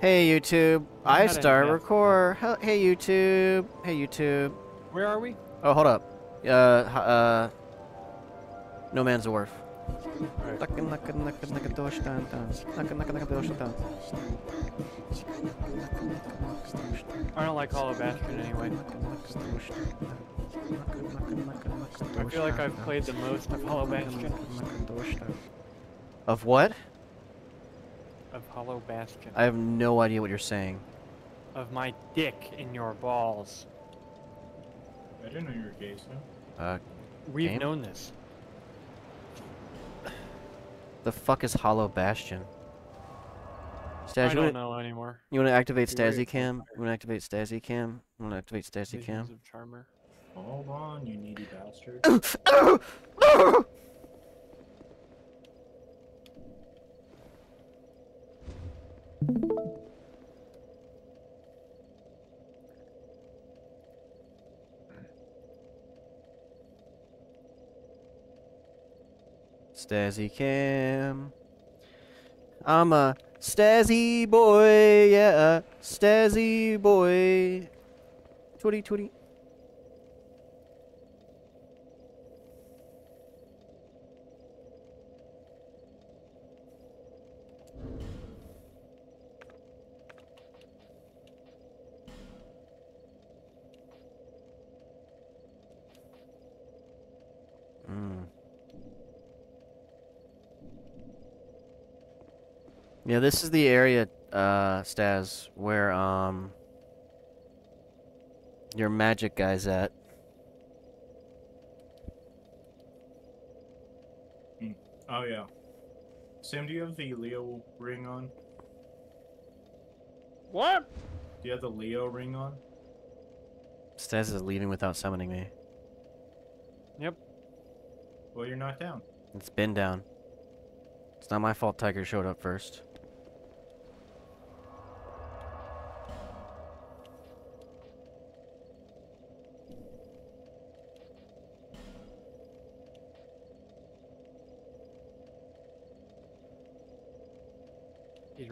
Hey YouTube, I start record. Hey YouTube, hey YouTube. Where are we? Oh, hold up. Uh, uh, No Man's Wharf. I don't like Hollow Bastion anyway. I feel like I've played the most of Hollow Bastion. Of what? Of Hollow Bastion. I have no idea what you're saying. Of my dick in your balls. I didn't know you were gay, so. Uh, We've Game? known this. the fuck is Hollow Bastion? I Stas, you don't wanna, know anymore. you wanna activate You're Stasi Cam? You wanna activate Stasi Cam? You wanna activate Stasi Cam? of Charmer. Hold on, you needy bastard. Stasi Cam. I'm a Stasi boy, yeah, Stasi boy. Twitty twitty. Yeah, this is the area, uh, Stas, where, um, your magic guy's at. Oh, yeah. Sam, do you have the Leo ring on? What? Do you have the Leo ring on? Stas is leaving without summoning me. Yep. Well, you're not down. It's been down. It's not my fault Tiger showed up first.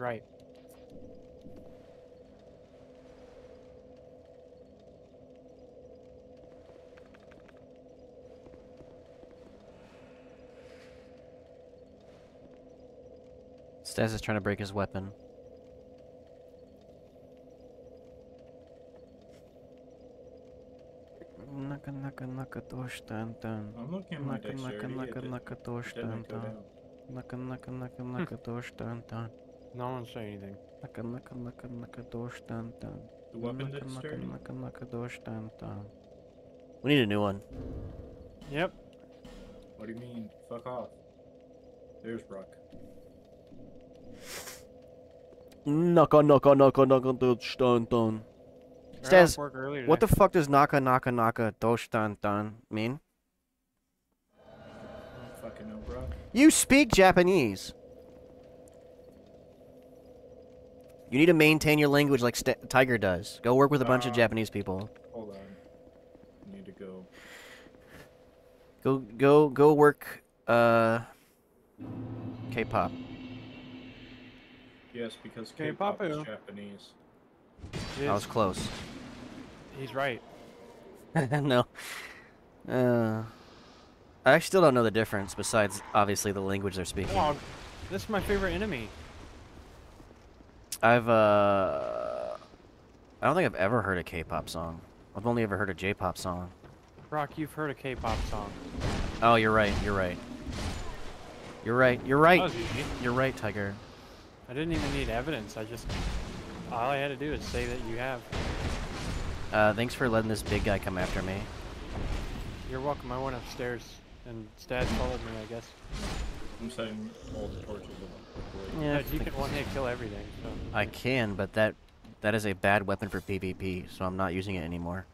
Right. Stas is trying to break his weapon. Naka naka naka. I'm looking at my naka naka naka. Naka naka naka naka. No one say anything. Naka naka naka naka dosh dun dun. The weapon Naka naka dexterity? naka naka dosh dun dun. We need a new one. Yep. What do you mean? Fuck off. There's Brock. Naka naka naka naka dosh dun dun. Got Stas, off work early What the fuck does naka naka naka dosh dun dun mean? I don't fucking know, Brock. You speak Japanese. You need to maintain your language like St- Tiger does. Go work with a bunch of Uh, Japanese people. Hold on. I need to go. Go go go work uh K-pop. Yes, because K-pop is Japanese. It I was close. He's right. no. Uh I still don't know the difference besides obviously the language they're speaking. Dog. This is my favorite enemy. I've uh I don't think I've ever heard a K-pop song. I've only ever heard a J-pop song. Brock, you've heard a K-pop song. Oh, you're right. You're right. You're right. You're right. That was easy. You're right, Tiger. I didn't even need evidence. I just all I had to do is say that you have. Uh, thanks for letting this big guy come after me. You're welcome. I went upstairs and Stas followed me. I guess. I'm setting all the torches up. Yeah, Yeah, you can one hit kill everything. So I can, but that that is a bad weapon for PvP, so I'm not using it anymore.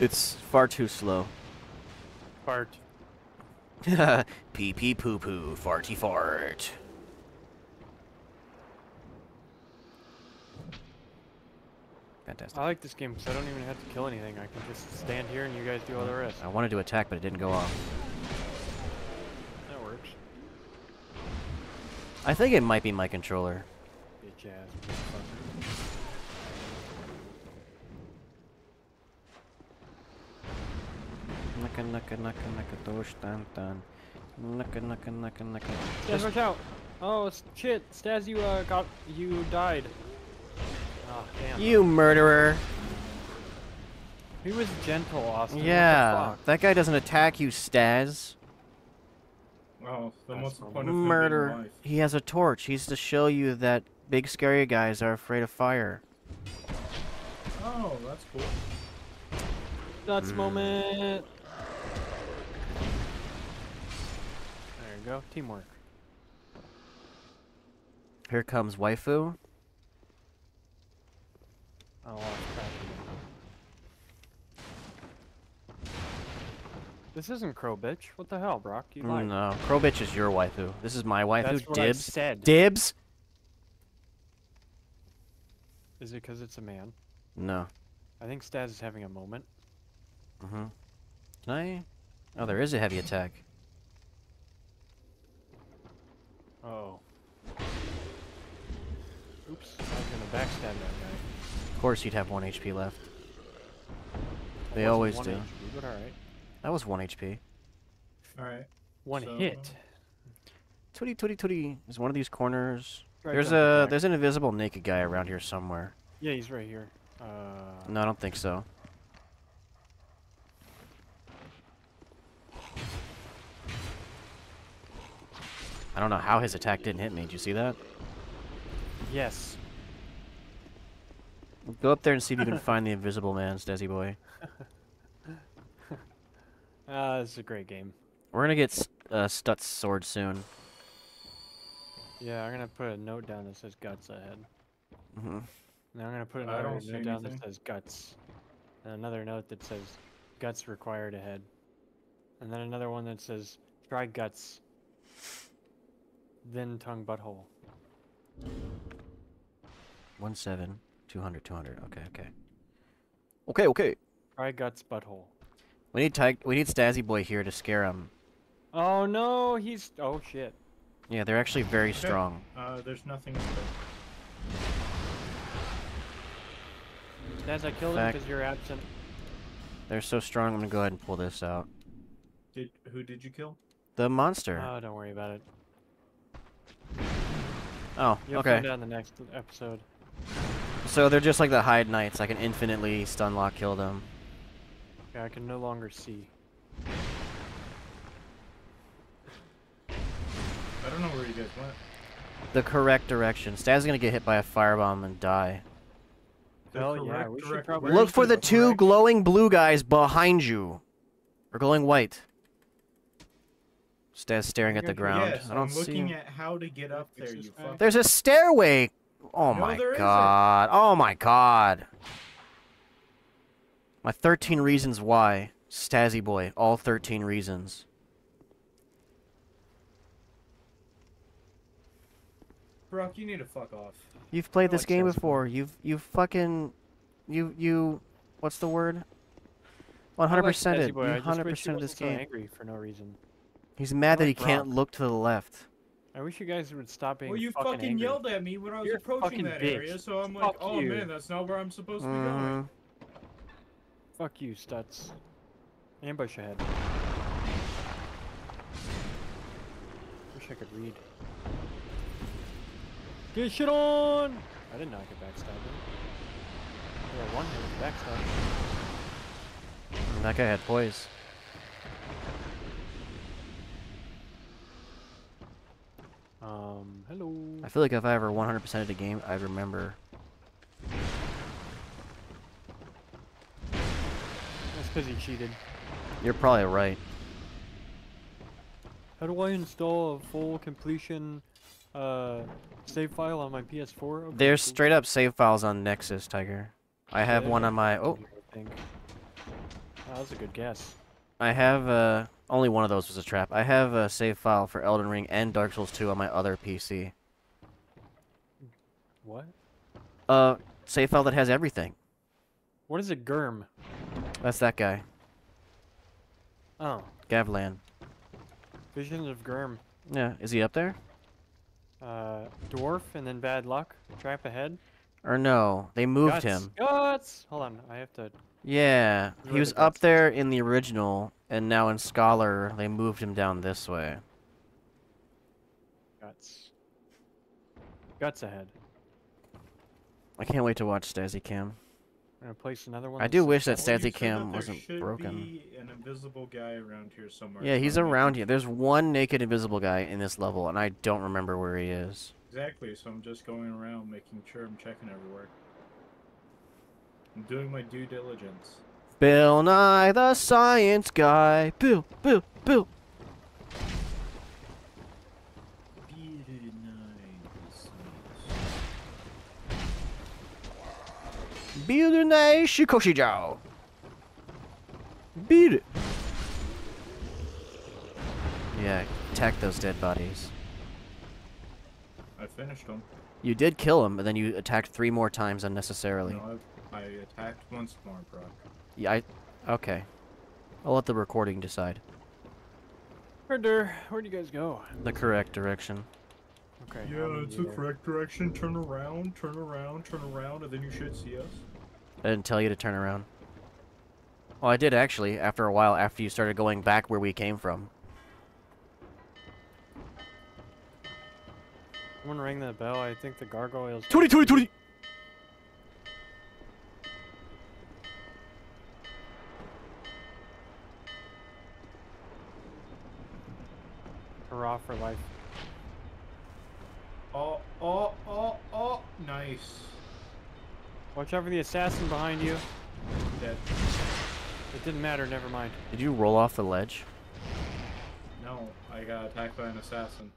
It's far too slow. fart. Pee pee poo poo, farty fart. Fantastic. I like this game because I don't even have to kill anything. I can just stand here and you guys do all the rest. I wanted to attack, but it didn't go off. That works. I think it might be my controller. Bitch ass. Naka naka naka naka dosh tan tan. Naka naka naka naka. Stas, watch out! Oh shit, Stas, you uh got you died. Oh damn. You murderer! He was gentle, Austin. what the Yeah, fuck? that guy doesn't attack you, Staz. Oh, then That's what's the not point of him Murder. He has a torch. He's to show you that big scary guys are afraid of fire. Oh, that's cool. Nuts Mm. moment. There you go. Teamwork. Here comes waifu. Oh, wow, it's crashing. This isn't Crow Bitch. What the hell, Brock? You lied. No, Crow bitch is your waifu. This is my waifu. That's what I Dibs. said. Dibs? Is it because it's a man? No. I think Staz is having a moment. Mm-hmm. Can I? Oh, there is a heavy attack. Oh. Oops. I was gonna backstab that guy. Of course, you'd have one HP left. They always one do. HP, but alright. That was one HP. Alright. One So- hit. Tootie tootie tootie. Is one of these corners? Try there's a attack. there's an invisible naked guy around here somewhere. Yeah, he's right here. Uh, No, I don't think so. I don't know how his attack didn't hit me. Did you see that? yes. Go up there and see if you can find the invisible man, Stazzy boy. Uh, this is a great game. We're gonna get S- uh, Stut's sword soon. Yeah, I'm gonna put a note down that says guts ahead. hmm Now I'm gonna put another note see down that says guts. And another note that says guts required ahead. And then another one that says try guts. Then tongue butthole. One seven, two hundred, two hundred. Okay, okay. Okay, okay. Try guts butthole. We need Tig- we need Stazzy boy here to scare him. Oh no, he's oh shit. Yeah, they're actually very Okay. strong. Uh, there's nothing up there. Daz, I killed him because you're absent. They're so strong. I'm gonna go ahead and pull this out. Did who did you kill? The monster. Oh, don't worry about it. oh, You'll okay. find out in the next episode. So they're just like the Heide Knights. I can infinitely stun lock kill them. Okay, I can no longer see. I don't know where you guys went. The correct direction. Staz is gonna get hit by a firebomb and die. The Hell yeah, we should probably- Look for the two correct- glowing blue guys behind you. Or glowing white. Staz staring at the ground. Yes, I don't I'm see looking him. at how to get up there. You fuck. There's a stairway. Oh No, my there isn't. god. Oh my god. My 13 reasons why. Stazzy boy. All 13 reasons. Brock, you need to fuck off. You've played this like game Stazzy boy. before. You've you fucking you you what's the word? 100% Stazzy it. Boy, You I just wish he 100% of this wasn't so game. angry for no reason. He's mad that he like can't look to the left. I wish you guys would stop being Well, you fucking, fucking angry. yelled at me when I was You're approaching that bitch. area, so I'm like, Fuck oh you. man, that's not where I'm supposed to be going. Mhm. Fuck you, Stutz. Ambush ahead. Wish I could read. Get shit on! I did not get backstabbed. him. Or one hit with backstab. That guy had poise. Um, hello. I feel like if I ever 100%ed the game, I'd remember. That's because he cheated. You're probably right. How do I install a full completion uh, save file on my PS4? Okay, There's straight up save files on Nexus, Tiger. I have Yeah, one on my. Oh, I think. Oh, that was a good guess. I have uh only one of those was a trap. I have a save file for Elden Ring and Dark Souls 2 on my other PC. What? Uh, save file that has everything. What is a GERM? That's that guy, Oh, Gavlan. Visions of GERM. Yeah, is he up there? Uh, dwarf and then bad luck. Trap ahead. Or no, they moved Guts. him. Guts. Hold on, I have to. Yeah, he was up there in the original, and now in Scholar, they moved him down this way. Guts. Guts ahead. I can't wait to watch Stazzy Cam. I'm gonna place another one. I do wish that guts. Stazzy Cam there wasn't should broken. be an invisible guy around here somewhere. Yeah, he's around here. There's one naked invisible guy in this level, and I don't remember where he is. Exactly, so I'm just going around making sure I'm checking everywhere. I'm doing my due diligence. Bill Nye the Science Guy. Bill, Bill, Bill. Bill Nye Shikoshijao. Beat it. Yeah, attack those dead bodies. I finished them. You did kill him, but then you attacked three more times unnecessarily. No, I, I attacked once more, Brock. Yeah, I. Okay. I'll let the recording decide. Herder, where'd you guys go? The correct direction. Okay. Yeah, it's the either- correct direction. Turn around, turn around, turn around, and then you should see us. I didn't tell you to turn around. Well, I did actually, after a while, after you started going back where we came from. Someone rang that bell. I think the gargoyles. Tootie, tootie, tootie! Hurrah for life. Oh, oh, oh, oh, nice. Watch out for the assassin behind you. Dead. It didn't matter. Never mind. Did you roll off the ledge? No, I got attacked by an assassin.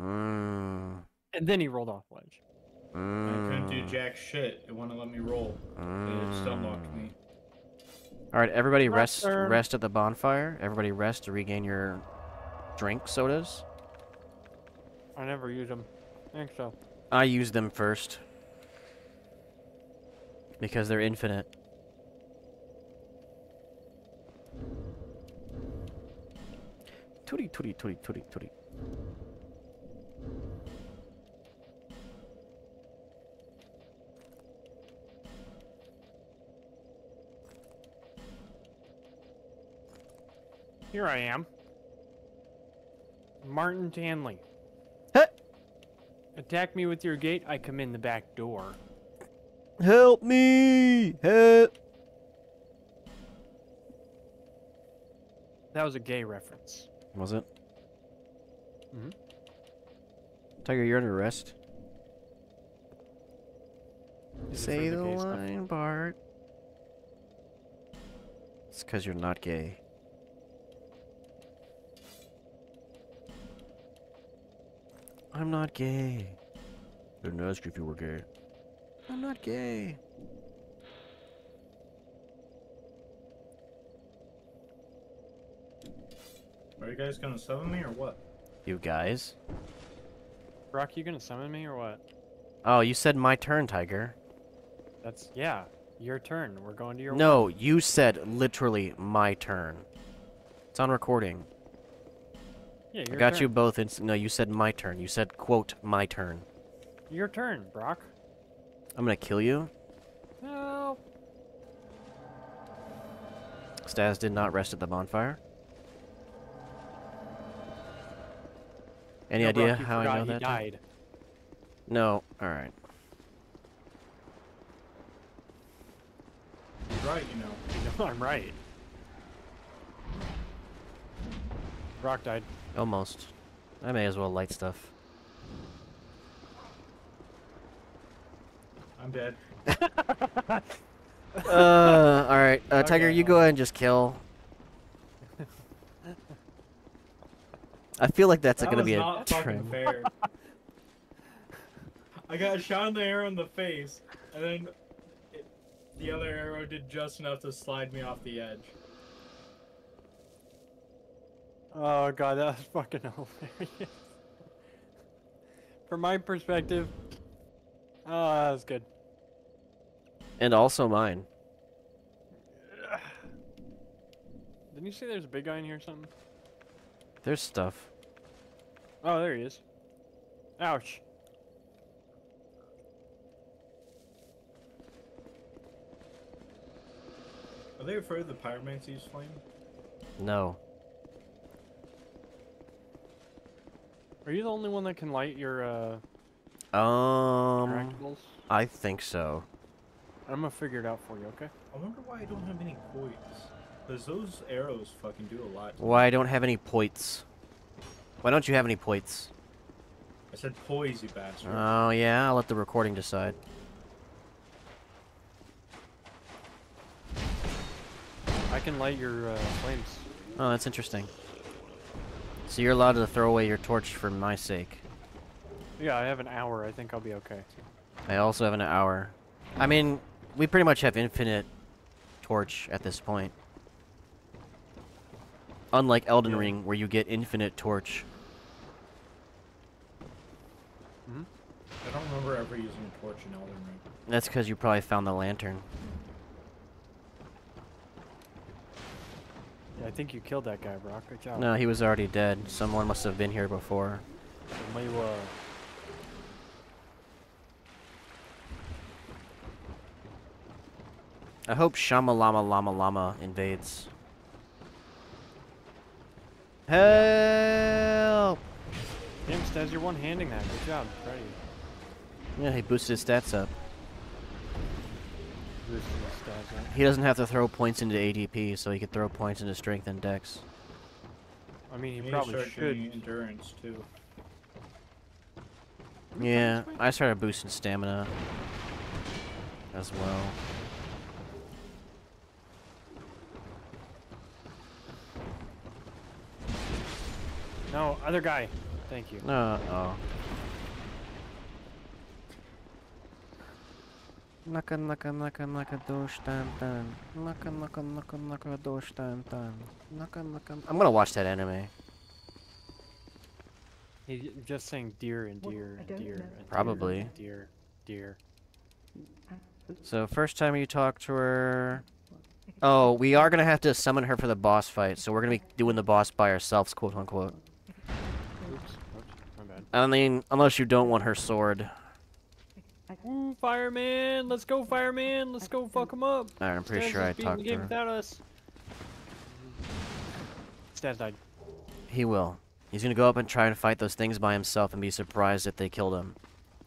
Mmm. And then he rolled off ledge. I couldn't do Mmm. jack shit. It wouldn't let me roll. It mm. stun locked me. Alright, everybody rest rest at the bonfire. Everybody rest to regain your drink sodas. I never use them. I think so. I use them first. Because they're infinite. Tootie, tootie, tootie, tootie, tootie. Here I am. Martin Tanley. Huh? Attack me with your gate, I come in the back door. Help me! Help! That was a gay reference. Was it? Mhm. Tiger, you're under arrest. Is Say for the gay stuff? line, Bart. It's because you're not gay. I'm not gay. Didn't ask you if you were gay. I'm not gay. Are you guys gonna summon me or what? You guys? Brock, you gonna summon me or what? Oh, you said my turn, Tiger. That's yeah, your turn. We're going to your No, you said literally my turn. It's on recording. Yeah, I got turn. you both in. No, you said my turn. You said, quote, my turn. Your turn, Brock. I'm gonna kill you. No. Stas did not rest at the bonfire. Any No, idea Brock, how I know he that? died. No. All right. You're right, you know. You know I'm right. Brock died. Almost. I may as well light stuff. I'm dead. uh, all right. Uh, Tiger, Okay, you go ahead and just kill. I feel like that's that gonna be a trend. fair. I got shot in the air in the face, and then it, the other arrow did just enough to slide me off the edge. Oh god, that was fucking hilarious. From my perspective, oh, that was good. And also mine. Didn't you say there's a big guy in here or something? There's stuff. Oh, there he is. Ouch. Are they afraid of the pyromancy use flame? No. Are you the only one that can light your uh Um. I think so. I'm gonna figure it out for you, okay? I wonder why I don't have any points. Because those arrows fucking do a lot. Why I don't have any points? Why don't you have any points? I said poise, you bastard. Oh yeah, I'll let the recording decide. I can light your uh, flames. Oh, that's interesting. So you're allowed to throw away your torch for my sake. Yeah, I have an hour. I think I'll be okay. I also have an hour. I mean, we pretty much have infinite torch at this point. Unlike Elden Yeah. Ring, where you get infinite torch. Hmm. I don't remember ever using a torch in Elden Ring. That's because you probably found the lantern. I think you killed that guy, Brock. Good job. No, he was already dead. Someone must have been here before. I hope Shama Lama Lama Lama invades. Help! Damn, Staz, you're one-handing that. Good job. Proud of you. Yeah, he boosted his stats up. Boosting the stats, right? He doesn't have to throw points into ADP, so he could throw points into strength and dex. I mean, he You probably should. endurance too. Yeah, I started boosting stamina as well. No, other guy. Thank you. Uh oh. Naka naka naka naka dosh tan tan. Naka naka naka naka dosh tan tan. Naka naka. I'm gonna watch that anime. He's just saying deer and Well, deer I and don't deer know. and deer Probably. and deer, deer. So first time you talk to her. Oh, we are gonna have to summon her for the boss fight, so we're gonna be doing the boss by ourselves, quote unquote. Oops, oops, my bad. I mean, unless you don't want her sword. Ooh, fireman! Let's go, fireman! Let's go, fuck him up! Alright, I'm pretty Staz sure I is beating talked the to game without us. Staz died. He will. He's gonna go up and try and fight those things by himself and be surprised if they killed him.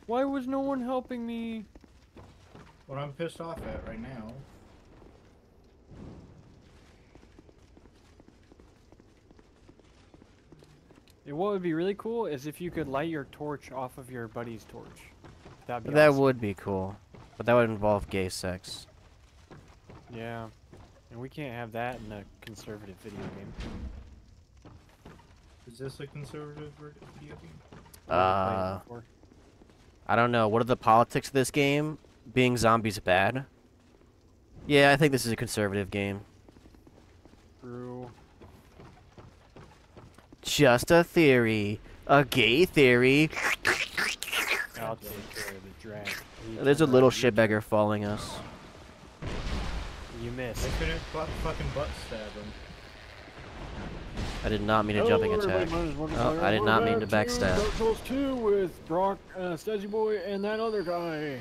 Why was no one helping me? What I'm pissed off at right now. Yeah, What would be really cool is if you could light your torch off of your buddy's torch. That'd be That awesome. would be cool. But that would involve gay sex. Yeah. And we can't have that in a conservative video game. Is this a conservative video game? I've never played it Uh. I don't know. What are the politics of this game? Being zombies bad? Yeah, I think this is a conservative game. True. Just a theory. A gay theory. I'll take care of the drag. You There's a little around, you shitbagger following us. You missed. I missed. couldn't bu- fucking butt stab him. I did not mean a jumping attack. Oh, I did not mean to backstab. Dark Souls 2 with Brock, uh, Stazzy Boy, and that other guy.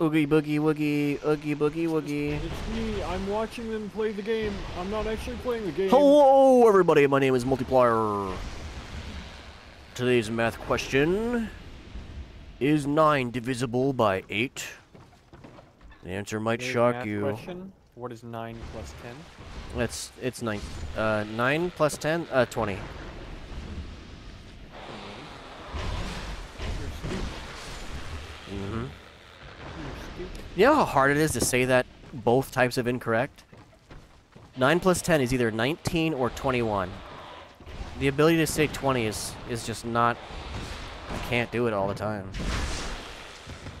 Oogie boogie woogie, oogie boogie woogie. It's me. I'm watching them play the game. I'm not actually playing the game. Hello, everybody. My name is Multiplier. Today's math question is 9 divisible by 8? The answer might shock you. Question. What is 9 plus 10? It's it's 9 uh 9 plus 10 uh 20. You're stupid. Mhm. You know how hard it is to say that both types of incorrect? 9 plus 10 is either 19 or 21. The ability to say 20 is is just not I can't do it all the time.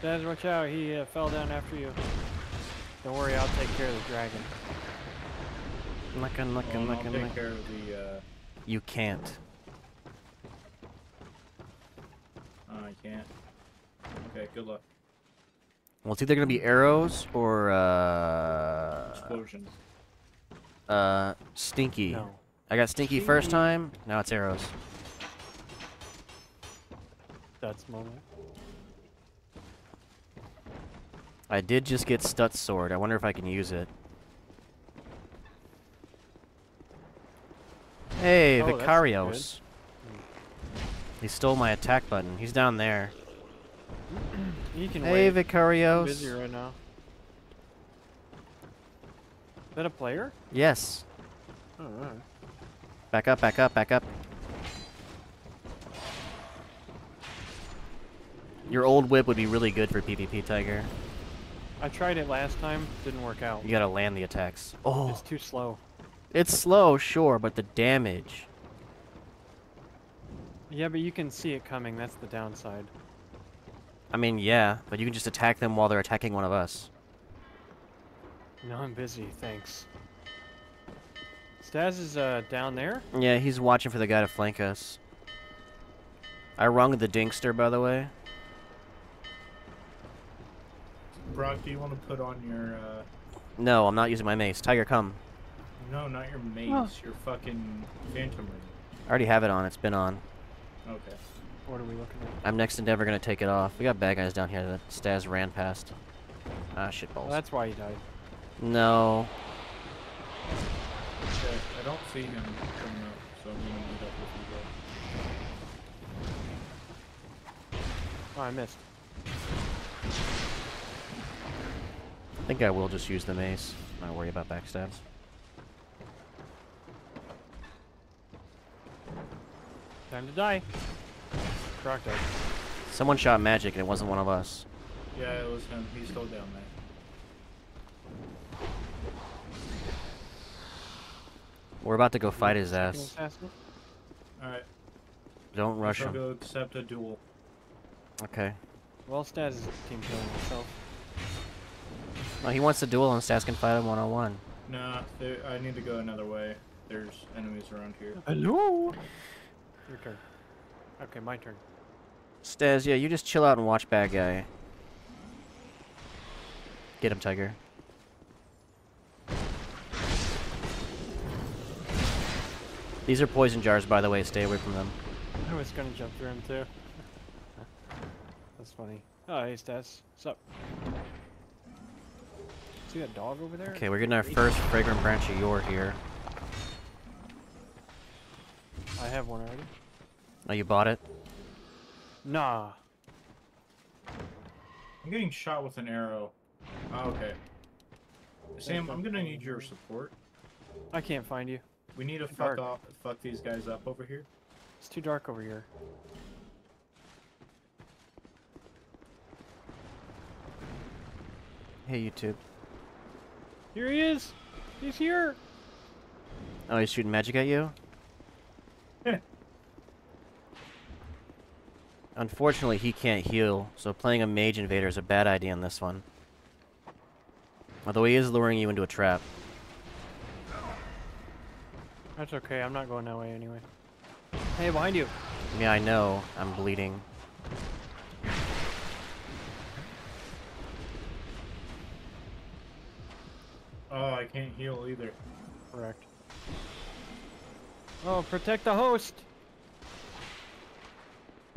Daz, watch out. He uh, fell down after you. Don't worry, I'll take care of the dragon. Nucka, nucka, Well, I'll take nucka. care of the. Uh, You can't. oh, I can't. Okay, good luck. Well, it's either gonna be arrows or uh Explosions. uh stinky. No. I got stinky first time. Now it's arrows. Stutz moment. I did just get Stut's sword. I wonder if I can use it. Hey, Oh, Vicarios. He stole my attack button. He's down there. You can Hey, wait. I'm busy right now. Is that a player? Yes. Alright. Back up, back up, back up. Your old whip would be really good for PvP, Tiger. I tried it last time, didn't work out. You gotta land the attacks. Oh, It's too slow. it's slow, sure, but the damage. Yeah, but you can see it coming. That's the downside. I mean, yeah, but you can just attack them while they're attacking one of us. No, I'm busy. Thanks. Staz is uh down there. Yeah, he's watching for the guy to flank us. I rung the Dinkster, by the way. Brock, do you want to put on your, uh, No, I'm not using my mace. Tiger, come. no, not your mace, your fucking phantom ring. I already have it on. It's been on. Okay. What are we looking at? I'm next and never gonna take it off. We got bad guys down here that Staz ran past. Ah, shit balls. Well, that's why he died. No. Okay, I don't see him coming up, so I'm gonna meet up with you guys. Oh, I missed. I think I will just use the mace. Not worry about backstabs. Time to die. Brock died. Someone shot magic and it wasn't one of us. Yeah, it was him. He's still down there. We're about to go fight his ass. Alright, Don't rush I'll him. go accept a duel. Okay. Well, Staz is team killing himself. No, he wants to duel and Staz can fight him one on one. Nah, I need to go another way. There's enemies around here. Hello. Your turn. Okay, my turn. Staz, yeah, you just chill out and watch bad guy. Get him, Tiger. These are poison jars, by the way. Stay away from them. I was gonna jump through him too. That's funny. Oh, hey Stas. What's up? See that dog over there? Okay, we're getting our first fragrant branch of yore here. I have one already. Oh, you bought it? Nah. I'm getting shot with an arrow. Oh, okay. Sam, I'm gonna need your support. I can't find you. We need to fuck off, fuck these guys up over here. It's too dark over here. Hey, YouTube. Here he is! He's here! Oh, he's shooting magic at you? Yeah. Unfortunately, he can't heal, so playing a mage invader is a bad idea on this one. Although he is luring you into a trap. That's okay, I'm not going that way anyway. Hey, behind you! Yeah, I know. I'm bleeding. Oh, I can't heal either. Correct. Oh, protect the host!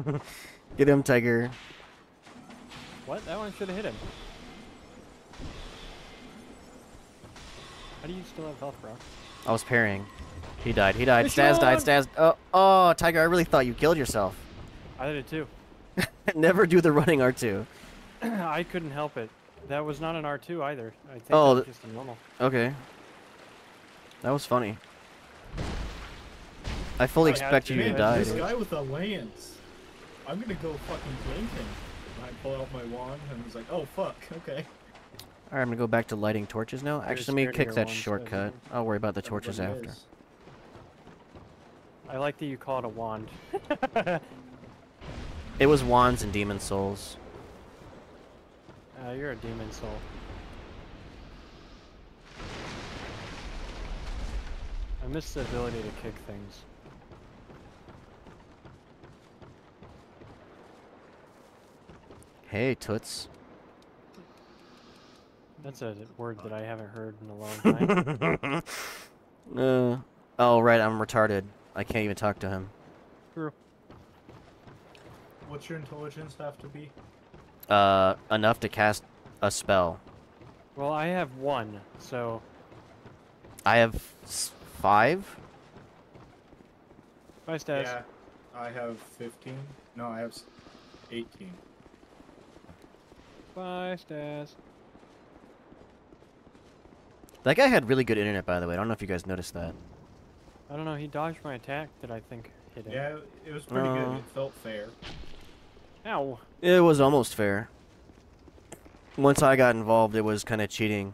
Get him, Tiger. What? That one should have hit him. How do you still have health, bro? I was parrying. He died. He died. It's Staz died. on! Staz. Oh, oh, Tiger! I really thought you killed yourself. I did it too. Never do the running R2. I couldn't help it. That was not an R2 either. I think Oh, that was just a normal. Okay. That was funny. I fully I had expect to, you to die. this guy with a lance. I'm gonna go fucking gank him. I pull out my wand and was like, oh fuck, okay. Alright, I'm gonna go back to lighting torches now. I was Actually, let me kick that wands, so I shortcut. didn't. I'll worry about the torches Everybody after. is. I like that you call it a wand. It was wands and Demon's Souls. Uh, you're a demon soul. I miss the ability to kick things. Hey, toots. That's a word that I haven't heard in a long time. uh, oh, right, I'm retarded. I can't even talk to him. True. what's your intelligence have to be? Uh, enough to cast a spell. Well, I have one, so I have s- five. bye, Stas. Yeah, I have 15. No, I have 18. Bye, Stas. That guy had really good internet, by the way. I don't know if you guys noticed that. I don't know. He dodged my attack that I think hit him. Yeah, it was pretty Uh. good. It felt fair. Ow. It was almost fair. Once I got involved, it was kind of cheating.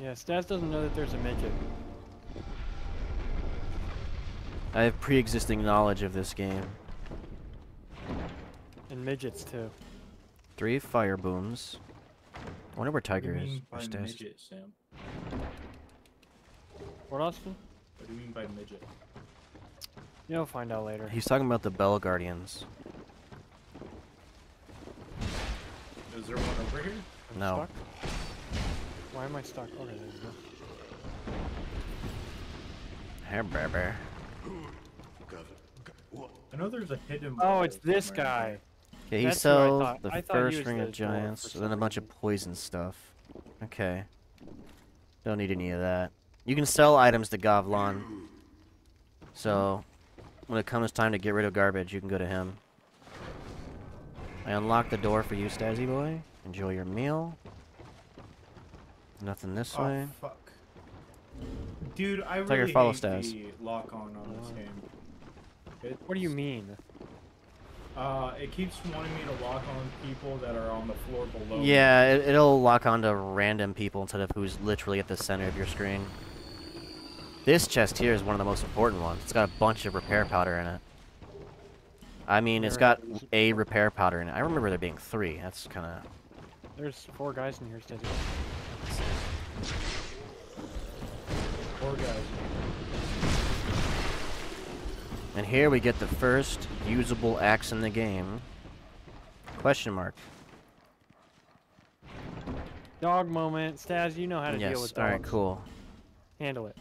Yeah, Stas doesn't know that there's a midget. I have pre-existing knowledge of this game. And midgets too. Three fire booms. I wonder where What do Tiger you is. mean by midget, Sam? What, Austin? What do you mean by midget? You'll find out later. He's talking about the Bell Guardians. Is there one over here? I'm No. Stuck? Why am I stuck? Okay, there you go. Hey, baby. I know there's a hidden. Oh, it's this somewhere. guy. Okay, he That's sells the I first ring of giants, and then a bunch of poison stuff. Okay. Don't need any of that. You can sell items to Gavlan. So, when it comes time to get rid of garbage, you can go to him. I unlocked the door for you, Stazzy boy. Enjoy your meal. Nothing this Oh, way. fuck. Dude, I Tiger, really follow hate Stas. the lock on on this game. What do you mean? Uh, it keeps wanting me to lock on people that are on the floor below. Yeah, it, it'll lock onto random people instead of who's literally at the center of your screen. This chest here is one of the most important ones. It's got a bunch of repair powder in it. I mean, it's got a repair powder in it. I remember there being three. That's kind of... There's four guys in here, Stazzy. Four guys. And here we get the first usable axe in the game. Question mark. Dog moment. Stas, you know how to deal with dogs. alright, cool. Handle it.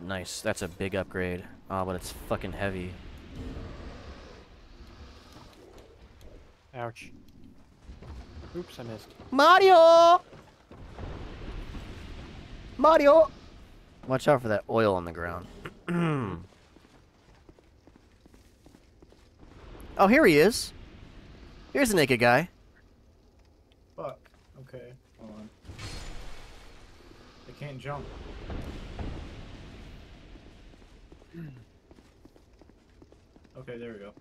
Nice, that's a big upgrade. Oh, but it's fucking heavy. Ouch. Oops, I missed. Mario! Mario! Watch out for that oil on the ground. oh, here he is. Here's the naked guy. Fuck. Okay, hold on. I can't jump. Okay, there we go.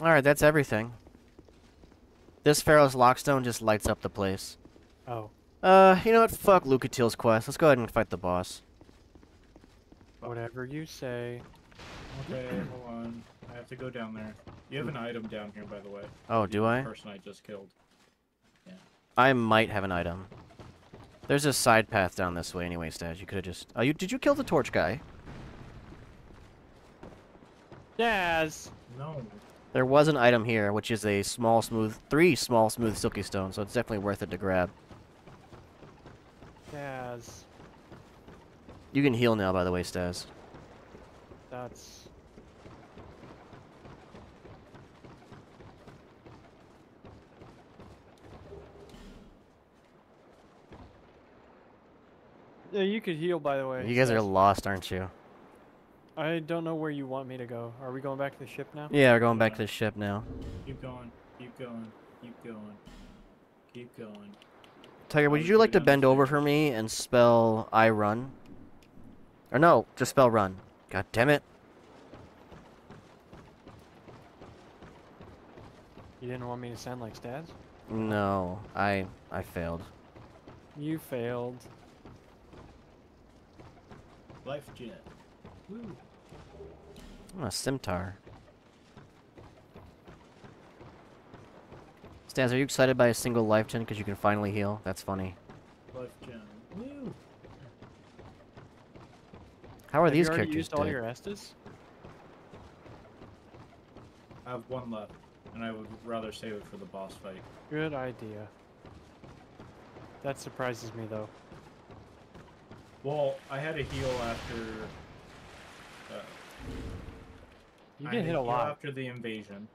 Alright, that's everything. This Pharros' Lockstone just lights up the place. Oh, Uh, you know what? Fuck Lucatiel's quest. Let's go ahead and fight the boss. whatever you say. Okay, hold on. I have to go down there. You have an item down here, by the way. Oh, You- do the I? Person I just killed. Yeah. I might have an item. There's a side path down this way anyway, Staj. You could have just... Oh, you did you kill the torch guy? Daz! No. There was an item here, which is a small, smooth... Three small, smooth silky stone, so it's definitely worth it to grab. Daz. You can heal now, by the way, Staz. That's... Yeah, you could heal, by the way. You guys are lost, aren't you? I don't know where you want me to go. Are we going back to the ship now? Yeah, we're going back to the ship now. Keep going. Keep going. Keep going. Keep going. Tiger, would would you like to bend over for me and spell I run? Or no, just spell run. God damn it. You didn't want me to sound like Stas? No, I I failed. You failed. Life jet. Woo. I'm a scimitar. Stans, are you excited by a single life gem because you can finally heal? That's funny. Life gem. Woo. How are Have these you already characters used all dead? your Estus? I have one left, and I would rather save it for the boss fight. Good idea. That surprises me, though. Well, I had a heal after. Uh, You I get had hit a lot. after the invasion.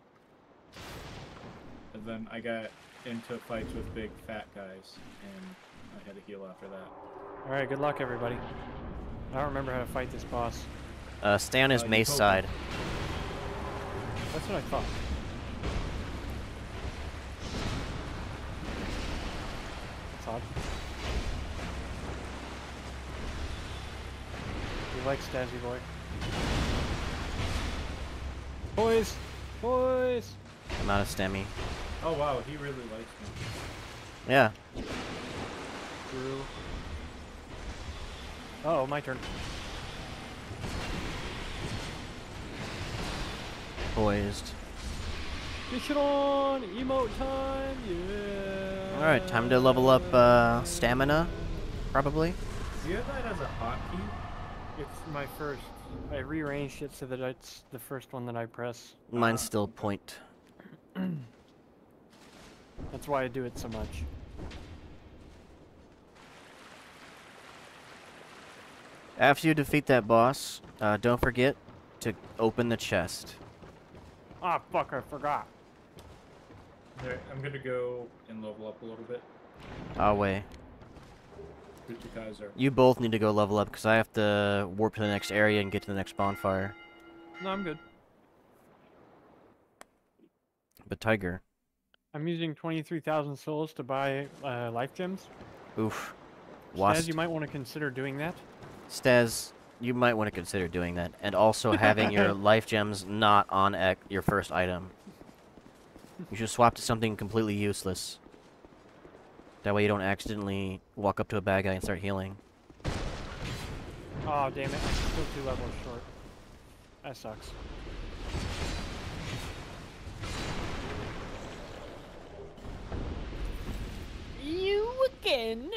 And then I got into fights with big fat guys, and I had to heal after that. All right, good luck, everybody. I don't remember how to fight this boss. Uh, stay on his Uh, mace told side. That's what I thought. That's odd. You like Stazzy Boy? Boys! Boys! I'm out of stemmy. Oh wow, he really likes me. Yeah. Drew. Oh, my turn. Poised. Get it on! Emote time! Yeah! Alright, time to level up uh, stamina, probably. Do you have that as a hotkey? It's my first. I rearranged it so that it's the first one that I press. Mine's still point. That's why I do it so much. After you defeat that boss, uh, don't forget to open the chest. Ah, fuck, I forgot. Alright, I'm gonna go and level up a little bit. Ah, way. With. You both need to go level up because I have to warp to the next area and get to the next bonfire. No, I'm good. But Tiger, I'm using 23,000 souls to buy uh, life gems. oof. Staz, Wast, you might want to consider doing that. Staz, you might want to consider doing that. And also having your life gems not on your first item. You should swap to something completely useless. That way you don't accidentally walk up to a bad guy and start healing. Oh, damn it. I'm still two levels short. That sucks. You again?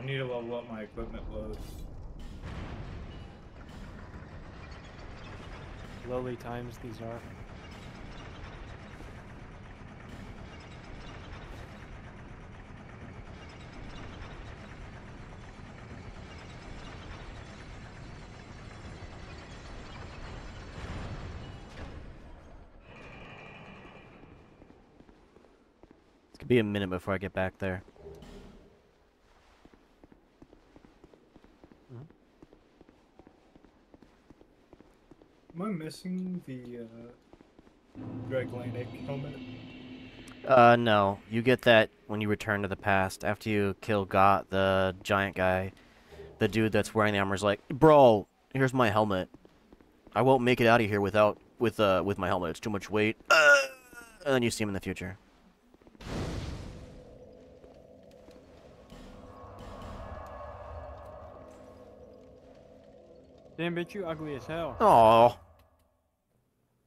I need to level up my equipment load. Lowly times these are. Be a minute before I get back there. Am I missing the uh, Draglantic helmet? Uh, no. You get that when you return to the past. After you kill Got, the giant guy, the dude that's wearing the armor is like, Bro, here's my helmet. I won't make it out of here without, with, uh, with my helmet. It's too much weight. Uh, and then you see him in the future. Damn bitch, you ugly as hell. Oh.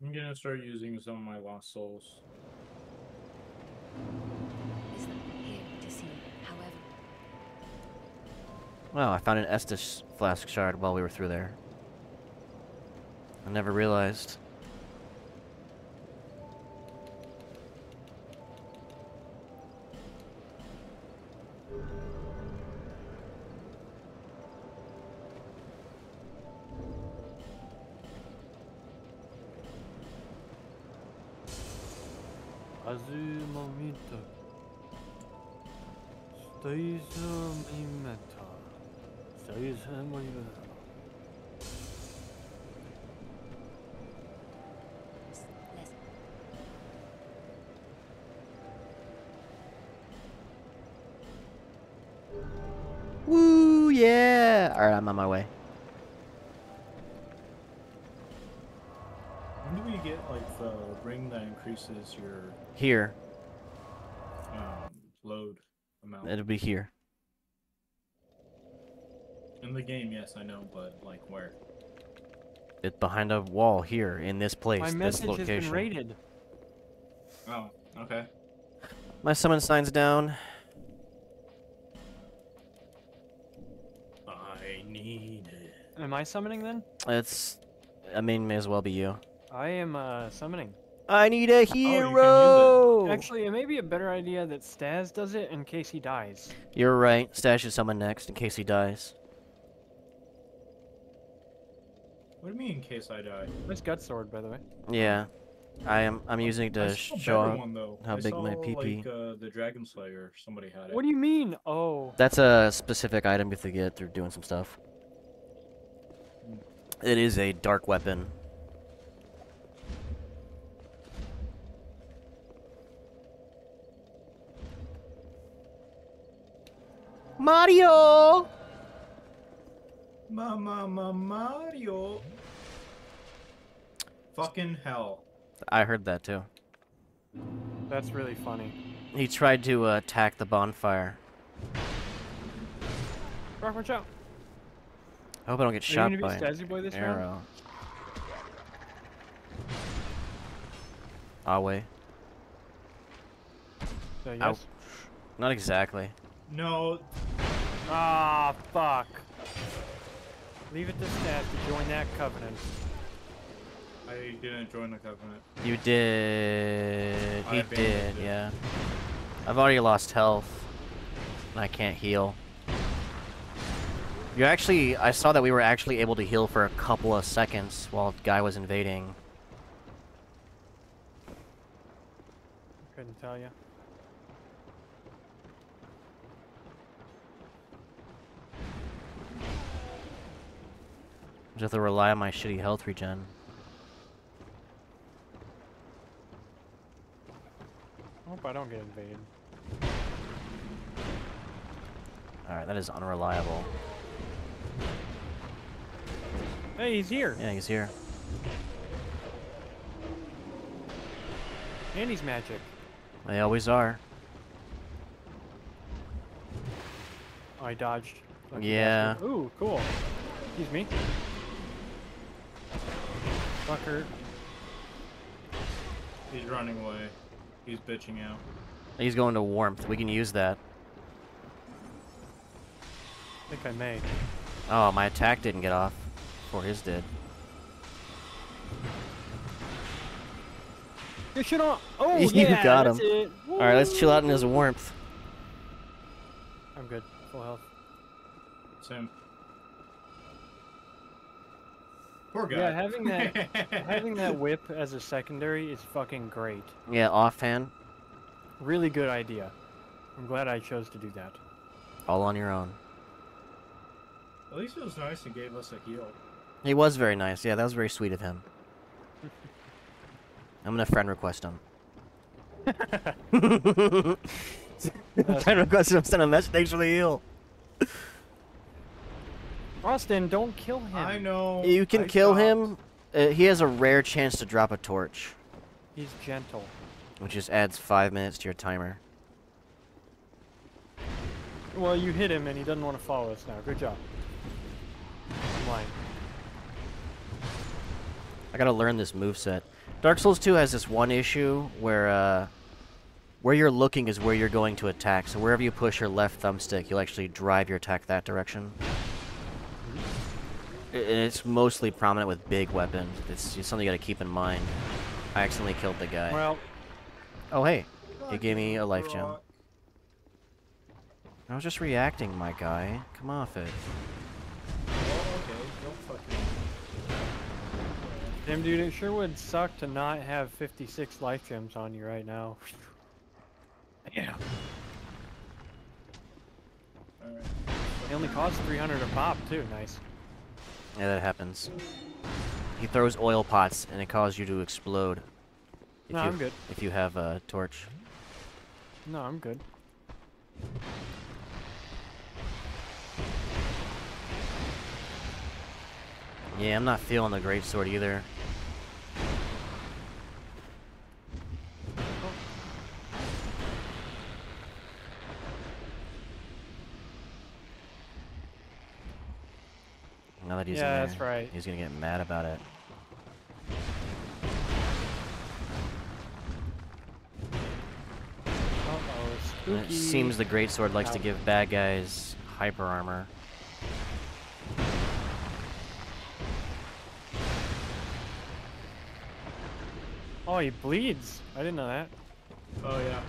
I'm gonna start using some of my lost souls. Is not here to see, however. Wow, I found an Estus flask shard while we were through there. I never realized. Alright, I'm on my way. When do we get like the ring that increases your Here. um, load amount? It'll be here. In the game, yes, I know, but like where? It's behind a wall here in this place, My this message has been rated. Oh, okay. My summon sign's down. Need it. Am I summoning then? It's. I mean, may as well be you. I am uh, summoning. I need a use it. hero. Actually, it may be a better idea that Staz does it in case he dies. You're right. Staz should summon next in case he dies. What do you mean in case I die? Nice gut sword, by the way. Yeah, I am. I'm using it to show one, how I big my PP. Like, uh, the Dragon Slayer. Somebody had it. What do you mean? Oh. That's a specific item you have to get through doing some stuff. It is a dark weapon. Mario! Mama, ma, Mario. Fucking hell. I heard that too. That's really funny. He tried to uh, attack the bonfire. Rock, watch out. I hope I don't get Are shot you by gonna an be Stazzy Boy this round? arrow. Awe. So, yes. Ow. Not exactly. No, Ah, fuck. Leave it to Staz to join that covenant. I didn't join the covenant. You did. I He abandoned did, it. yeah. I've already lost health. And I can't heal. You actually, I saw that we were actually able to heal for a couple of seconds while guy was invading. Couldn't tell you. Just have to rely on my shitty health regen. I Hope I don't get invaded. Alright, that is unreliable. Hey, he's here. Yeah, he's here. And he's magic. They always are. Oh, I dodged. Lucky Yeah. bastard. Ooh, cool. Excuse me. Fucker. He's running away. He's bitching out. He's going to warmth. We can use that. I think I may. Oh, my attack didn't get off. Or his did. You should on. Oh, You yeah, got him. Alright, let's chill out in his warmth. I'm good. Full health. Same. Poor guy. Yeah, having that having that whip as a secondary is fucking great. Yeah, offhand. Really good idea. I'm glad I chose to do that. All on your own. At least it was nice and gave us a heal. He was very nice. Yeah, that was very sweet of him. I'm gonna friend request him. friend request him. Send a message. Thanks for the heal. Austin, don't kill him. I know. You can I kill stopped. him. Uh, he has a rare chance to drop a torch, He's gentle. which just adds five minutes to your timer. Well, you hit him and he doesn't want to follow us now. Good job. I gotta learn this move set. Dark Souls 2 has this one issue where uh, where you're looking is where you're going to attack. So wherever you push your left thumbstick, you'll actually drive your attack that direction. And it's mostly prominent with big weapons. It's just something you gotta keep in mind. I accidentally killed the guy. Well, oh hey, you gave me a life gem. I was just reacting, my guy. Come off it. Damn dude, it sure would suck to not have 56 life gems on you right now. Yeah. Alright. They only cost 300 a pop too. Nice. Yeah, that happens. He throws oil pots, and it causes you to explode. If No, you, I'm good. If you have a torch. No, I'm good. Yeah, I'm not feeling the great sword either. Now that he's in Yeah, there, that's right. he's gonna get mad about it. Uh-oh, it seems the great sword likes to give bad guys hyper armor. Oh, he bleeds. I didn't know that. Oh yeah.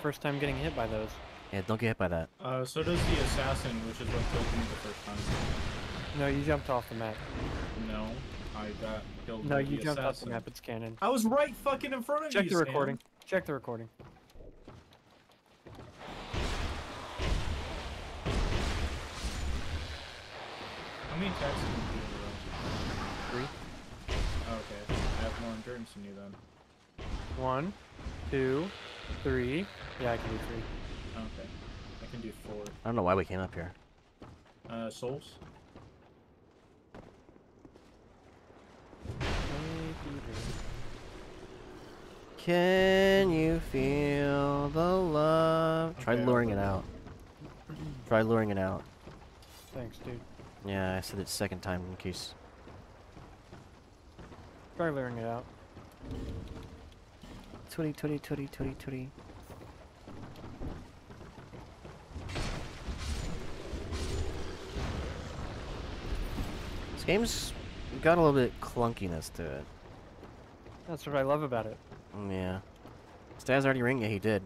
First time getting hit by those. Yeah, don't get hit by that. Uh, so does the assassin, which is what killed me the first time. No, you jumped off the map. No, I got killed. No, by you the jumped off the assassin. map. It's canon. I was right fucking in front of Check you. Check the Sam. recording. Check the recording. How many attacks did you do in a row? Three. Okay, I have more endurance than you then. One, two, three. Yeah, I can do three. Okay, I can do four. I don't know why we came up here. Uh, souls. Can you feel the love? Try Okay, I'll luring it out. Try luring it out. Thanks, dude. Yeah, I said it second time in case. Try luring it out. Twitty, twitty, twitty, twitty, twitty. Game's got a little bit clunkiness to it. That's what I love about it. Yeah. Staz already ring? Yeah, he did.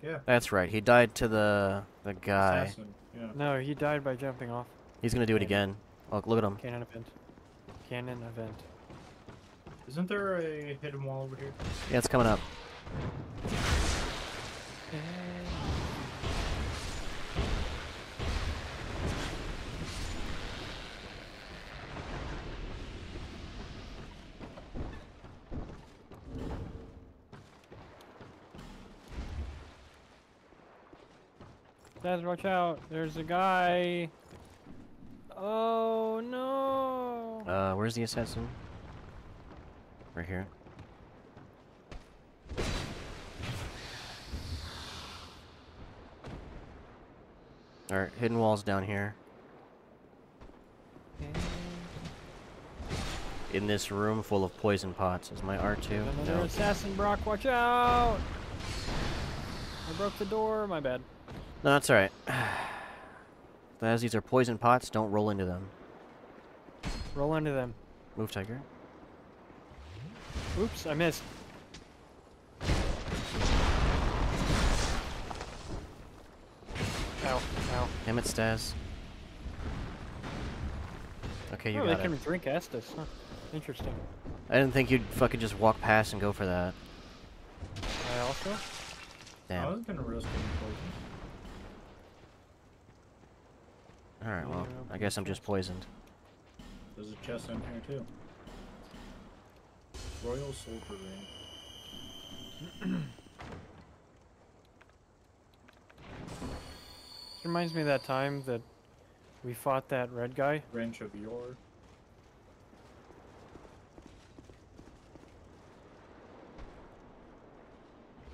Yeah. That's right. He died to the the guy. Assassin. Yeah. No, he died by jumping off. He's gonna do it again. Look, look at him. Canon event. Canon event. Isn't there a hidden wall over here? Yeah, it's coming up. Eh. Guys, watch out! There's a guy. Oh no! Uh, where's the assassin? Right here. Alright, hidden walls down here. In this room full of poison pots. Is my R2? Another No. assassin, Brock. Watch out! I broke the door. My bad. No, that's alright. As these are poison pots, don't roll into them. Roll into them. Move, Tiger. Oops, I missed. Ow, ow. Damn it, Staz. Okay, you oh, they got can it. drink Estus. Huh. Interesting. I didn't think you'd fucking just walk past and go for that. I also. I Damn. was gonna risk getting poisoned. Alright, well, I guess I'm just poisoned. There's a chest in here too. Royal Soldier's Ring. This reminds me of that time that we fought that red guy. Wrench of Yore.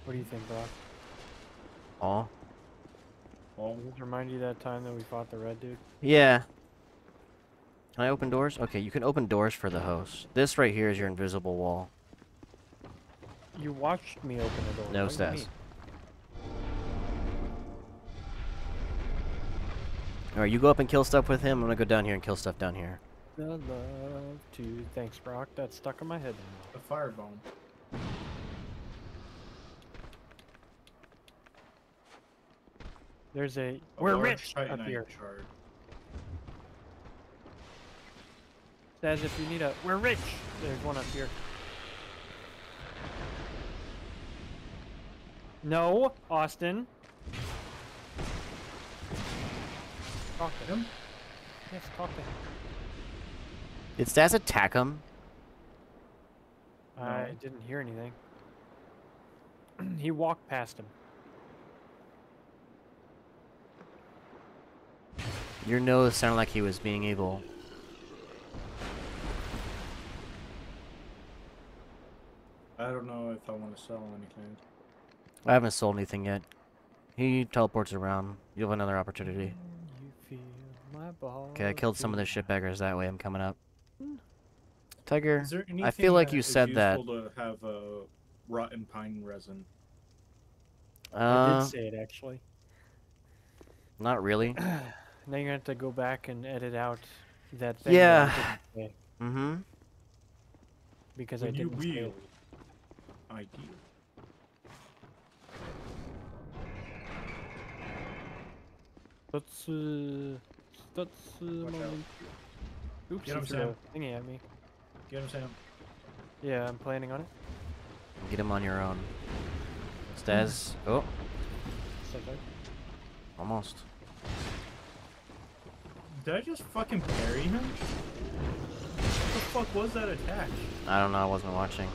What do you think, Brock? Aw. Well, Does it remind you that time that we fought the red dude? Yeah. Can I open doors? Okay, you can open doors for the host. This right here is your invisible wall. You watched me open the door. No what stats. Alright, you go up and kill stuff with him. I'm gonna go down here and kill stuff down here. The love to. Thanks, Brock. That's stuck in my head now. a firebomb. There's a. A We're rich up here. Shard. Says if you need a. We're rich. There's one up here. No, Austin. Talk to him. Yes, talk to him. Did Staz attack him? I No. didn't hear anything. he walked past him. Your nose sounded like he was being able. I don't know if I want to sell anything. I haven't sold anything yet. He teleports around. You'll have another opportunity. You feel my ball. Okay, I killed some of the shitbaggers that way. I'm coming up. Tiger, Is there anything I feel like you said that. to have a rotten pine resin. I Uh, did say it actually. not really. now you're gonna have to go back and edit out that thing. Yeah. didn't Mm-hmm. because I When you didn't say wheel. it. Ideal. That's uh, that's uh, Watch out. moment. Oops, Get he him, threw Sam. thingy at me. Get him, Sam. Yeah, I'm planning on it. Get him on your own. Staz. Oh, So far. almost. Did I just fucking parry him? What the fuck was that attack? I don't know. I wasn't watching.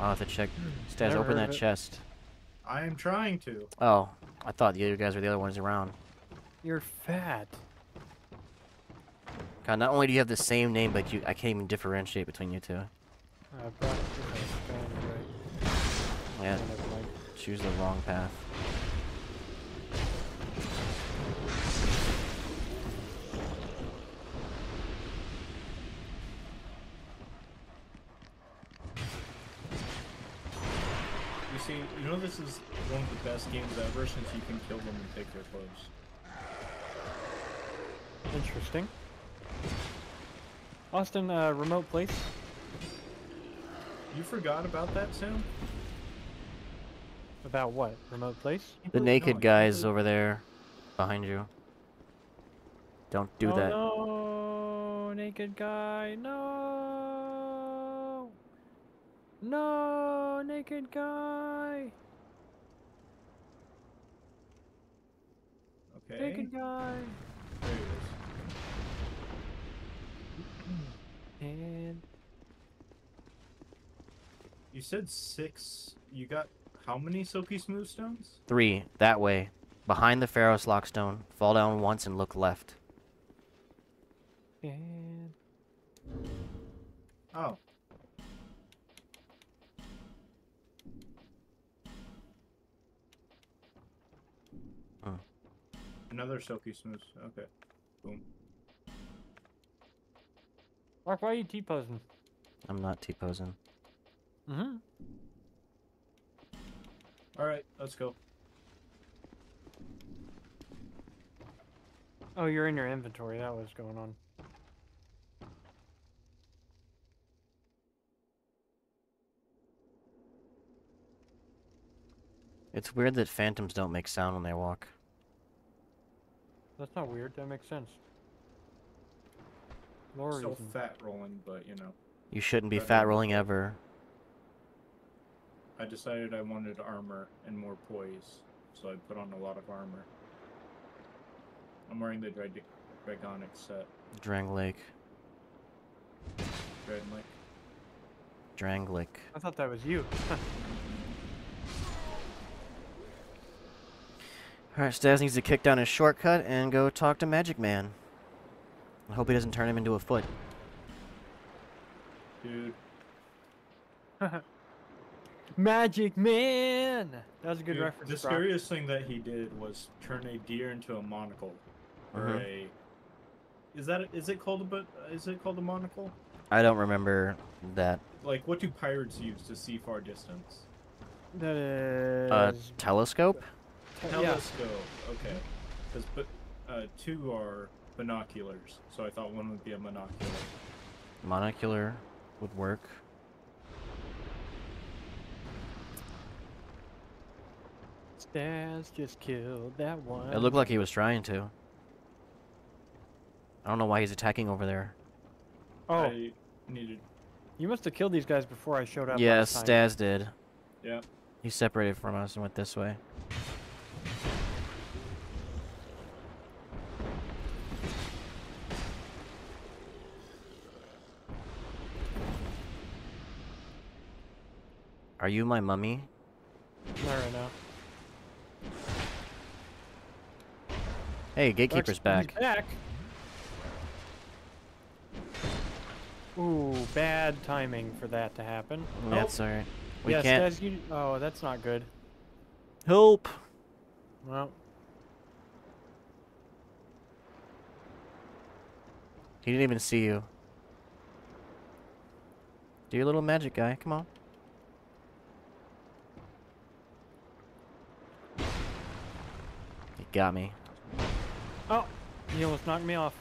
I'll have to check. Staz, Never open that it. chest. I am trying to. Oh, I thought the other guys were the other ones around. You're fat. God, not only do you have the same name, but you I can't even differentiate between you two. Uh, brought okay, going right. Yeah, never mind. choose the wrong path. See, you know this is one of the best games ever since you can kill them and take their clothes. Interesting. Austin, uh, remote place. You forgot about that, Sam? About what? Remote place? The No, naked I guys completely- over there, behind you. Don't do oh, that. No, naked guy. No. No, naked guy. Okay. Naked guy. There he is. And You said six. You got how many silky smooth stones? Three, that way. Behind the Pharros' Lockstone. Fall down once and look left. and Oh. Another silky smooth. Okay. Boom. Mark, why are you T-posing? I'm not T-posing. Mm-hmm. All right, let's go. Oh, you're in your inventory. That was going on. It's weird that phantoms don't make sound when they walk. That's not weird. That makes sense. Lore Still reason. fat rolling, but you know, You shouldn't be Right. fat rolling ever. I decided I wanted armor and more poise, so I put on a lot of armor. I'm wearing the Drag- Dragonic set. Drang Lake. Dreadlick. Dranglik. I thought that was you. Alright, Staz needs to kick down his shortcut and go talk to Magic Man. I hope he doesn't turn him into a foot. Dude, Magic Man. That was a good dude, reference. the Brock. scariest thing that he did was turn a deer into a monocle. Or Mhm. a. Is that is it called a but is it called a monocle? I don't remember that. Like what do pirates use to see far distance? That is. A telescope? Te- yeah. Telescope. Okay. Because but uh, two are binoculars, so I thought one would be a monocular. Monocular would work. Staz just killed that one. It looked like he was trying to. I don't know why he's attacking over there. Oh, I needed. you must have killed these guys before I showed up. Yes, last time. Staz did. Yeah. He separated from us and went this way. Are you my mummy? Not right now. Hey, Gatekeeper's back. back. Ooh, bad timing for that to happen. That's alright. We yes, can't. You. Oh, that's not good. Help! Well, He didn't even see you. Do your little magic guy. Come on. Got me. oh, he almost knocked me off.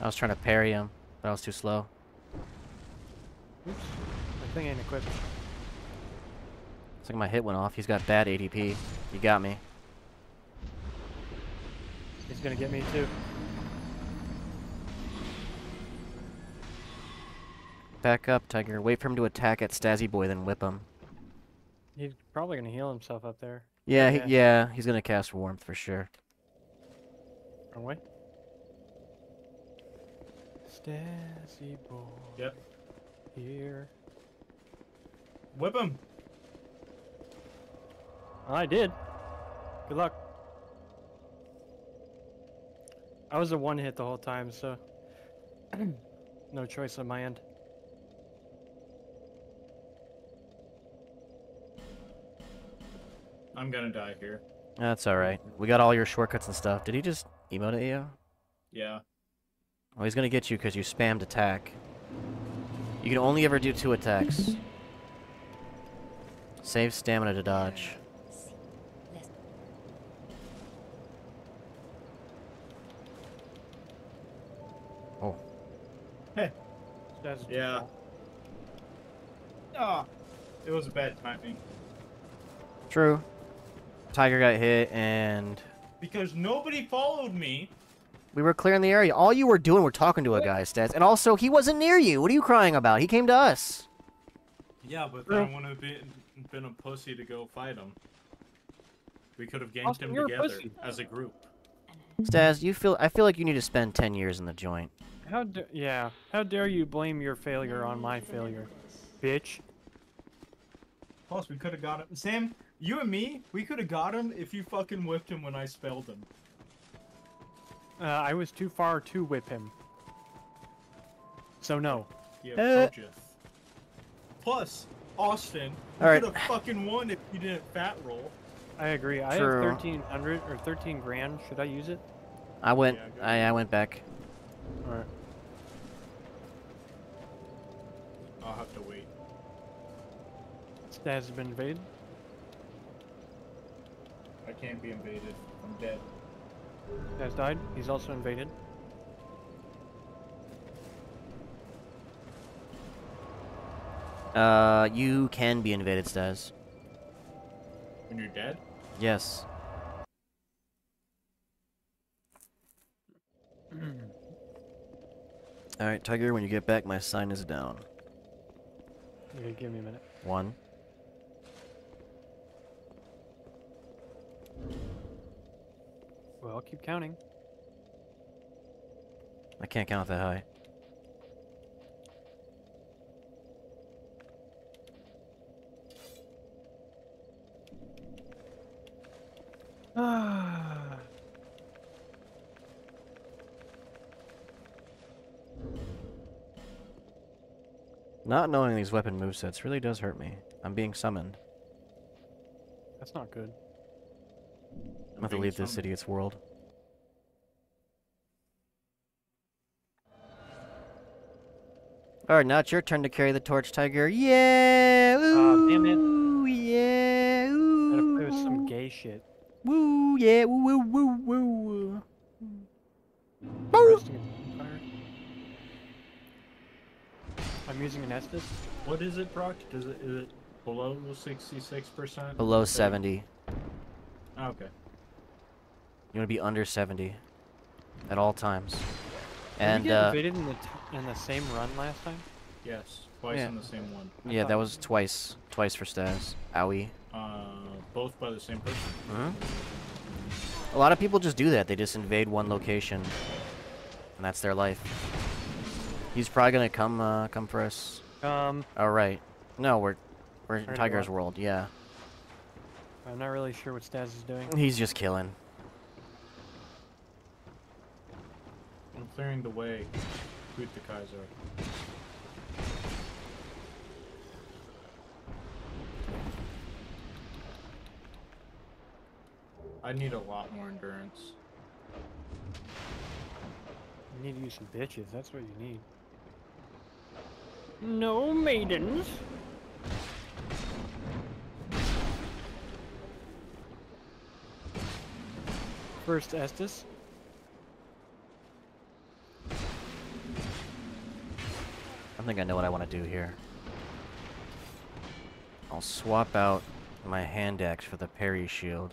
I was trying to parry him, but I was too slow. Oops, my thing ain't equipped. It's like my hit went off. He's got bad ADP. He got me. He's gonna get me too. back up, Tiger. Wait for him to attack at Stazzy Boy, then whip him. He's probably gonna heal himself up there. Yeah, Okay. he, yeah, he's gonna cast warmth for sure. Wrong way. Stazzy boy. Yep. Here. Whip him. I did. Good luck. I was a one hit the whole time, so no choice on my end. I'm gonna die here. That's all right. We got all your shortcuts and stuff. Did he just emote at you? Yeah. Oh, he's gonna get you because you spammed attack. You can only ever do two attacks. Save stamina to dodge. Oh, That's Yeah. Ah, it was a bad timing true. Tiger got hit, and because nobody followed me. we were clearing the area. All you were doing were talking to a guy, Stats. And also, he wasn't near you. What are you crying about? He came to us. Yeah, but True. then I wouldn't have been, been a pussy to go fight him. We could have ganked Austin, him you're a together pussy. as a group. Staz, you feel? I feel like you need to spend ten years in the joint. How da- yeah? How dare you blame your failure on my failure, bitch? Plus, we could have got him. Sam, you and me, we could have got him if you fucking whipped him when I spelled him. Uh, I was too far to whip him. So no. Yeah, Uh. Plus, Austin, we Alright. could have fucking won if you didn't fat roll. I agree. I have thirteen hundred or thirteen grand. Should I use it? I went. Yeah, I, I went back. Alright. I'll have to wait. Staz has been invaded. I can't be invaded. I'm dead. Staz died. He's also invaded. Uh, you can be invaded, Staz. When you're dead? Yes. All right, Tiger. When you get back, my sign is down. Okay, give me a minute. One. Well, I'll keep counting. I can't count that high. Ah. Not knowing these weapon movesets really does hurt me. I'm being summoned. That's not good. I'm gonna have to being leave this idiot's world. Alright, now it's your turn to carry the torch, Tiger. Yeah! Aw, damn it. Yeah! Gotta play with some gay shit. woo, yeah! Woo, woo, woo, woo! Woo! Resting. I'm using an Estus. What is it, Brock? Does it is it below 66%? Below 70. Oh, okay. You want to be under 70 at all times. Did And, we get uh, invaded in the t- in the same run last time? Yes, twice Yeah. in the same one. I yeah, that was twice. Twice for Staz. Owie. Uh, both by the same person. hmm A lot of people just do that. They just invade one location, and that's their life. He's probably gonna come, uh, come for us. Um, All right. No, we're we're in Already world. Yeah. I'm not really sure what Staz is doing. He's just killing. I'm clearing the way. Shoot the Kaiser. I need a lot more endurance. You need to use some bitches. That's what you need. No maidens. First Estus. I think I know what I want to do here. I'll swap out my hand axe for the parry shield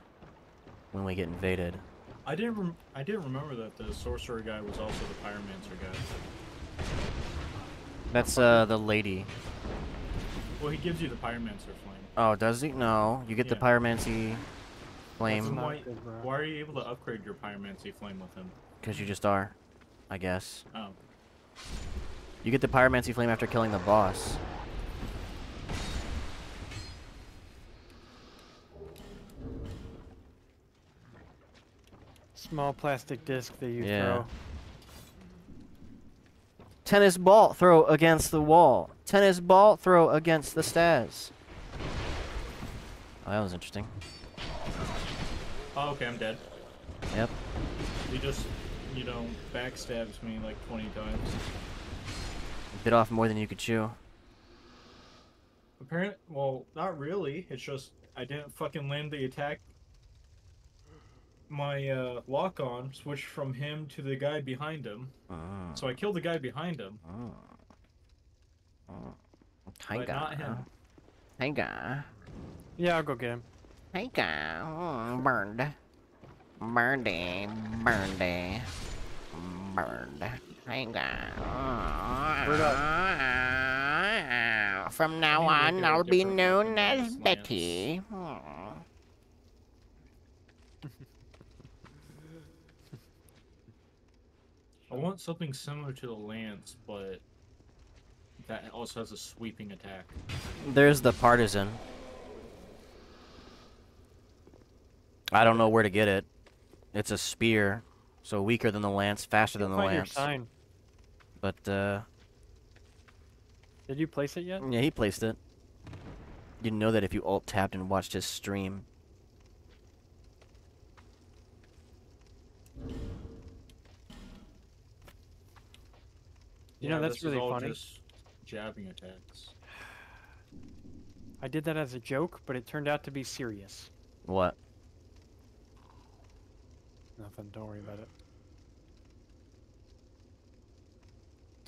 when we get invaded. I didn't. Rem- I didn't remember that the sorcerer guy was also the pyromancer guy. That's uh the lady. Well, he gives you the pyromancer flame. Oh, does he? No. You get the pyromancy That's flame why, good, why are you able to upgrade your pyromancy flame with him? because you just are, I guess. Oh, You get the pyromancy flame after killing the boss. Small plastic disc that you Yeah. throw. Tennis ball throw against the wall. Tennis ball throw against the stairs. Oh, that was interesting. Oh, okay, I'm dead. Yep. He just, you know, backstabs me like 20 times. Bit off more than you could chew. Apparent. Well, not really. It's just I didn't fucking land the attack. My uh, lock on switched from him to the guy behind him, Oh. so I killed the guy behind him. Oh. Oh. But Tiger. not him. Tiger. Yeah, I'll go get him. Tiger. Oh, bird. Birdie. Birdie. Bird. Tiger. Word From now I need to on, look at a I'll be known as than this lance. Betty. Oh. I want something similar to the lance, but that also has a sweeping attack. There's the partisan. I don't know where to get it. It's a spear, so weaker than the lance, faster than the Find your lance. sign. But uh, Did you place it yet? yeah, he placed it. Didn't know that if you alt tapped and watched his stream. You know, that's this is really all funny. Just jabbing attacks. I did that as a joke, but it turned out to be serious. What? Nothing. Don't worry about it.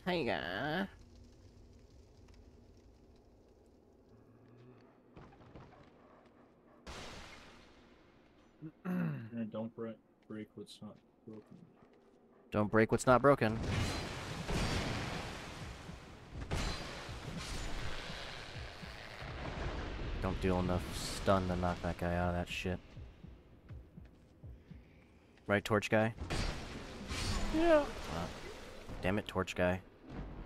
Tiger. And don't break, break what's not broken. Don't break what's not broken. Don't deal enough stun to knock that guy out of that shit. Right, torch guy? Yeah. Damn it, torch guy.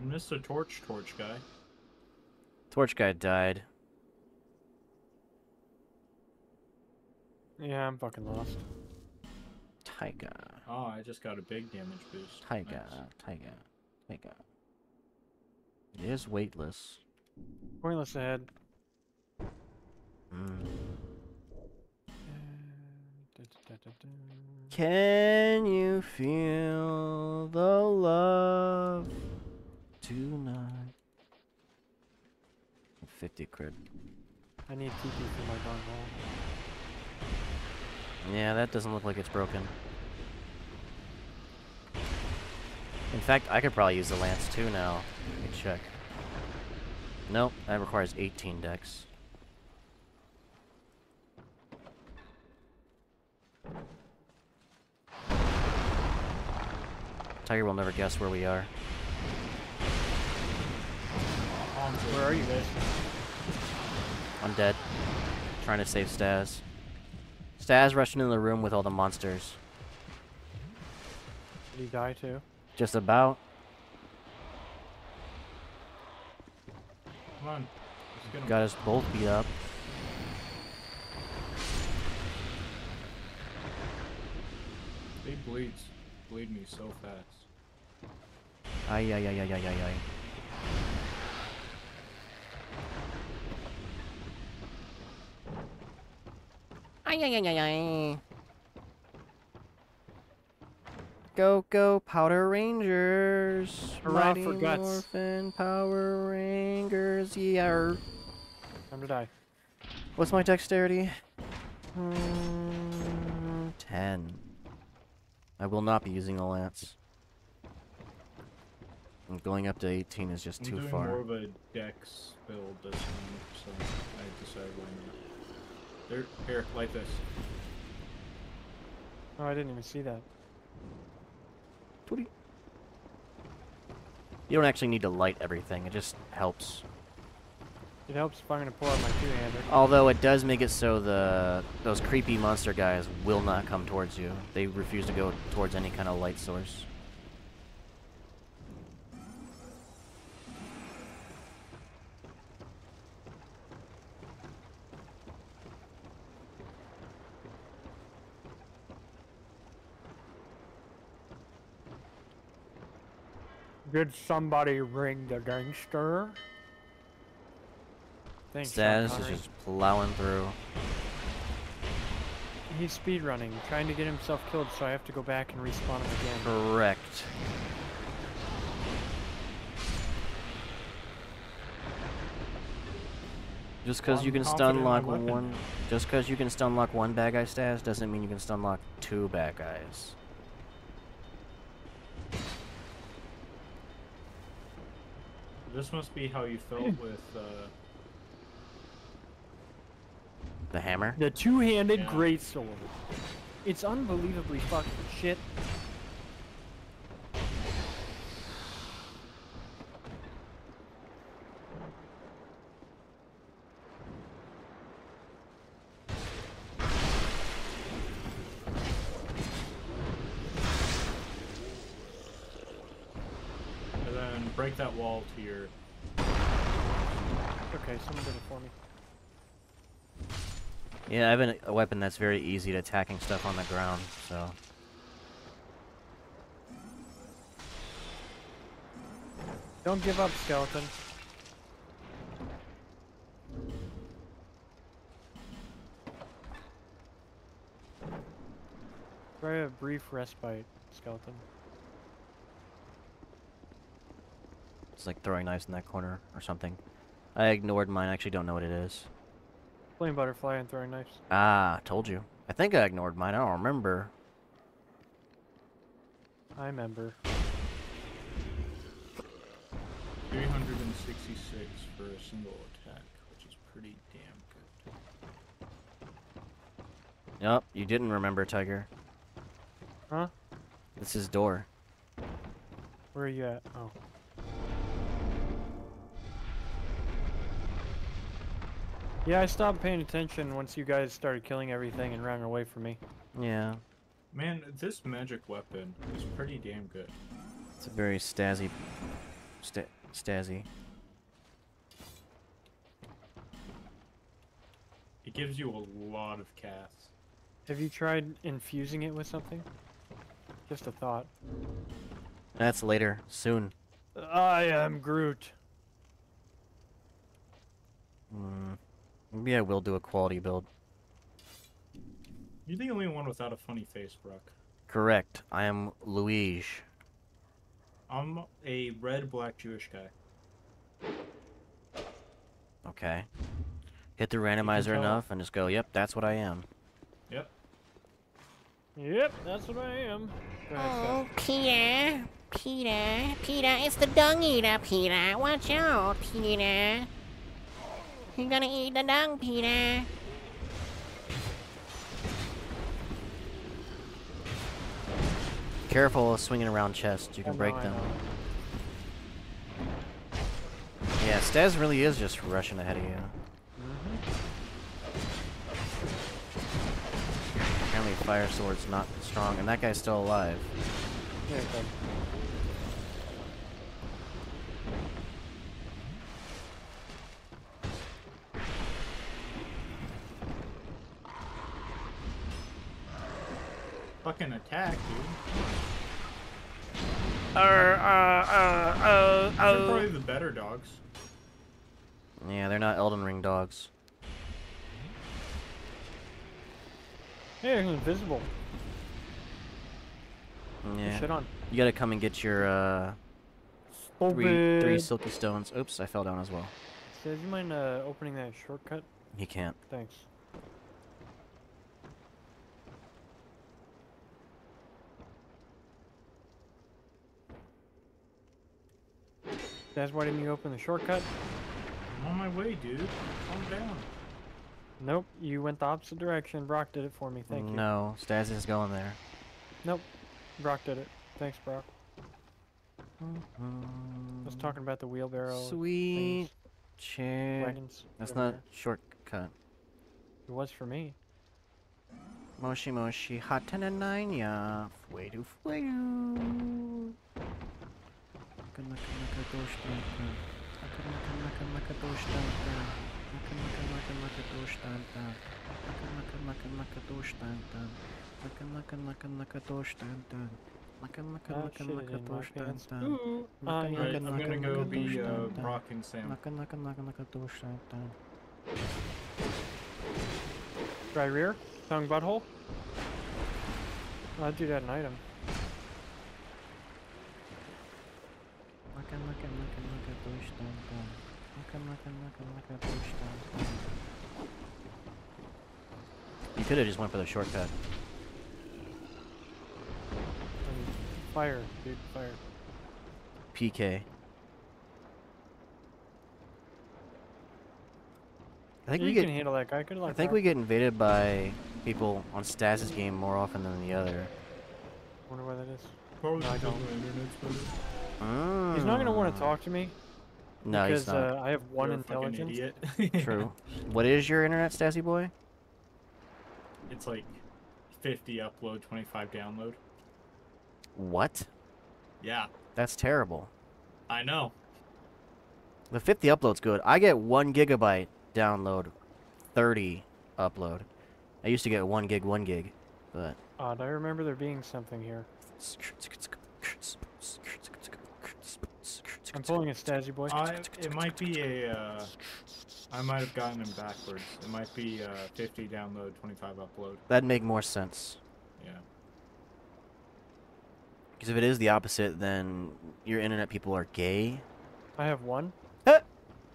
Mr. Torch Torch guy. Torch guy died. Yeah, I'm fucking lost. Tiger. Oh, I just got a big damage boost. Tiger. Nice. Tiger. Tiger. It is weightless. Pointless ahead. Mm. Can you feel the love tonight? 50 crit. I need TP for my gun hole. Yeah, that doesn't look like it's broken. In fact, I could probably use the lance too now. Let me check. Nope, that requires 18 dex. Tiger will never guess where we are. Where are you guys? I'm dead. Trying to save Staz. Staz rushing in the room with all the monsters. Did he die too? Just about. Come on. Let's get him. Got us both beat up. They bleeds. Bleed me so fast. Ay, ay, ay, ay, ay, ay, ay. Ay, ay, ay, ay, ay. Go, go, Powder Rangers. Hurrah for guts. Morphin Power Rangers, yeah. Time to die. What's my dexterity? Hmm, 10. I will not be using a lance. And going up to 18 is just I'm too doing far. more of a dex build this time, so I decided why not. There, here, like this. Oh, I didn't even see that. You don't actually need to light everything. It just helps. It helps if I'm gonna pull out my two-hander. Although it does make it so the those creepy monster guys will not come towards you. They refuse to go towards any kind of light source. Did somebody ring the gangster? Thanks, Staz is just plowing through. He's speedrunning, trying to get himself killed, so I have to go back and respawn him again. Correct. Just because you can stun lock one, just because you can stun lock one bad guy Staz doesn't mean you can stun lock two bad guys. This must be how you felt with. Uh, The hammer. The two-handed Yeah. greatsword. It's unbelievably fucking shit. and then break that wall to your. Okay, someone did it for me. Yeah, I have an, a weapon that's very easy to attacking stuff on the ground, so. Don't give up, skeleton. Try a brief respite, skeleton. It's like throwing knives in that corner or something. I ignored mine. I actually don't know what it is. Flame butterfly and throwing knives. Ah, told you. I think I ignored mine. I don't remember. I remember. 366 for a single attack, which is pretty damn good. Yup, you didn't remember, Tiger. Huh? This is door. Where are you at? Oh. Yeah, I stopped paying attention once you guys started killing everything and running away from me. Yeah, Man, this magic weapon is pretty damn good. it's a very stazzy, sta stazzy. It gives you a lot of casts. Have you tried infusing it with something? Just a thought. That's later, soon. I am Groot. Mm. Maybe I will do a quality build. You're the only one without a funny face, Brock. Correct. I am Luigi. I'm a red black Jewish guy. Okay. Hit the randomizer enough and just go, yep, that's what I am. Yep. Yep, that's what I am. Ahead, Oh, Peter, Peter, Peter, it's the dung eater, Peter. Watch out, Peter. You're gonna eat the dung, Peter. Careful swinging around chests. You can I break know, I them. Yeah, Staz really is just rushing ahead of you. Mhm. Apparently Fire Sword's not strong, and that guy's still alive. Fucking attack, dude. Uh, uh, uh, uh, They're probably the better dogs. Yeah, they're not Elden Ring dogs. Hey, it's invisible. Yeah. Shit on. You gotta come and get your uh, three three silky stones. Oops, I fell down as well. Says, you mind uh, opening that shortcut? He can't. Thanks. That's why didn't you open the shortcut? I'm on my way, dude. Calm down. Nope, you went the opposite direction. Brock did it for me. Thank you. no, Staz is going there. Nope, Brock did it. Thanks, Brock. I was talking about the wheelbarrow. Sweet things, chair. wagons. That's whatever not shortcut. It was for me. Moshi moshi hot ten and nine ya. Fueru fueru. Naka naka naka doshtanta. Naka naka naka naka doshtanta. Naka naka naka naka doshtanta. Naka naka naka naka doshtanta. Naka naka naka naka doshtanta. Naka naka Ah, naka naka in my pants. doshtanta. Ooh, Naka ah, naka yeah. Alright, I'm naka naka go be uh, doshtanta. Brock and Sam. Naka naka naka naka doshtanta. Dry rear? Tongue butthole? I'll do that an item. Naka naka naka naka doshtanta. Naka naka naka naka doshtanta. You could have just went for the shortcut. Fire, dude, fire. PK. I think you we can get handle that guy. Good. I think Brock. we get invaded by people on Staz's game more often than the other. Wonder why that is. Probably No, I don't. My internet's better. Mm. He's not gonna want to talk to me No, because he's not. Uh, I have one You're intelligence. idiot. True. What is your internet, Stazzy boy? It's like 50 upload, 25 download. What? Yeah, That's terrible. I know. The 50 upload's good. I get 1 gigabyte download, 30 upload. I used to get 1 gig, 1 gig, but. Odd. I remember there being something here. I'm pulling a Stazzy boy. I, it might be a. Uh, I might have gotten them backwards. It might be uh, 50 download, 25 upload. That'd make more sense. Yeah. Because if it is the opposite, then your internet people are gay. I have one.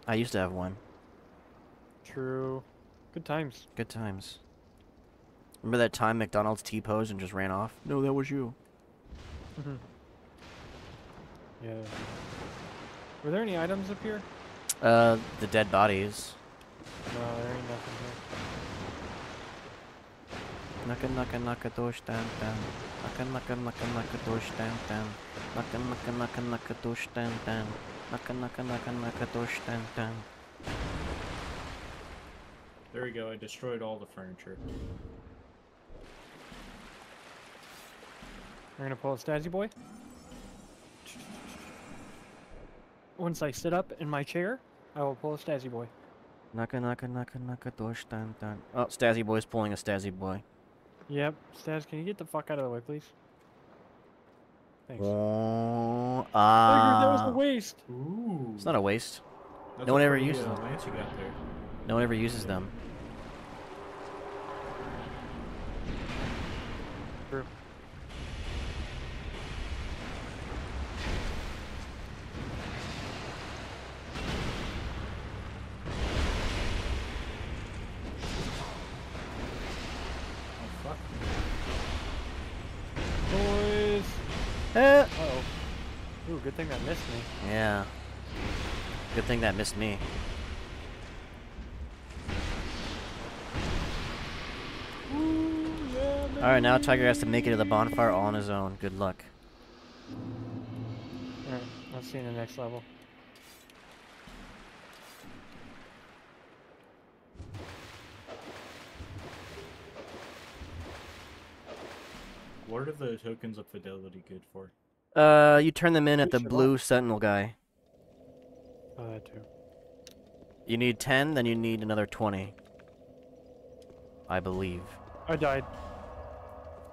I used to have one. True. Good times. Good times. Remember that time McDonald's T-posed and just ran off? No, that was you. Yeah. Were there any items up here? Uh, the dead bodies. No, there ain't nothing here. Naka naka naka dosh dan dan. Naka naka naka naka dosh dan dan. Naka naka naka naka dosh dan dan. Naka naka naka naka dosh dan dan. There we go. I destroyed all the furniture. We're gonna pull a Stazzy boy. Once I sit up in my chair, I will pull a Stazzy boy. Naka naka naka naka dosh dan dan. Oh, Stazzy boy's pulling a Stazzy boy. Yep. Staz, can you get the fuck out of the way, please? Thanks. Oh, Figured that was ah. a waste. Ooh. It's not a waste. That's no one ever uses uh, them. You got there. No one ever uses them. Yeah. Good thing that missed me. Alright, now Tiger has to make it to the bonfire all on his own. Good luck. Alright, let's see in the next level. What are the tokens of fidelity good for? Uh, you turn them in at the Push it blue sentinel guy. Oh, that too. You need 10, then you need another 20. I believe. I died.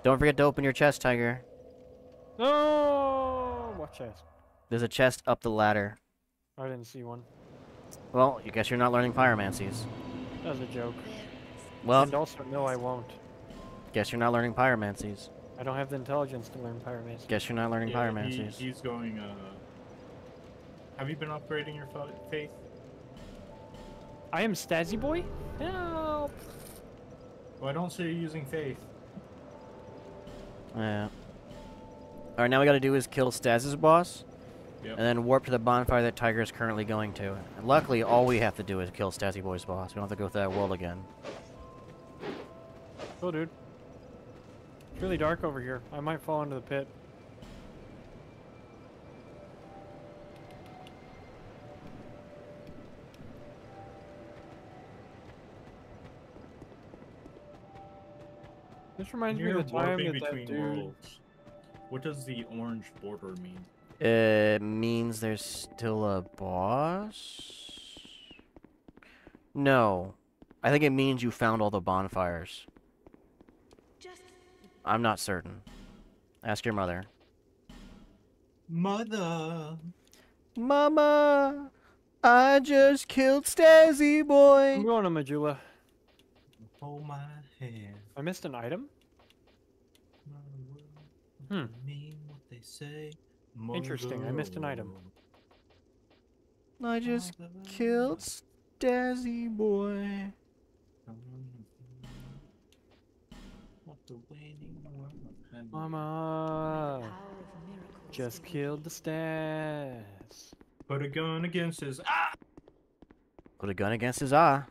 Don't forget to open your chest, Tiger. No! What chest? There's a chest up the ladder. I didn't see one. Well, I guess you're not learning pyromancies. That was a joke. Well, and also, no, I won't. guess you're not learning pyromancies. I don't have the intelligence to learn pyromancy. Guess you're not learning Yeah, he, he's going. Uh, have you been upgrading your faith? I am Stazzy Boy? Help! Well, I don't see you using faith. Yeah. Alright, now we gotta do is kill Staz's boss, Yep. and then warp to the bonfire that Tiger is currently going to. And luckily, all we have to do is kill Stazzy Boy's boss. We don't have to go through that world again. Cool, dude. It's really dark over here. I might fall into the pit. This reminds me of the time that that dude... Worlds. What does the orange border mean? It means there's still a boss? No. I think it means you found all the bonfires. Just I'm not certain. Ask your mother. Mother. Mama, I just killed Stazzy I'm boy. going to Majula. Hold my hand. I missed an item. Hmm. mean what they say. Interesting, I missed an item. I just killed Stazzy boy. The waning world Mama. power of miracles. Just killed the stairs. Put a gun against his ah. Put a gun against his eye.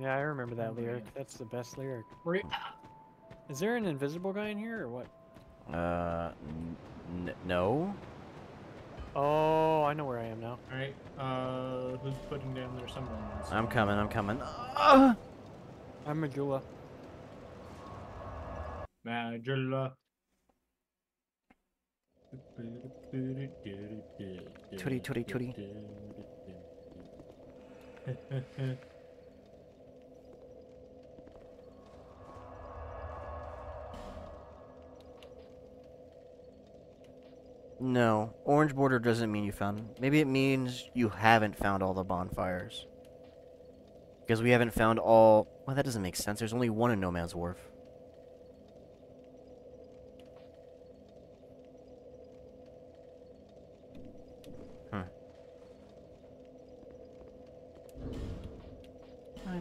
Yeah, I remember that Oh, lyric. man. That's the best lyric. Right. Is there an invisible guy in here or what? Uh, n- n- no. Oh, I know where I am now. All right. Uh, who's putting down their summons? I'm coming, I'm coming. Ah! I'm Majula. Majula. Tootie, tootie, tootie. No, orange border doesn't mean you found. Maybe it means you haven't found all the bonfires. Because we haven't found all. Well, that doesn't make sense. There's only one in No Man's Wharf.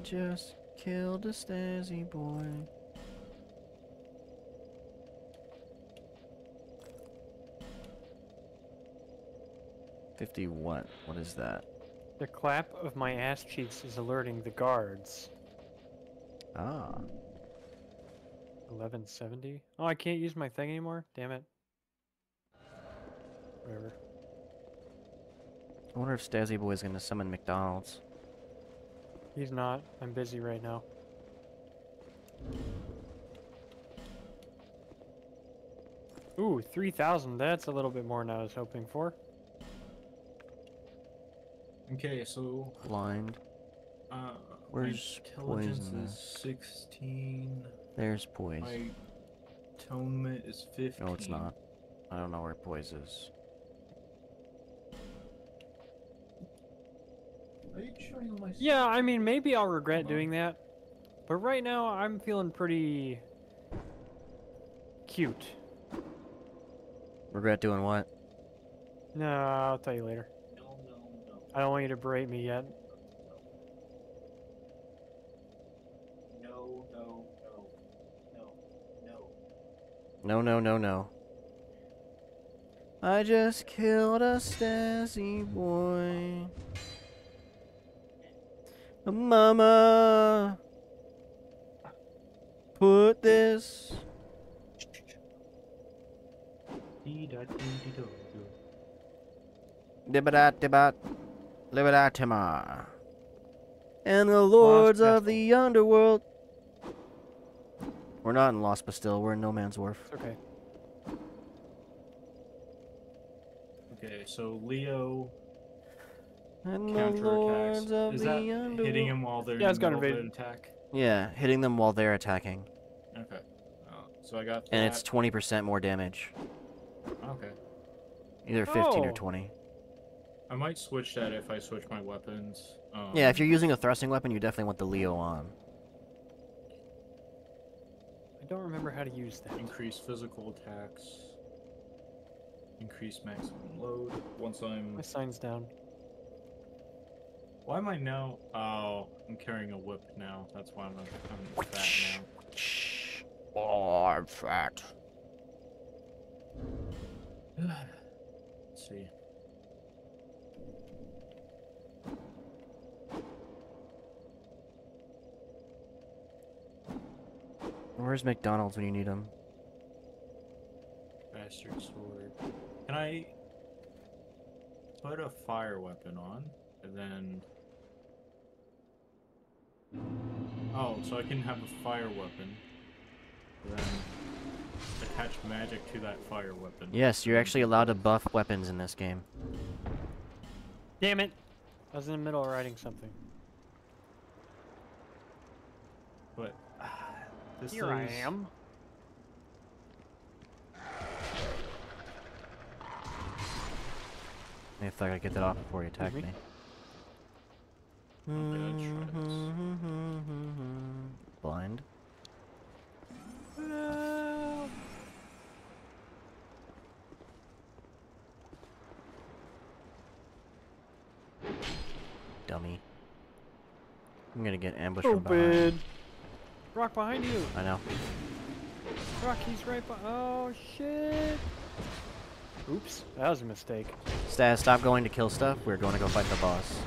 Just killed a Stazzy boy. Fifty what? What is that? The clap of my ass cheeks is alerting the guards. Ah. 1170? Oh, I can't use my thing anymore? Damn it. Whatever. I wonder if Stazzy Boy is gonna summon McDonald's. He's not. I'm busy right now. Ooh, 3,000. That's a little bit more than I was hoping for. Okay, so Blind. uh, Where's intelligence poison is sixteen. There's poise. My attunement is fifteen. No, it's not. I don't know where poise is. Are you showing my? Yeah, I mean, maybe I'll regret doing that. But right now, I'm feeling pretty cute. Regret doing what? No, I'll tell you later. No, no, no. I don't want you to berate me yet. No, no, no, no, no. No, no, no, no. I just killed a Stazzy boy. Mama, put this. Dibbat dibbat, liberatima. And the lords of the underworld. We're not in Lost Bastille, we're in No Man's Wharf. It's okay. Okay, so Leo And the counterattacks. lords of Is the that hitting him while they're Yeah, in it's the got an invaded. attack? Yeah, hitting them while they're attacking. Okay. Oh, so I got And it's 20% more damage. okay. Either 15 or Oh. 20. I might switch that if I switch my weapons. Um, Yeah, if you're using a thrusting weapon, you definitely want the Leo on. I don't remember how to use that. increase physical attacks, increase maximum load. Once I'm My sign's down. Why am I now? Oh, I'm carrying a whip now. That's why I'm, I'm fat now. Shh. Oh, I'm fat. Let's see. Where's McDonald's when you need him? Bastard sword. Can I put a fire weapon on and then? Oh, so I can have a fire weapon, then attach magic to that fire weapon. Yes, you're actually allowed to buff weapons in this game. Damn it! I was in the middle of writing something. But ah, this Here I is- am. If I could get that off before you attack me? me. Okay, let's try this. Mm-hmm, mm-hmm, mm-hmm. Blind. No. Dummy. I'm gonna get ambushed from behind. Rock behind you. I know. Rock, he's right behind. Oh shit. Oops, that was a mistake. Staz, stop going to kill stuff. We're going to go fight the boss.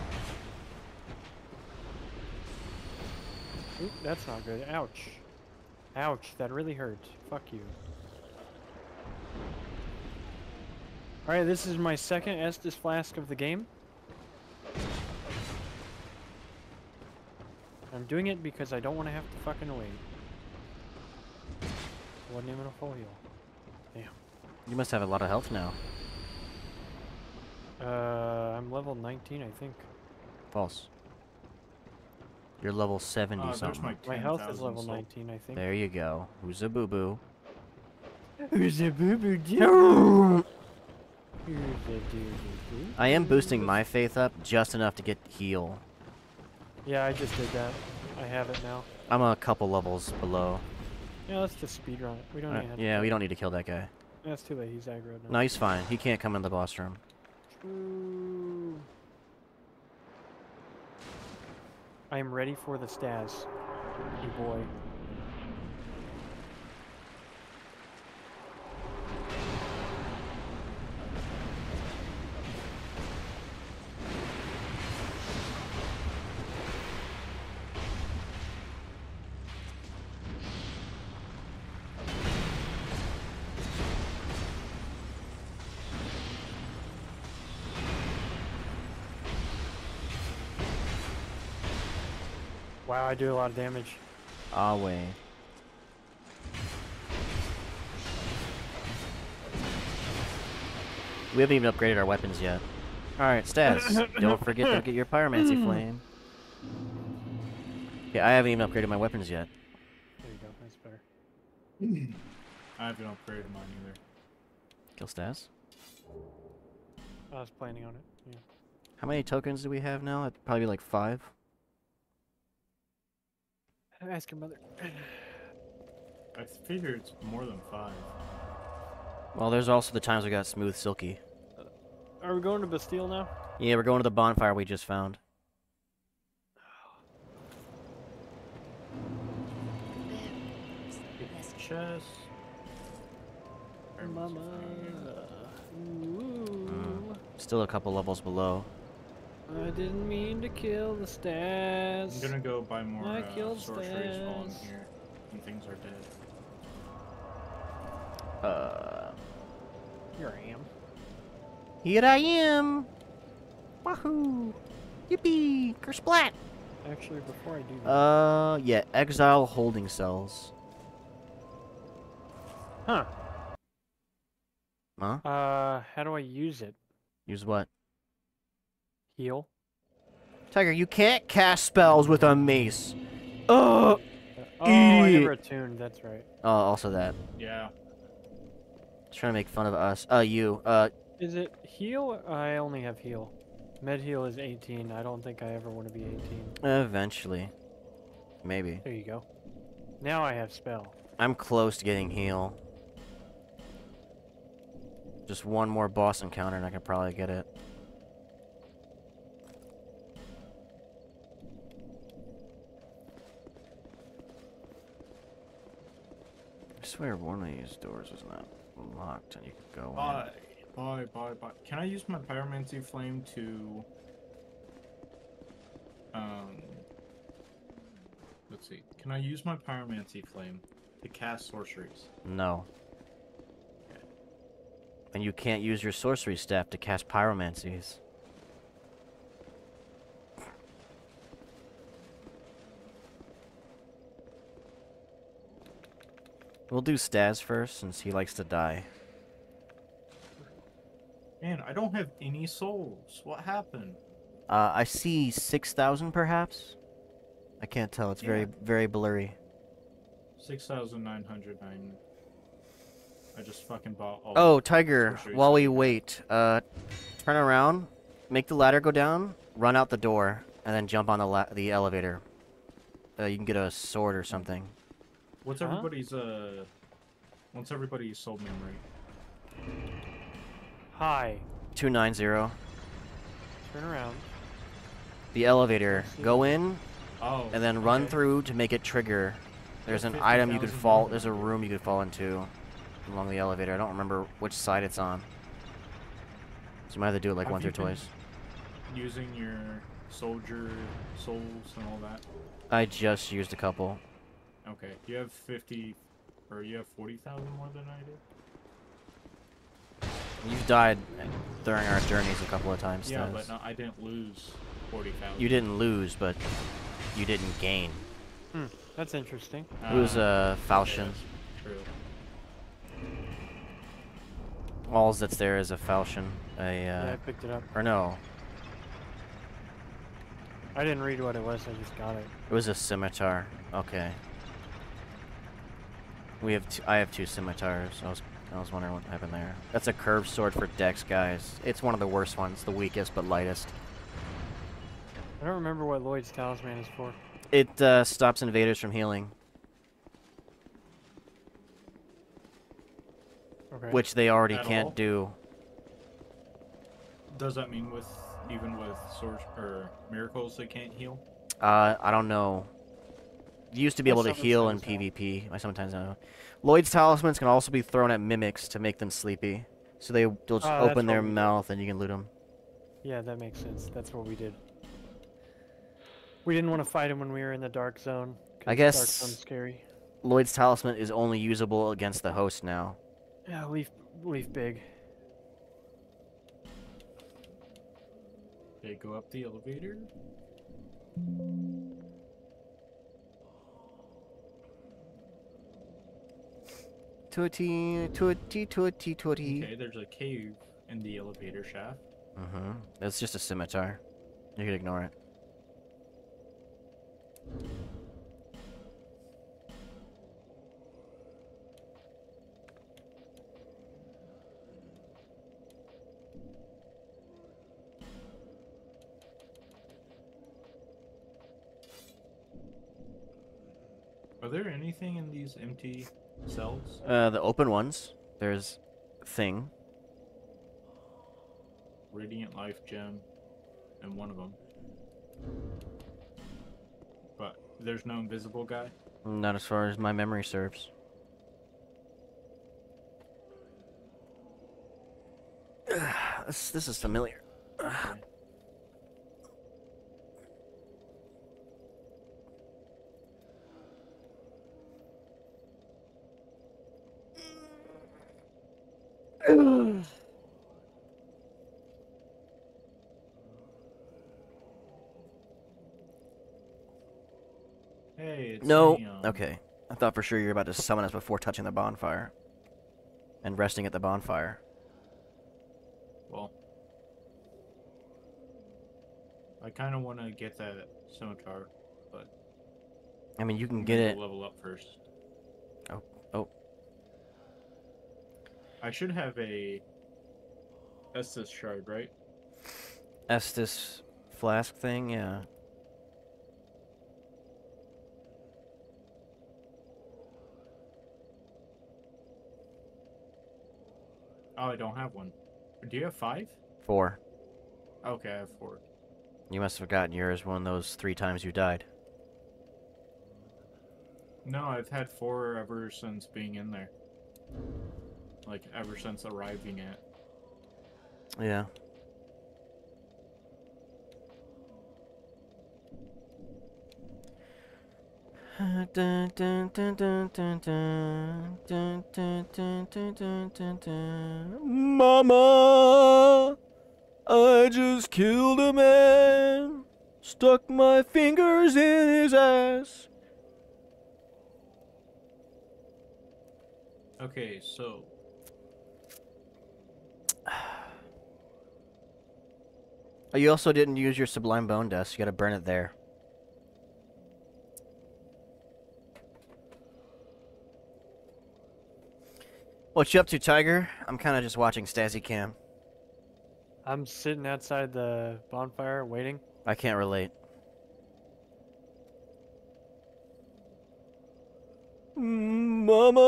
Oop, that's not good. Ouch. Ouch, that really hurt. Fuck you. Alright, this is my second Estus flask of the game. I'm doing it because I don't want to have to fucking wait. Wasn't even a full heal. You must have a lot of health now. Uh, I'm level 19, I think. False. You're level 70 Uh, something. my My health is level soul. 19, I think. There you go. Who's a boo boo? Who's a boo boo Who's a doo boo I am boosting my faith up just enough to get heal. Yeah, I just did that. I have it now. I'm a couple levels below. Yeah, let's just speedrun it. We don't Uh, even have to yeah, we don't need to kill that guy. That's too late. He's aggro now. No, he's fine. He can't come in the boss room. True. I am ready for the Staz. You boy. I do a lot of damage. Awe. We haven't even upgraded our weapons yet. Alright, Staz, don't forget to get your pyromancy flame. Yeah, I haven't even upgraded my weapons yet. There you go. That's better. I haven't upgraded mine either. Kill Staz. I was planning on it. Yeah. How many tokens do we have now? It'd probably be like five. Ask your mother. I figure it's more than five. Well, there's also the times we got smooth silky. Are we going to Bastille now? Yeah, we're going to the bonfire we just found. Chess. Mama. Ooh. Hmm. Still a couple levels below. I didn't mean to kill the I'm gonna go buy more I uh, killed sorceries while I'm here. And things are dead. Uh, Here I am. here I am. Wahoo! Yippee! Kersplat! Actually, before I do that. Uh, yeah, exile holding cells. huh. Huh? Uh, how do I use it? Use what? Heal? Tiger, you can't cast spells with a mace. Uh. Uh, oh, I never attuned. That's right. Oh, also that. Yeah. Trying to make fun of us. Uh, you. Uh, Is it heal? I only have heal. Med heal is 18. I don't think I ever want to be 18. eventually. Maybe. There you go. Now I have spell. I'm close to getting heal. Just one more boss encounter and I can probably get it. Swear one of these doors is not locked and you could go in. Buy, buy, buy, buy. Can I use my pyromancy flame to? Um. Let's see. Can I use my pyromancy flame to cast sorceries? No. And you can't use your sorcery staff to cast pyromancies. We'll do Staz first since he likes to die. Man, I don't have any souls. What happened? Uh, I see 6,000 perhaps? I can't tell. It's very, Yeah. very blurry. 6,909. I just fucking bought all. Oh, Tiger, while we wait, uh, turn around, make the ladder go down, run out the door, and then jump on the la the elevator. Uh, you can get a sword or something. What's Huh? everybody's, uh. What's everybody's soul memory? Hi. 290. Turn around. The elevator. Go in, Oh. and then run okay. through to make it trigger. There's an 50,000 item you could fall. There's a room you could fall into along the elevator. I don't remember which side it's on. So you might have to do it like Have once or twice. Using your soldier souls and all that. I just used a couple. Okay, you have 50. Or you have 40,000 more than I did? You've died during our journeys a couple of times. Yeah, but no, I didn't lose 40,000. You didn't lose, but you didn't gain. Hmm. That's interesting. It was Uh, uh, falchion. yes, True. All that's there is a falchion. A yeah, uh, I picked it up. or no, I didn't read what it was. I just got it. it was a scimitar. Okay. We have. two, I have two scimitars. I was. I was wondering what happened there. That's a curved sword for Dex guys. It's one of the worst ones, the weakest but lightest. I don't remember what Lloyd's talisman is for. It uh, stops invaders from healing, Okay. which they already At can't all? do. Does that mean with even with source or miracles they can't heal? Uh, I don't know. You used to be able to heal in spells help. PvP. I sometimes know. Lloyd's talismans can also be thrown at mimics to make them sleepy. So they, they'll just Ah, open their what we did. mouth and you can loot them. Yeah, that makes sense. That's what we did. We didn't want to fight him when we were in the dark zone. I Dark guess- zone's scary. Lloyd's talisman is only usable against the host now. Yeah, leaf, leaf big. They go up the elevator. Tootie, tootie, tootie, tootie. Okay, there's a cave in the elevator shaft. Mm-hmm. It's just a scimitar. You can ignore it. Are there anything in these empty cells? Uh, the open ones. There's thing. Radiant life gem, and one of them. But there's no invisible guy. Not as far as my memory serves. this, this is familiar. Okay. Hey, it's No. me, um, Okay. I thought for sure you were about to summon us before touching the bonfire. And resting at the bonfire. Well, I kind of want to get that scimitar, but I mean, you can get it. Level up first. Oh, oh. I should have a Estus shard, right? Estus flask thing, yeah. Oh, I don't have one. Do you have five? Four. Okay, I have four. You must have gotten yours one of those three times you died. No, I've had four ever since being in there. Like ever since arriving at. Yeah. Mama, I just killed a man, stuck my fingers in his ass. Okay, so Oh, you also didn't use your Sublime Bone Dust. You gotta burn it there. What you up to, Tiger? I'm kind of just watching Stazzy Cam. I'm sitting outside the bonfire waiting. I can't relate. Mama,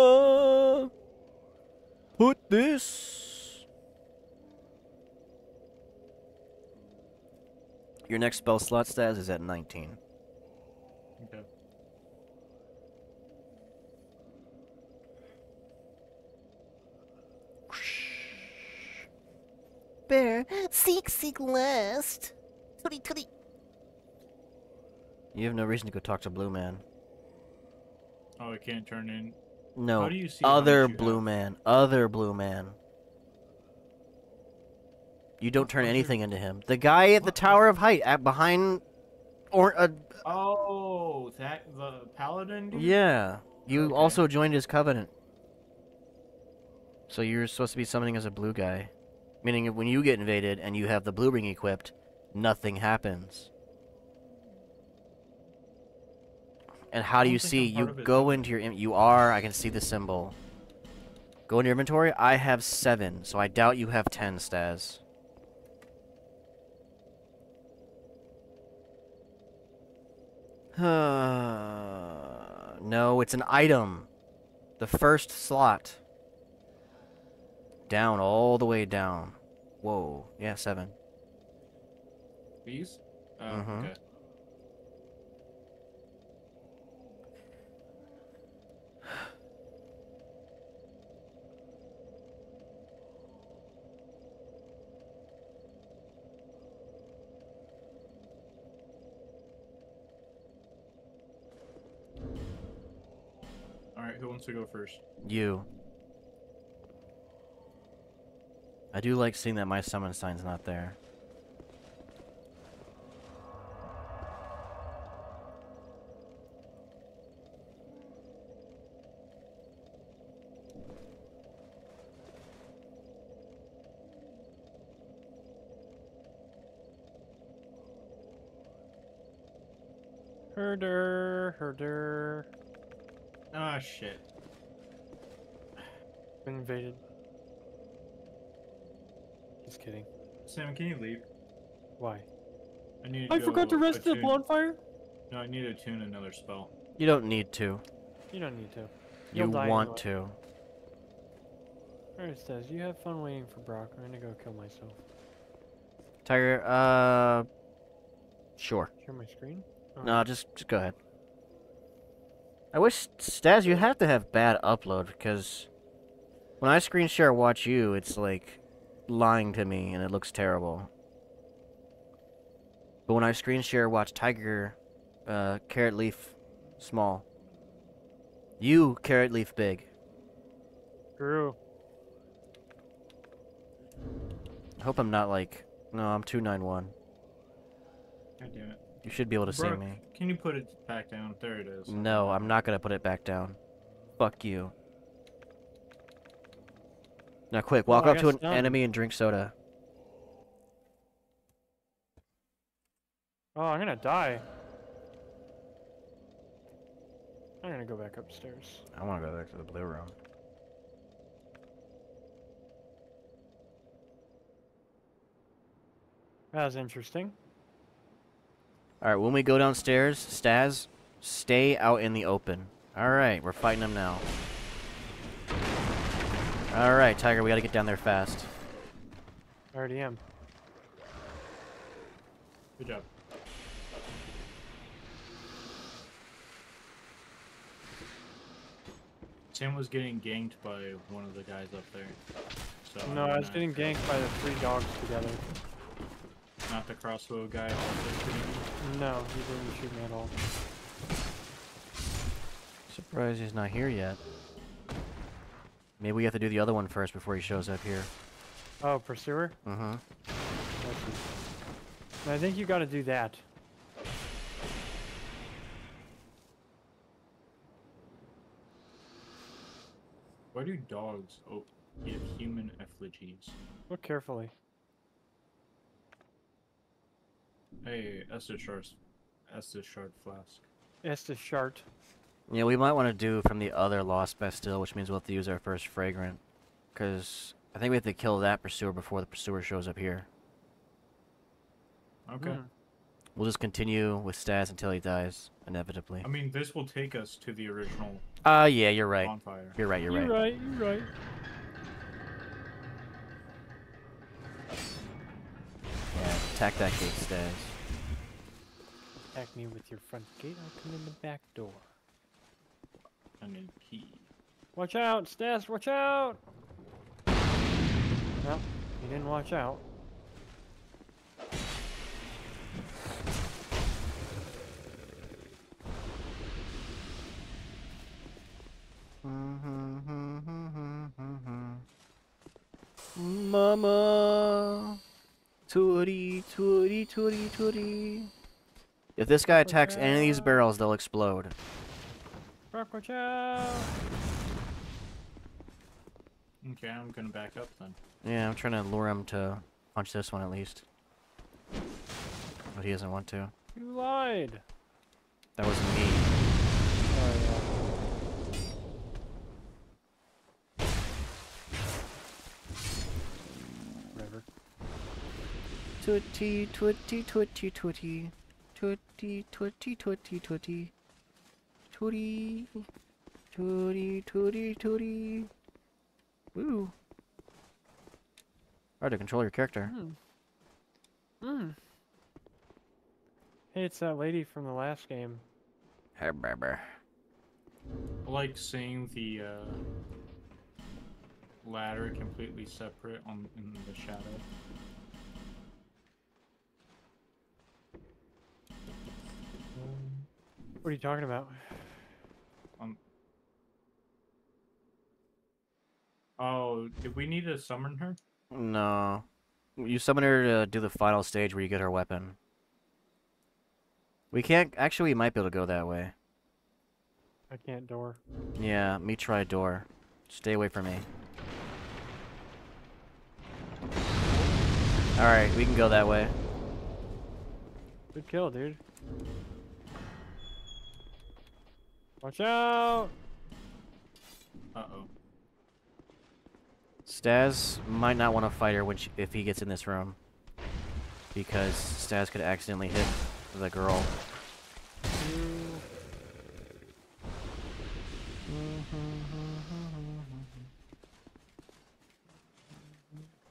put this. Your next spell slot stats is at 19. okay. Bear, seek, seek last. Tootie, tootie. You have no reason to go talk to Blue Man. Oh, it can't turn in. No, How do you see other you Blue have? Man. Other Blue Man. You don't turn anything into him. The guy at the Tower of Heide, at behind, or uh, Oh, that the paladin. Dude? yeah. You Okay. also joined his covenant. So you're supposed to be summoning as a blue guy, meaning when you get invaded and you have the blue ring equipped, nothing happens. And how do you see? You go into your. You are. I can see the symbol. Go into your inventory. I have seven, so I doubt you have ten, Staz. no, it's an item. The first slot. Down, all the way down. Whoa. Yeah, seven. These. Oh, Mhm. okay. All right, who wants to go first? You. I do like seeing that my summon sign's not there. Herder, herder. Ah, shit. Been invaded. Just kidding. Sam, can you leave? Why? I need. To I forgot to go rest the bonfire. No, I need to tune another spell. You don't need to. You don't need to. You You'll die want anyway. to. Alright, says you have fun waiting for Brock. I'm gonna go kill myself. Tiger, uh... Sure. Share my screen. Oh, No, just, just go ahead. I wish, Staz, you have to have bad upload, because... When I screen share watch you, it's like... lying to me, and it looks terrible. But when I screen share watch Tiger... Uh, carrot leaf... small. You, carrot leaf big. Drew. I hope I'm not like... No, I'm 291. God damn it. You should be able to see me. Can you put it back down? There it is. No, I'm not gonna put it back down. Fuck you. Now quick, walk Oh, up to an stunned. enemy and drink soda. Oh, I'm gonna die. I'm gonna go back upstairs. I wanna go back to the blue room. That was interesting. Alright, when we go downstairs, Staz, stay out in the open. Alright, we're fighting them now. Alright, Tiger, we gotta get down there fast. I already am. Good job. Tim was getting ganked by one of the guys up there. So no, I'm I was not- getting ganked by the three dogs together. Not the crossbow guy. No, he didn't shoot me at all. Surprised he's not here yet. Maybe we have to do the other one first before he shows up here. Oh, pursuer? Mm-hmm. I I think you gotta do that. Why do dogs oh, give human effigies? Look carefully. Hey, Estus shard, Estus shard flask. Estus Shard. Yeah, we might want to do from the other Lost Bastille, which means we'll have to use our first fragrant. Because I think we have to kill that pursuer before the pursuer shows up here. Okay. Hmm. We'll just continue with Staz until he dies, inevitably. I mean, this will take us to the original Ah, yeah, you're right. bonfire. You're right, you're, You're right. right. You're right. Attack that gate, Staz. Attack me with your front gate. I'll come in the back door. I need key. Watch out, Staz! Watch out! Well, he didn't watch out. Mm-hmm, mm-hmm, mm-hmm, Mama, tootie, tootie, tootie, tootie. If this guy attacks any of these barrels, they'll explode. Rock! Okay, I'm gonna back up then. Yeah, I'm trying to lure him to punch this one at least. But he doesn't want to. You lied! That wasn't me. Oh, Tootie, tootie, tootie, tootie. Tootie, tootie, tootie, tootie. Tootie. Tootie, tootie, tootie. Woo. Hard to control your character. Hmm. Hmm. Hey, it's that lady from the last game. Hey, baby. I like seeing the uh, ladder completely separate on in the shadow. What are you talking about? Um, oh, did we need to summon her? No. You summon her to do the final stage where you get her weapon. We can't. Actually, we might be able to go that way. I can't door. Yeah, me try door. Stay away from me. Alright, we can go that way. Good kill, dude. Watch out! Uh oh. Staz might not want to fight her when she, if he gets in this room. Because Staz could accidentally hit the girl.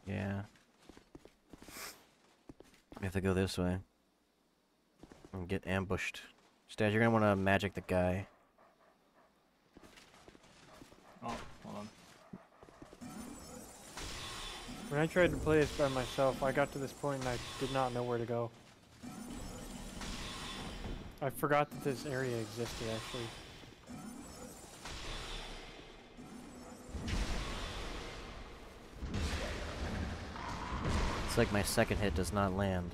Yeah. We have to go this way. And get ambushed. Staz, you're gonna want to magic the guy. Oh, hold on. When I tried to play this by myself, I got to this point and I did not know where to go. I forgot that this area existed, actually. It's like my second hit does not land.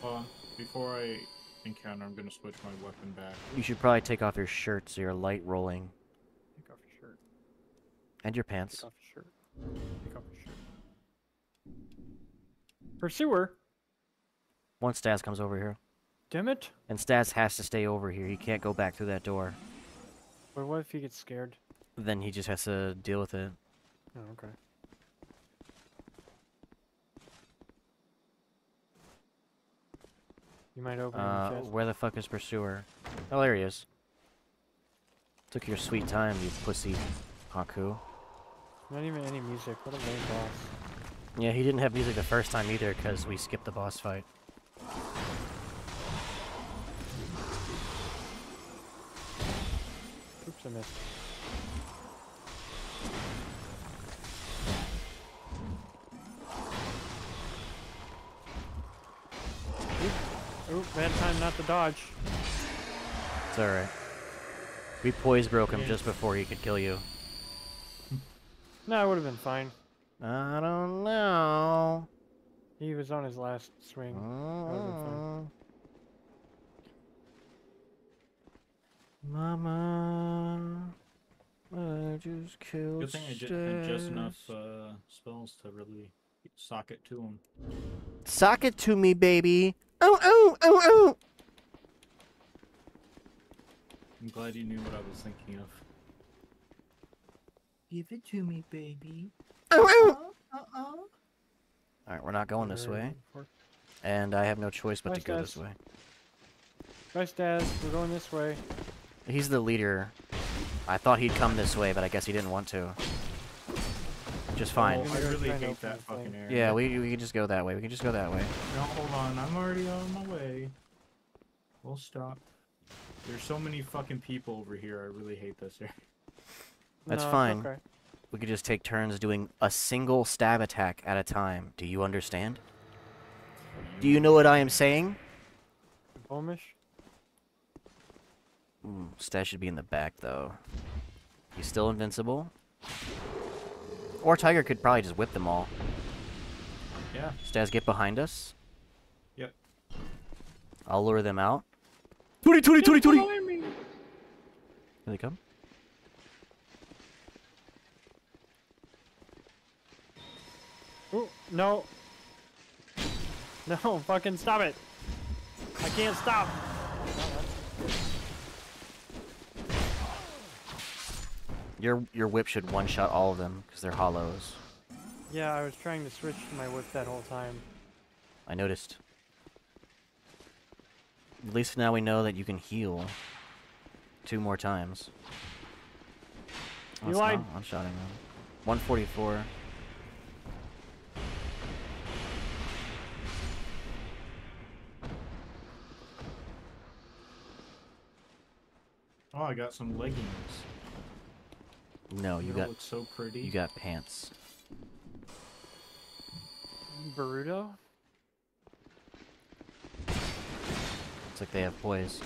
Hold on. Before I encounter, I'm gonna switch my weapon back. You should probably take off your shirt so you're light rolling. Take off your shirt. And your pants. Take off your shirt. Take off your shirt. Pursuer? Once Staz comes over here. Damn it! And Staz has to stay over here. He can't go back through that door. But what if he gets scared? Then he just has to deal with it. Oh, okay. You might open Uh, the where the fuck is Pursuer? Oh, there he is. Took your sweet time, you pussy Haku. Not even any music. What a lame boss. Yeah, he didn't have music the first time either because we skipped the boss fight. Oops, I missed. Oop. Oop, bad time not to dodge. It's alright. We poise broke him Yeah. just before he could kill you. No, I would have been fine. I don't know. He was on his last swing. would've been fine. Mm. Mama, I just killed Good thing I ju- had just enough uh, spells to really sock it to him. Sock it to me, baby. Oh, oh, oh, oh. I'm glad you knew what I was thinking of. Give it to me, baby. Oh, oh. Uh-oh. All right, we're not going this way, and I have no choice but to Bye, go this way. Bye, Staz. We're going this way. He's the leader. I thought he'd come this way, but I guess he didn't want to. Just fine. Oh, I really hate that fucking area. Yeah, we we can just go that way. We can just go that way. No, hold on. I'm already on my way. We'll stop. There's so many fucking people over here. I really hate this area. That's No, fine. Okay. We could just take turns doing a single stab attack at a time. Do you understand? Do you know what I am saying? Bomish? Mm, Staz should be in the back though. He's still invincible. Or Tiger could probably just whip them all. Yeah. Staz, get behind us. Yep. I'll lure them out. 20, 20, 20, 20! Follow. Here they come. Ooh, no. No, fucking stop it. I can't stop. Your your whip should one shot all of them because they're hollows. Yeah, I was trying to switch to my whip that whole time. I noticed. At least now we know that you can heal two more times. You it's lied. not one-shotting them. 144. Oh, I got some leggings. No, you They got look so pretty. you got pants. Baruto? Looks like they have poise.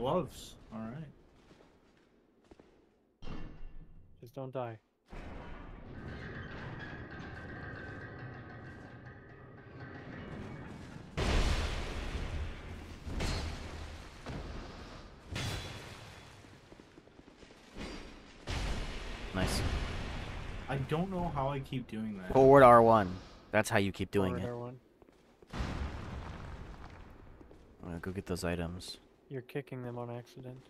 gloves. All right. Just don't die. I don't know how I keep doing that. Forward R1. That's how you keep doing Forward it. R1. I'm gonna go get those items. You're kicking them on accident.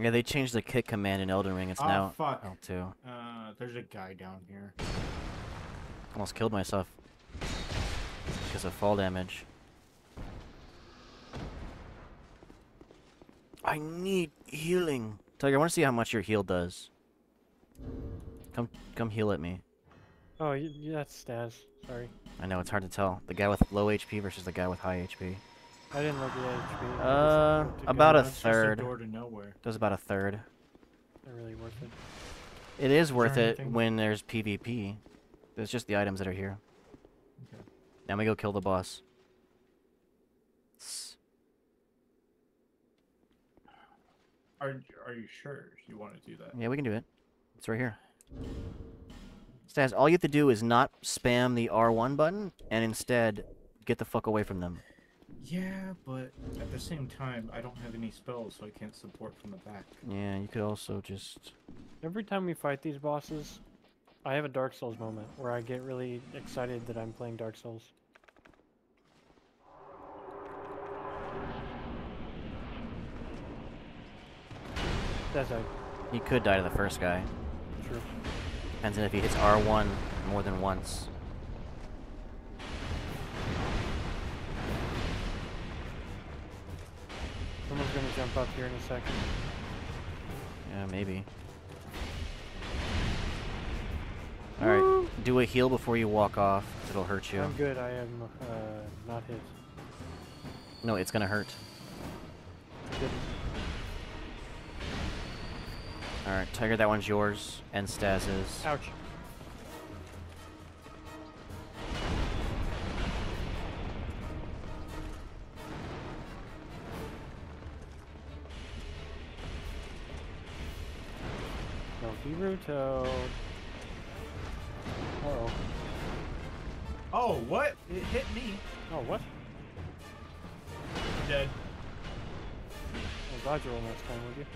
Yeah, they changed the kick command in Elden Ring. It's Oh, now fuck. L2. Uh, there's a guy down here. Almost killed myself because of fall damage. I need healing. Tiger, I want to see how much your heal does. Come, come heal at me. Oh, y y- that's Staz. Sorry. I know it's hard to tell. The guy with low HP versus the guy with high HP. I didn't look at the HP. Uh, about a third. door to nowhere. Does about a third. They're really worth it. It is worth there it anything- when there's PvP. It's just the items that are here. Okay. Now we go kill the boss. Are Are you sure you want to do that? Yeah, we can do it. It's right here. Staz, all you have to do is not spam the R1 button, and instead get the fuck away from them. Yeah, but at the same time, I don't have any spells, so I can't support from the back. Yeah, you could also just... Every time we fight these bosses, I have a Dark Souls moment where I get really excited that I'm playing Dark Souls. You could die to the first guy. true. Depends on if he hits R1 more than once. Someone's gonna jump up here in a second. Yeah, maybe. Alright, do a heal before you walk off, It'll hurt you. I'm good. I am uh, not hit. No, it's gonna hurt. Good. Alright, Tiger, that one's yours. And Staz's. Ouch. No Naruto. Uh oh. Oh, what? It hit me. Oh, what? Dead. Well, you're almost time, would you?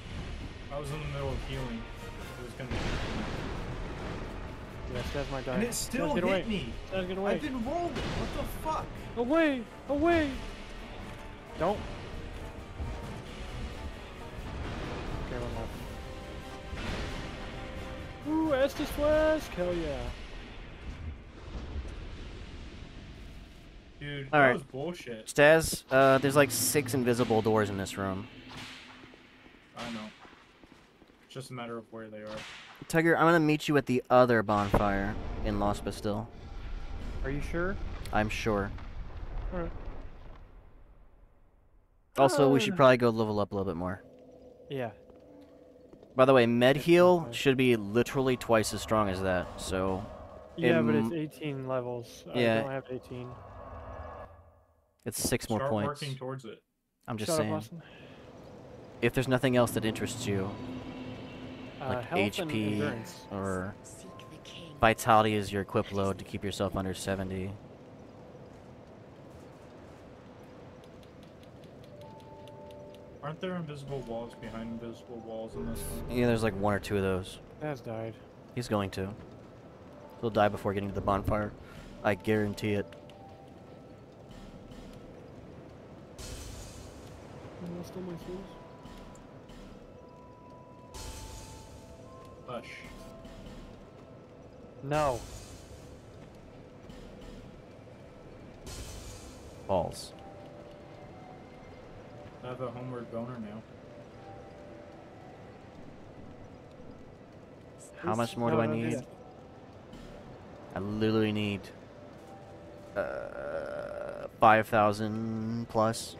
I was in the middle of healing. It was gonna. Yeah, Staz might die. And it Staz, still get hit away. me. Staz, get away. I've been rolling. What the fuck? Away! Away! Don't. Okay, one left. Ooh, Estus Flask! Hell yeah. Dude, All that right. was bullshit. Staz, uh, there's like six invisible doors in this room. I know. It's just a matter of where they are. Tiger, I'm gonna meet you at the other bonfire in Lost Bastille. Are you sure? I'm sure. Alright. Also, we should Uh. probably go level up a little bit more. Yeah. By the way, med heal should be literally twice as strong as that. So Yeah, but it's Um, 18 levels. I yeah. don't have 18. it's six more Start points. working towards it. I'm just Shut saying. up, If there's nothing else that interests you, Uh, like health HP or Seek the king. vitality is your equip load to keep yourself under 70. Aren't there invisible walls behind invisible walls in this one? Yeah, there's like one or two of those. Has died. He's going to. He'll die before getting to the bonfire. I guarantee it. I lost all my souls. Hush. No. Balls. I have a homeward boner now. How much more do No, I don't do need? that. I literally need uh, 5,000 plus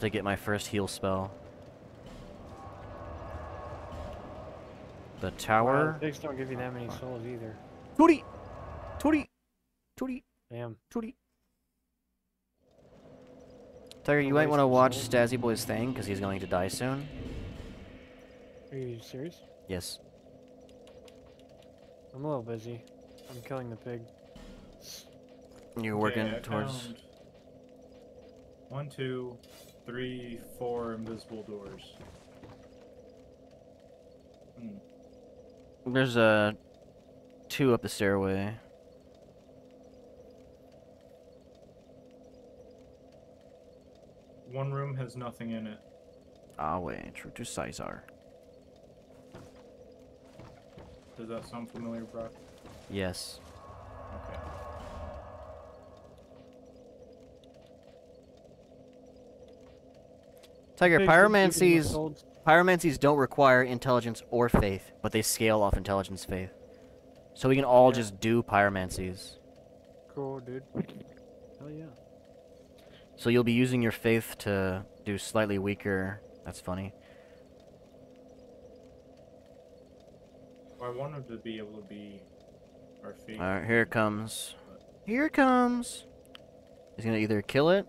to get my first heal spell. The Wow, tower. pigs don't give you that many souls either. Tootie! Tootie! Tootie! Damn. Tootie! Tiger, you might want to watch. Stazzy Boy's thing because he's going to die soon. Are you serious? Yes. I'm a little busy. I'm killing the pig. You're working I towards. One, two, three, four invisible doors. Hmm. There's uh, two up the stairway. One room has nothing in it. Ah, wait, true to Caesar. Does that sound familiar, Brock? Yes. Okay. Tiger, Pigs don't give you my pyromancies, don't require intelligence or faith, but they scale off intelligence faith. So we can all Yeah. just do pyromancies. Cool, dude. Hell yeah. So you'll be using your faith to do slightly weaker. That's funny. Well, I wanted to be able to be our fate. Alright, here it comes. Here it comes. He's gonna either kill it,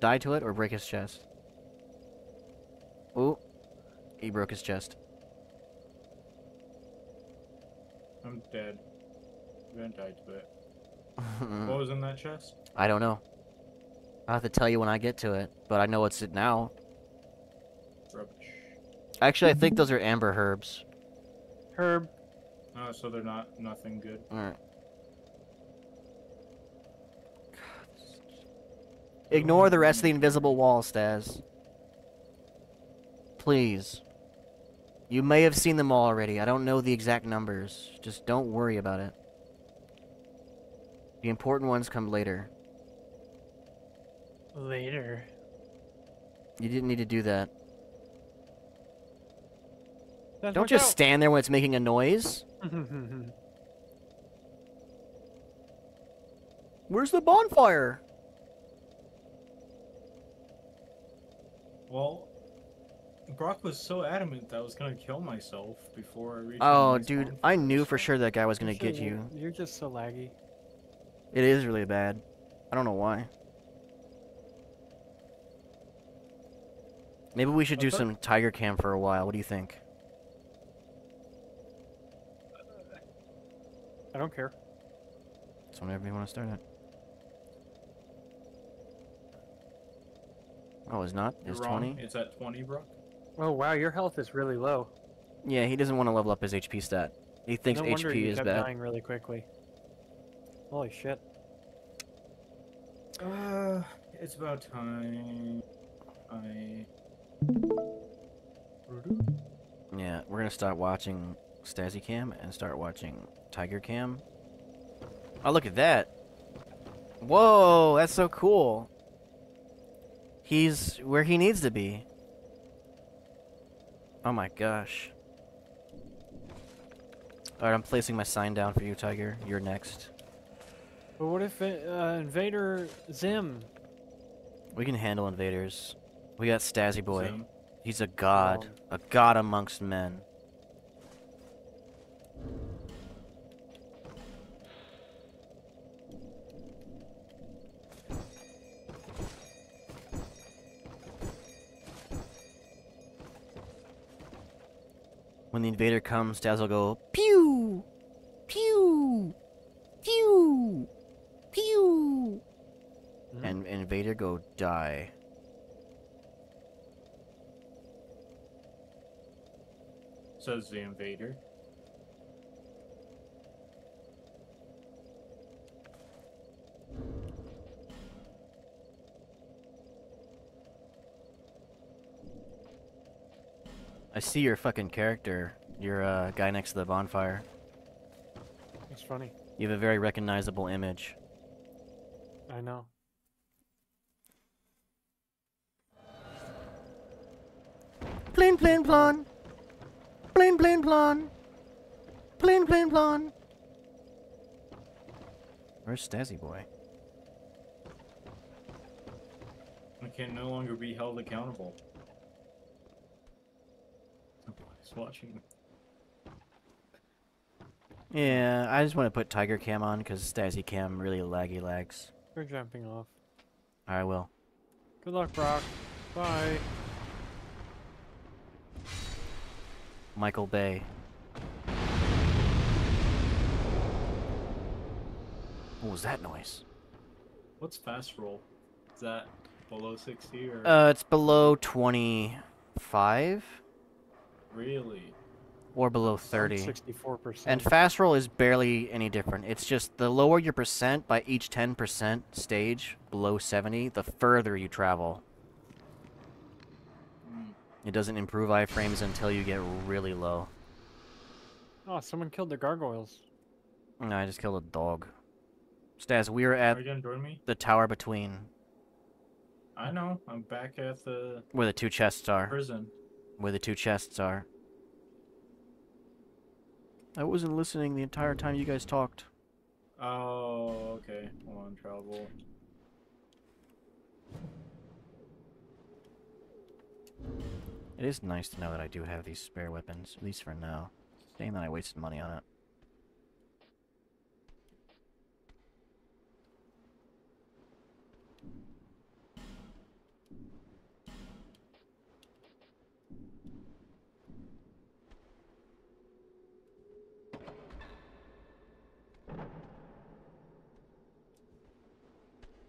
die to it, or break his chest. Ooh. He broke his chest. I'm dead. I'm gonna die to it. What was in that chest? I don't know. I'll have to tell you when I get to it, but I know it's it now. Rubbish. Actually, I think those are amber herbs. Herb. Oh, so they're not nothing good. Alright. Ignore the rest of the invisible wall, Staz. Please. You may have seen them all already. I don't know the exact numbers. Just don't worry about it. The important ones come later. Later. You didn't need to do that. That's Don't just out. stand there when it's making a noise. Where's the bonfire? Well, Brock was so adamant that I was gonna kill myself before I reached. Oh, dude, bonfire, I knew for sure that guy was gonna Sure, get you. You're just so laggy. It is really bad. I don't know why. Maybe we should do thought- some tiger cam for a while. What do you think? I don't care. It's whenever you want to start it. Oh, it's not? You're It's wrong. 20? It's at 20, bro. Oh wow, your health is really low. Yeah, he doesn't want to level up his HP stat. He thinks no wonder HP you is kept bad. dying really quickly. Holy shit. Uh, it's about time. I. Yeah, we're gonna start watching Stazzy Cam and start watching Tiger Cam. Oh, look at that! Whoa, that's so cool. He's where he needs to be. Oh my gosh. Alright, I'm placing my sign down for you, Tiger. You're next. But what if it, uh, Invader Zim? We can handle invaders. We got Stazzy Boy. Zim. He's a god. Oh. A god amongst men. When the invader comes, Daz will go pew, pew, pew, pew, Mhm. and invader go die. Says the invader. I see your fucking character. Your uh, guy next to the bonfire. It's funny. You have a very recognizable image. I know. Plain, plain, plan. Plain, plain, plan. Plain, plain, plan. Where's Stazzy boy? I can no longer be held accountable. Watching. Yeah, I just want to put Tiger Cam on because Stazzy Cam really laggy lags. We're jumping off. I will. Good luck, Brock. Bye. Michael Bay. What was that noise? What's fast roll? Is that below 60 or Uh, it's below 25 really? or below 30. Sixty-four percent. And fast roll is barely any different. It's just the lower your percent by each 10% stage below 70, the further you travel. Mm. It doesn't improve iframes until you get really low. Oh, someone killed the gargoyles. No, I just killed a dog. Staz, we are Are at you gonna join me? the tower between I know. I'm back at the where the two chests are. prison. Where the two chests are. I wasn't listening the entire time you guys talked. Oh, okay. Hold on, travel. It is nice to know that I do have these spare weapons, at least for now. Saying that I wasted money on it.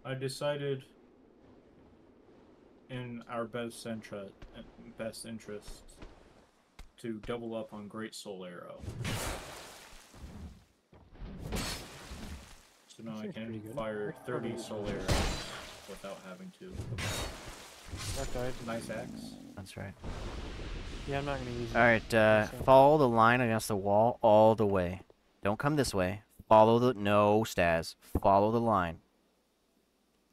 I decided in our best interest, best interest to double up on Great Soul Arrow. So now I can fire 30 Soul Arrows without having to. Brock died. Nice axe. That's right. Yeah, I'm not gonna use it. Alright, uh, follow the line against the wall all the way. Don't come this way. Follow the- no, Staz. Follow the line.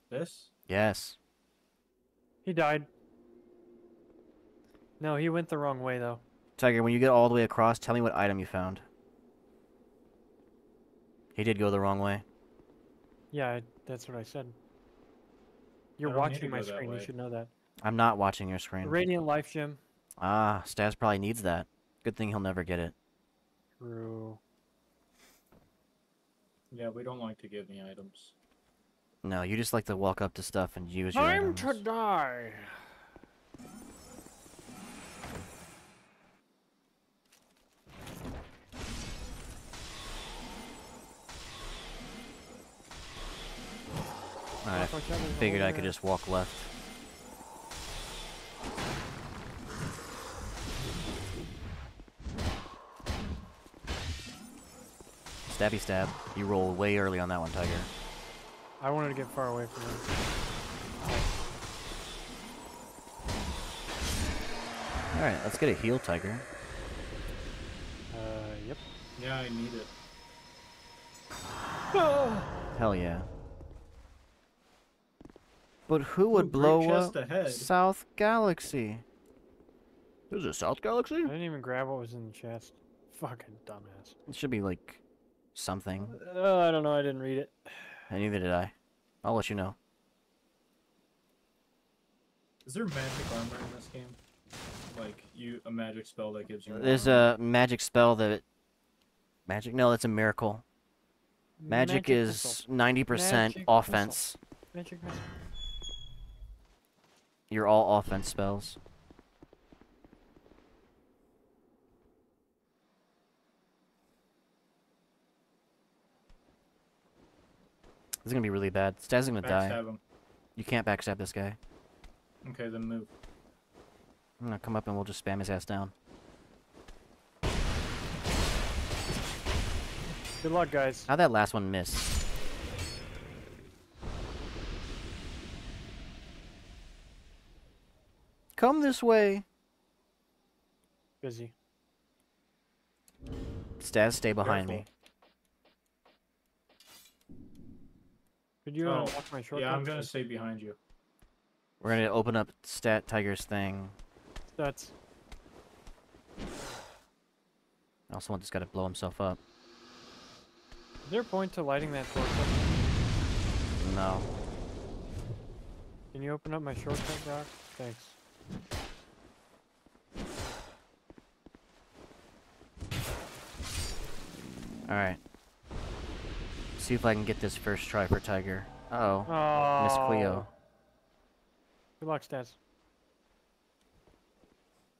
This? Yes. He died. No, he went the wrong way though. Tiger, when you get all the way across, tell me what item you found. He did go the wrong way. Yeah, I, that's what I said. You're don't need to watching my screen. You should know that. I'm not watching your screen. Radiant Life Gem. Ah, Staz probably needs that. Good thing he'll never get it. True. Yeah, we don't like to give me items. No, you just like to walk up to stuff and use your Time to die. Watch out, there's a Figured I could just walk left. Stabby stab. You roll way early on that one, Tiger. I wanted to get far away from him. Alright, let's get a heal, Tiger. Uh, yep. Yeah, I need it. Hell yeah. But who would Ooh, blow chest up ahead. South Galaxy? There's a South Galaxy? I didn't even grab what was in the chest. Fucking dumbass. It should be like something. Uh, I don't know. I didn't read it. And neither did I. I'll let you know. Is there magic armor in this game? Like you, a magic spell that gives you. There's armor? a magic spell that. Magic? No, it's a miracle. Magic, missile. is 90% Magic offense. Magic missile. You're all offense spells. This is gonna be really bad. Staz is gonna die. Backstab him. You can't backstab this guy. Okay, then move. I'm gonna come up and we'll just spam his ass down. Good luck, guys. How'd that last one miss? Come this way. Busy. Staz, stay behind me. Could you uh, Oh, unlock my shortcut? Yeah, I'm gonna stay behind you. We're gonna open up Stat Tiger's thing. That's I also want this guy to blow himself up. Is there a point to lighting that torch up? No. Can you open up my shortcut, Doc? Thanks. Alright. See if I can get this first try for Tiger. Uh oh. Oh. Miss Cleo. Good luck, Stats.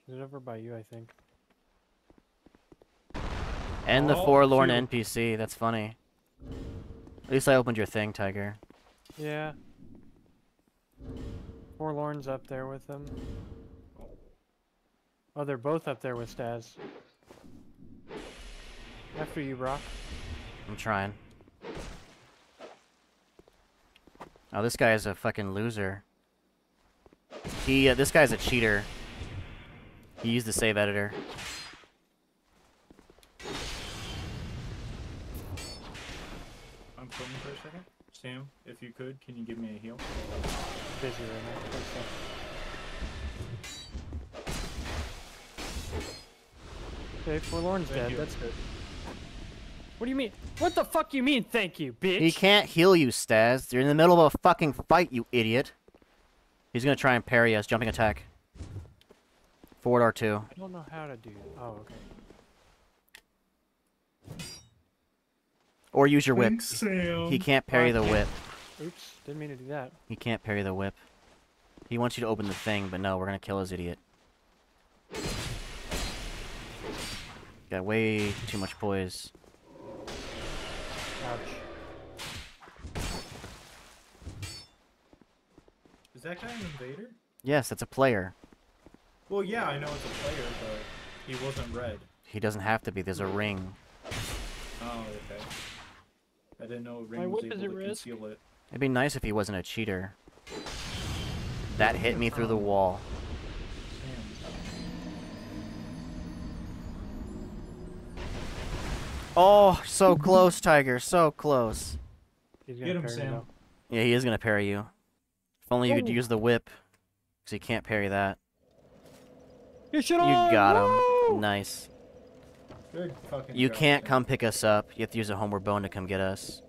Is it over by you, I think? And the Oh, forlorn. NPC. That's funny. At least I opened your thing, Tiger. Yeah. Forlorn's up there with them. Oh, they're both up there with Staz. After you, Brock. I'm trying. Oh, this guy is a fucking loser. He, uh, this guy's a cheater. He used the save editor. I'm filming for a second. Sam, if you could, can you give me a heal? Busy right now. Thanks, Stats. Okay, Forlorn's Thank dead. you. That's good. What do you mean? What the fuck you mean, thank you, bitch? He can't heal you, Staz. You're in the middle of a fucking fight, you idiot. He's gonna try and parry us. Jumping attack. Forward R2. I don't know how to do. Oh, okay. Or use your whip. Sam. He can't parry the can't. whip. Oops, didn't mean to do that. He can't parry the whip. He wants you to open the thing, but no, we're gonna kill his idiot. Got way too much poise. Ouch. Is that guy an invader? Yes, that's a player. Well, yeah, I know it's a player, but he wasn't red. He doesn't have to be. There's a ring. Oh, okay. I didn't know My Ring was whip is able to risk. conceal it. It'd be nice if he wasn't a cheater. That hit me through the wall. Oh, so close, Tiger. So close. He's Get gonna him, parry Sam. though. Yeah, he is gonna parry you. If only you could use the whip. Because he can't parry that. You should You got him. Nice. You job, can't Sam. come pick us up. You have to use a homeward bone to come get us.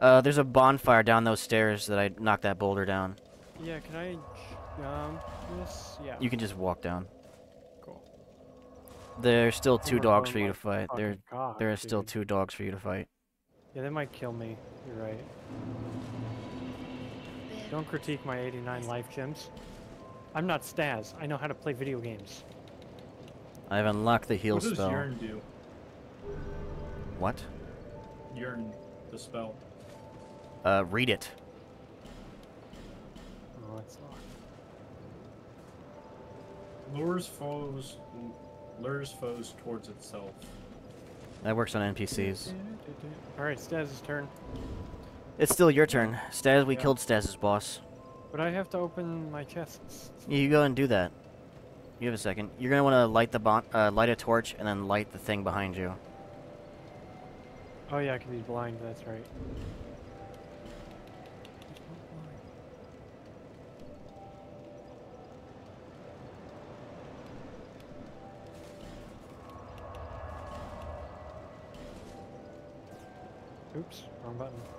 Uh, there's a bonfire down those stairs that I knocked that boulder down. Yeah, can I jump this? Yeah. You can just walk down. Cool. There's still two dogs for you to fight. There, fucking cock, there are still two dogs for you to fight. Yeah, they might kill me. You're right. Don't critique my 89 life gems. I'm not Staz. I know how to play video games. I've unlocked the heal What does spell. Yearn do? What? Yearn, the spell. Uh, read it. it's locked. Lures foes, lures foes towards itself. That works on NPCs. Alright, Staz's turn. It's still your turn. Staz, we Yeah. killed Staz's boss. But I have to open my chests. You go and do that. You have a second. You're gonna want to light the bon- uh, light a torch and then light the thing behind you. Oh yeah, I can be blind, that's right. Oops, wrong button.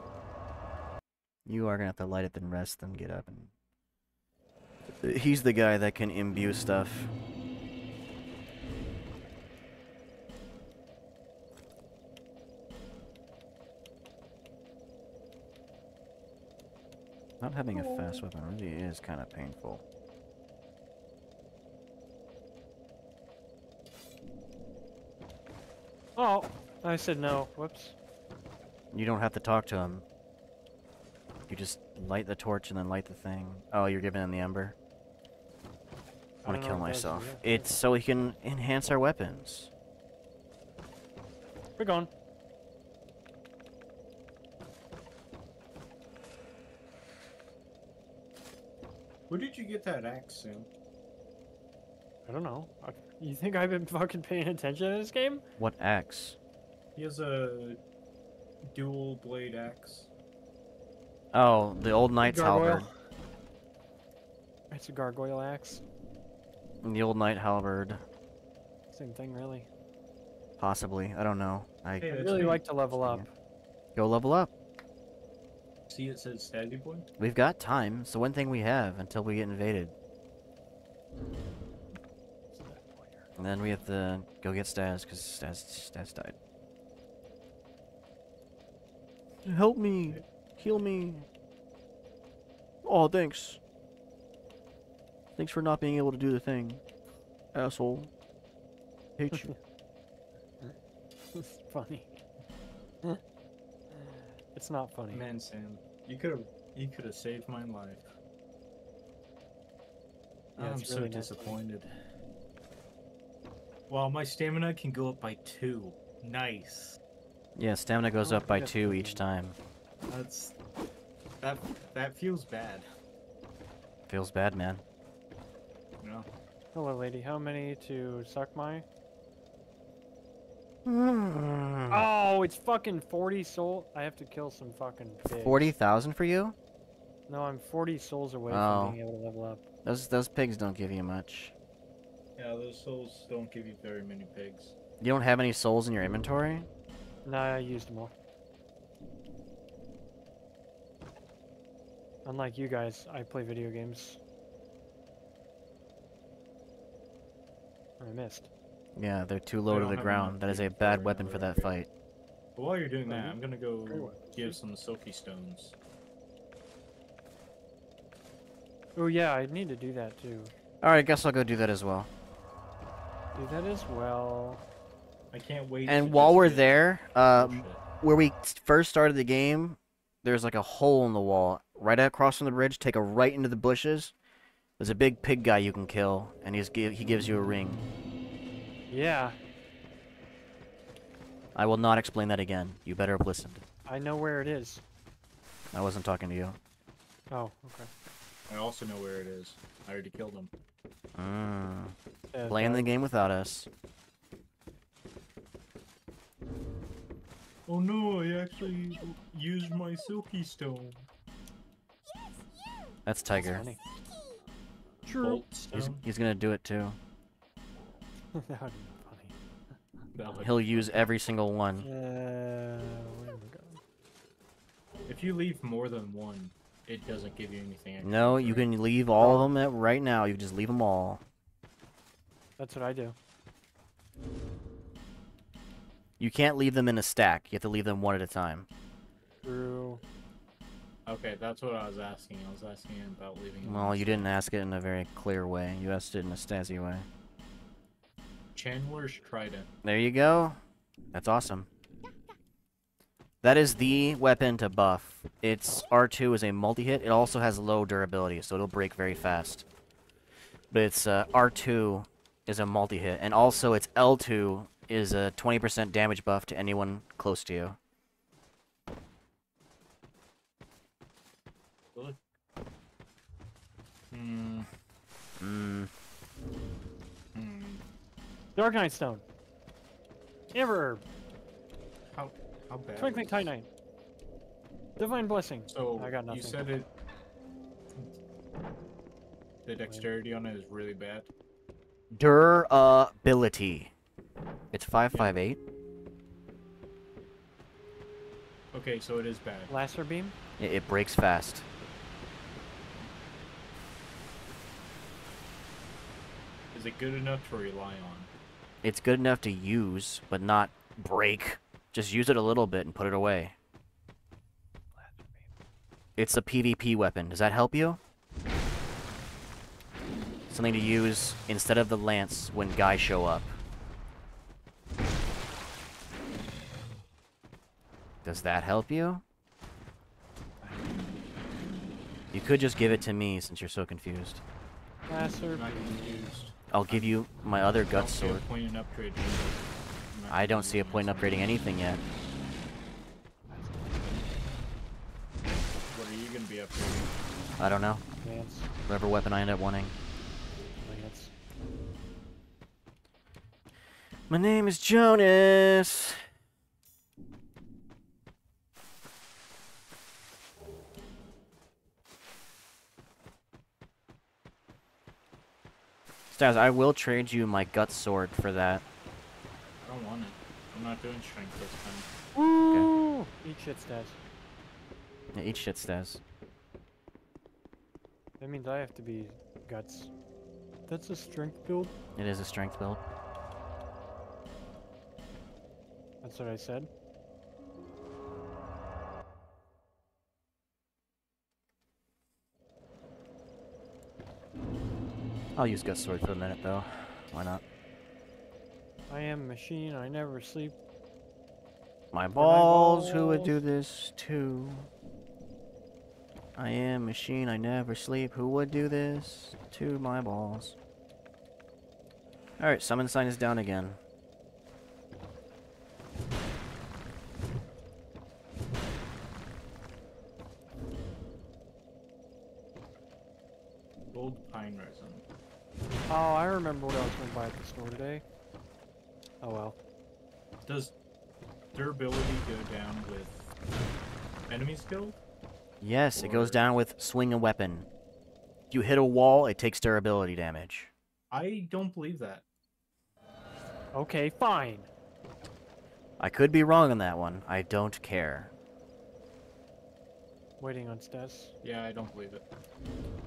You are gonna have to light it, then rest, then get up, and he's the guy that can imbue stuff. Not having a fast weapon really is kind of painful. Oh, I said no. Whoops. You don't have to talk to him. You just light the torch and then light the thing. Oh, you're giving him the ember? I I want to kill what does it, myself. It's so we can enhance our weapons. We're gone. Where did you get that axe, Sam? I don't know. You think I've been fucking paying attention in this game? What axe? He has a dual blade axe. Oh, the old knight's halberd. It's a gargoyle axe. And The old knight halberd. Same thing, really. Possibly. I don't know. I Hey, really me. like to level up. go level up. See, it says Stazzy Boy. We've got time. It's the one thing we have until we get invaded. And then we have to go get Staz because Staz, Staz died. Help me. Heal me. Oh, thanks. Thanks for not being able to do the thing. Asshole. Hate you. it's funny. it's not funny. Man, Sam, you could have you could have saved my life. Yeah, I'm it's so really funny. disappointed. Wow, my stamina can go up by two. Nice. Yeah, stamina goes Oh, up by two each time. That's that that feels bad. Feels bad, man. You know? Hello, lady. How many to suck my? Oh, it's fucking 40 soul. I have to kill some fucking pigs. 40,000 for you? No, I'm 40 souls away Oh. from being able to level up. Those those pigs don't give you much. Yeah, those souls don't give you very many pigs. You don't have any souls in your inventory? Nah, I used them all. Unlike you guys, I play video games. I missed. Yeah, they're too low to the ground. That is a bad weapon for that fight. But while you're doing that, I'm gonna go give some silky stones. Oh yeah, I need to do that too. Alright, I guess I'll go do that as well. Do that as well. I can't wait. And to while we're there, um, where we first started the game, there's like a hole in the wall right across from the bridge. Take a right into the bushes. There's a big pig guy you can kill, and he's give, he gives you a ring. Yeah, I will not explain that again. You better have listened. I know where it is. I wasn't talking to you. Oh, okay. I also know where it is. I already killed him. Mm. Yeah, Playing the game without us. Oh no! I actually used my silky stone. That's Tiger. funny. Bolt He's, he's gonna do it too. that would be funny. That would- He'll use every single one. Uh, where go? If you leave more than one, it doesn't give you anything. Extra, No, you right? can leave all of them at right now. You just leave them all. That's what I do. You can't leave them in a stack. You have to leave them one at a time. Okay, that's what I was asking. I was asking about leaving. Well, you didn't ask it in a very clear way. You asked it in a Stazzy way. Channeler's Trident. There you go. That's awesome. That is the weapon to buff. Its R2 is a multi-hit. It also has low durability, so it'll break very fast. But its uh, R2 is a multi-hit, and also its L2 is a 20% damage buff to anyone close to you. Hmm. Mm. Hmm. Darknight Stone. Ever. How how bad? Twinkling is- Titanite. Divine Blessing. So I got nothing. you said it. The dexterity on it is really bad. Durability. It's 558. Okay, so it is bad. Laser Beam. It, it breaks fast. Is it good enough to rely on? It's good enough to use, but not break. Just use it a little bit and put it away. It's a PvP weapon. Does that help you? Something to use instead of the lance when guys show up. Does that help you? You could just give it to me since you're so confused. Laser Not Beam. used. I'll give you my other I gut sword. point in I'm not I don't see a point in upgrading anything yet. What are you gonna be upgrading? I don't know. Lance. Whatever weapon I end up wanting. Lance. My name is Jonas. Staz, I will trade you my gut sword for that. I don't want it. I'm not doing strength this time. Woo! Eat shit stats. Yeah, eat shit, Staz. That means I have to be guts. That's a strength build. It is a strength build. That's what I said. I'll use gut sword for a minute though. Why not? I am machine. I never sleep. My balls, who would do this to? I am machine, I never sleep. Who would do this to my balls? Alright, summon sign is down again. Does durability go down with enemy skill? Yes, it goes down with swing a weapon. You hit a wall, it takes durability damage. I don't believe that. Okay, fine. I could be wrong on that one. I don't care. Waiting on Staz. Yeah, I don't believe it.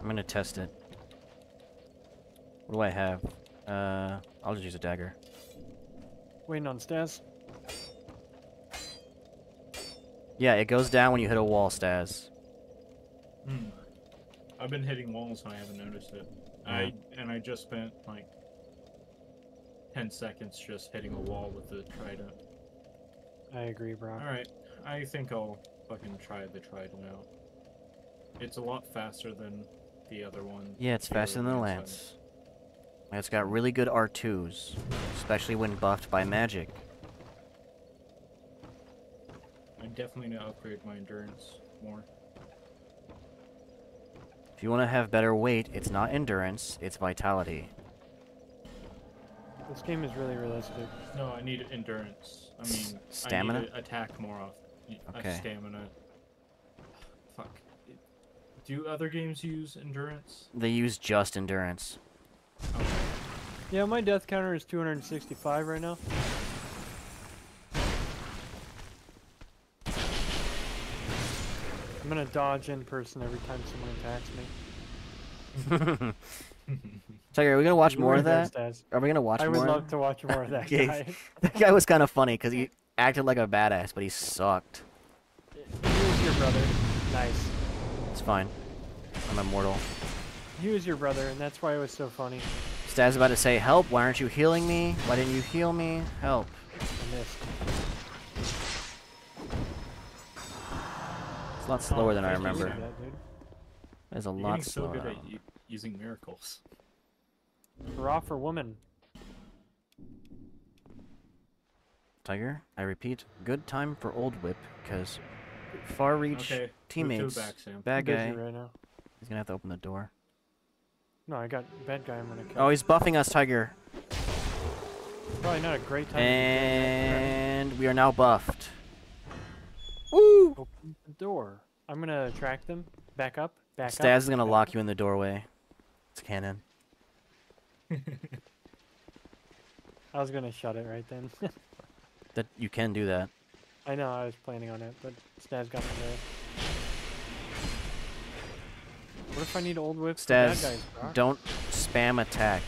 I'm gonna test it. What do I have? Uh, I'll just use a dagger. Waiting on Staz. Yeah, it goes down when you hit a wall, Staz. Hmm. I've been hitting walls and I haven't noticed it. I and I just spent like ten seconds just hitting a wall with the trident. I agree, Brock. Alright, I think I'll fucking try the trident out. It's a lot faster than the other one. Yeah, it's faster than the lance lance. And It's got really good R2s, especially when buffed by magic. I definitely need to upgrade my endurance more. If you want to have better weight, it's not endurance, it's vitality. This game is really realistic. No, I need endurance. I mean, stamina? I need to attack more often. Okay. Stamina. Fuck. Do other games use endurance? They use just endurance. Okay. Yeah, my death counter is 265 right now. Gonna dodge in person every time someone attacks me. Tucker, are we gonna watch You more of that? Staz. Are we gonna watch I more? I would love to watch more of that Okay. guy. That guy was kind of funny because he acted like a badass, but he sucked. He was your brother. Nice. It's fine. I'm immortal. He was your brother, and that's why it was so funny. Staz about to say, "Help! Why aren't you healing me? Why didn't you heal me? Help!" I missed. It's a lot slower than I remember. Sam. That, dude. It's a You're lot getting so slower. good at using miracles. Hurrah for woman. Tiger, I repeat, good time for old whip because far reach Okay, move to the teammates, back, bad guy. right now. He's gonna have to open the door. No, I got bad guy. I'm gonna oh, kill. Oh, he's buffing us, Tiger, Probably not a great time. to be doing that. and we are now buffed. Woo! Open the door. I'm gonna track them. Back up. Back up. Staz is gonna lock you in the doorway. It's canon. I was gonna shut it right then. That you can do that. I know I was planning on it, but Staz got me there. What if I need old whips for Staz, guys, don't spam attack.